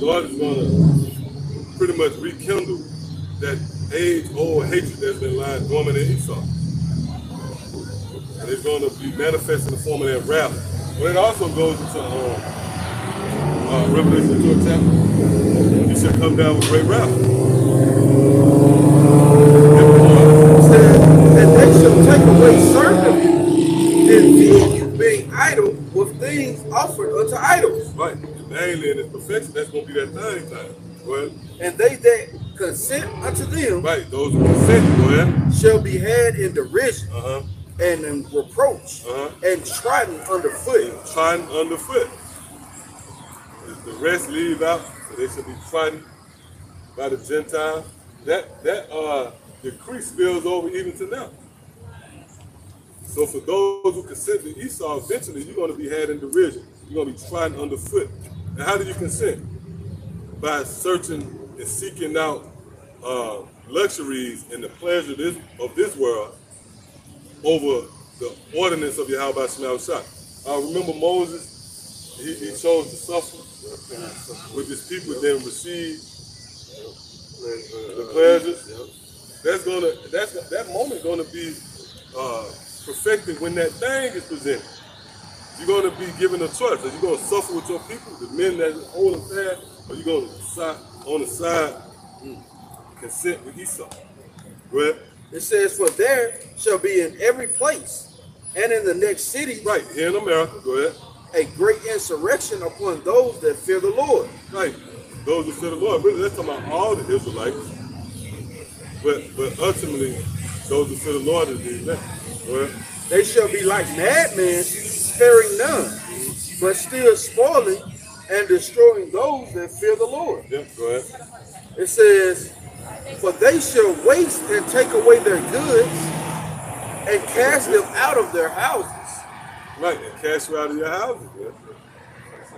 Lord is going to pretty much rekindle that age-old hatred that's been lying dormant in Esau. And it's going to be manifest in the form of that wrath. But it also goes into um, uh, Revelation 2 chapter. He shall come down with great wrath. "And they shall take away certain of you, and feed you, being idle with things offered unto idols. Right. And mainly its perfection, that's to be that thing time. Ahead. And they that consent unto them Right. Those who consent, go ahead. shall be had in derision Uh-huh. and in reproach Uh-huh. and trodden underfoot." Trodden underfoot. The rest leave out, so they should be trodden by the Gentiles. That that uh decree spills over even to now. So for those who consent to Esau, eventually you're going to be had in derision. You're going to be trodden underfoot. And how do you consent? By searching and seeking out uh, luxuries and the pleasure this, of this world over the ordinance of your Yahweh Shema Shah. I remember Moses, he, he chose to suffer with his people, then receive the pleasures. That's gonna that's that moment gonna be uh, perfected when that thing is presented. You're gonna be given a choice. Are you gonna suffer with your people, the men that hold them fast, or you gonna side on the side hmm. consent with Esau? Well, It says, For there shall be in every place and in the next city right here in America, go ahead. a great insurrection upon those that fear the Lord. Right. Those that fear the Lord. Really, that's talking about all the Israelites. But but ultimately, those that fear the Lord is the elect. Well, They shall be like madmen, sparing none, but still spoiling and destroying those that fear the Lord. yeah, go ahead. It says, For they shall waste and take away their goods and cast them out of their houses. Right, and cast you out of your houses. Yeah.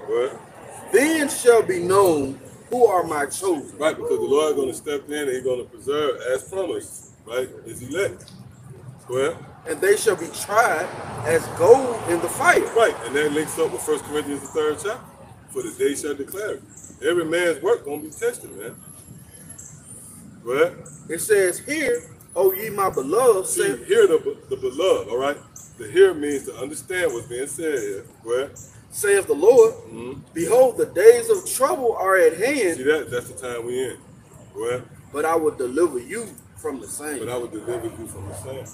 Well, Then shall be known who are my chosen. right, because the Lord is going to step in and He's going to preserve as promised, right? His elect. Go ahead. And they shall be tried as gold in the fire. Right, and that links up with 1 Corinthians the third chapter. For the day shall declare it. Every man's work gonna be tested, man. Ahead. It says, Here, O ye my beloved, See, say, hear the, the beloved, all right? To hear means to understand what's being said here. Ahead. saith the Lord. Mhm. Behold, the days of trouble are at hand, See that? That's the time we in. Ahead. but I will deliver you from the same. But I will deliver you from the same.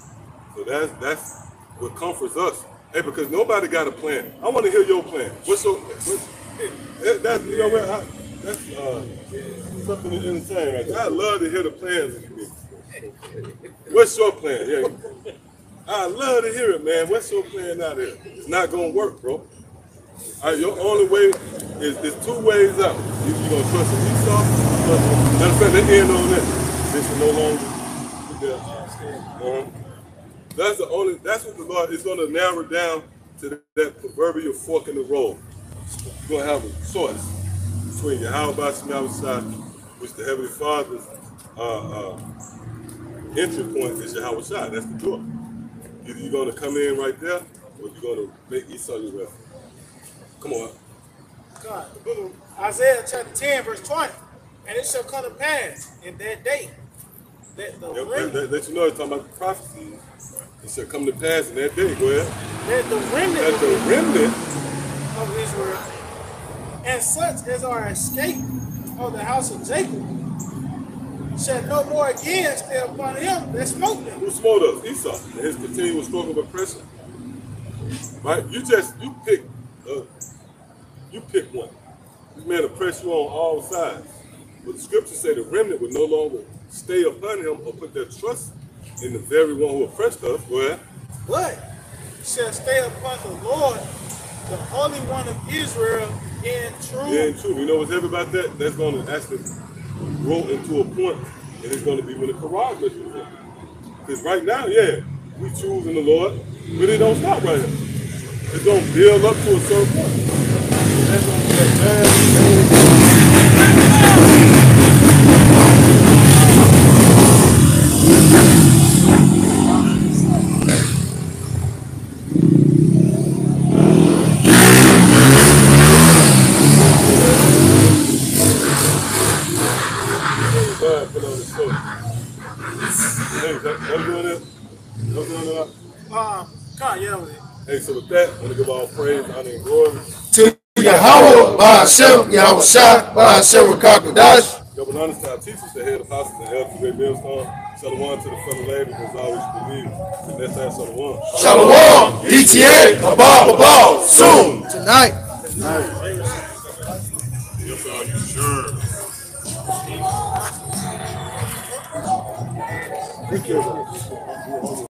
So that's that's what comforts us. Hey, because nobody got a plan. I want to hear your plan. What's your what's, that, that's you know what? That's uh, something entertain right there. I love to hear the plans the. What's your plan? Yeah. I love to hear it, man. What's your plan out there? It's not gonna work, bro. Right, your only way is, there's two ways out. You, you gonna trust in Esau? Trust in, fact, let end on that. This is no longer there. Uh-huh. That's the only. That's what the Lord is going to narrow down to that, that proverbial fork in the road. You're going to have a choice between your how about side, which the Heavenly Father's uh, uh, entry point is your Yahawashi. That's the door. Either you're going to come in right there, or you're going to make Esau your refuge. Come on. God, the book of Isaiah chapter 10, verse 20. And it shall come to pass in that day that the let, remnant, let, let you know it's talking about the prophecy. It shall come to pass in that day. Go ahead. that the remnant That the remnant of Israel, and such as are escaped of the house of Jacob, shall no more again stay upon him that smote them. Who smote us? Esau. And his continual stroke of oppression. Right? You just you pick uh, you pick one. This man oppress you on all sides. But the scriptures say the remnant would no longer stay upon him or put their trust in the very one who oppressed us. Go ahead. But shall stay upon the Lord, the Holy One of Israel, in truth. Yeah, and true. You know what's heavy about that? That's going to actually grow into a point, and it's going to be when the Quran is Because right now, yeah, we choose in the Lord, but it don't stop right here. It's going to build up to a certain point. Hey, so with that, I want to give all praise, honor, and glory. To Yahawah, Ba'ashem, Yahawashi, Ba'ashem, Rakakadash. Double honors to our teachers, the head apostles, and elders of Great Millstone. Shalom to the fellow ladies, as always believe. And that's our Shalom. Shalom, ETA, Abba, Abba, soon. Tonight. Yes, are you sure? Thank you.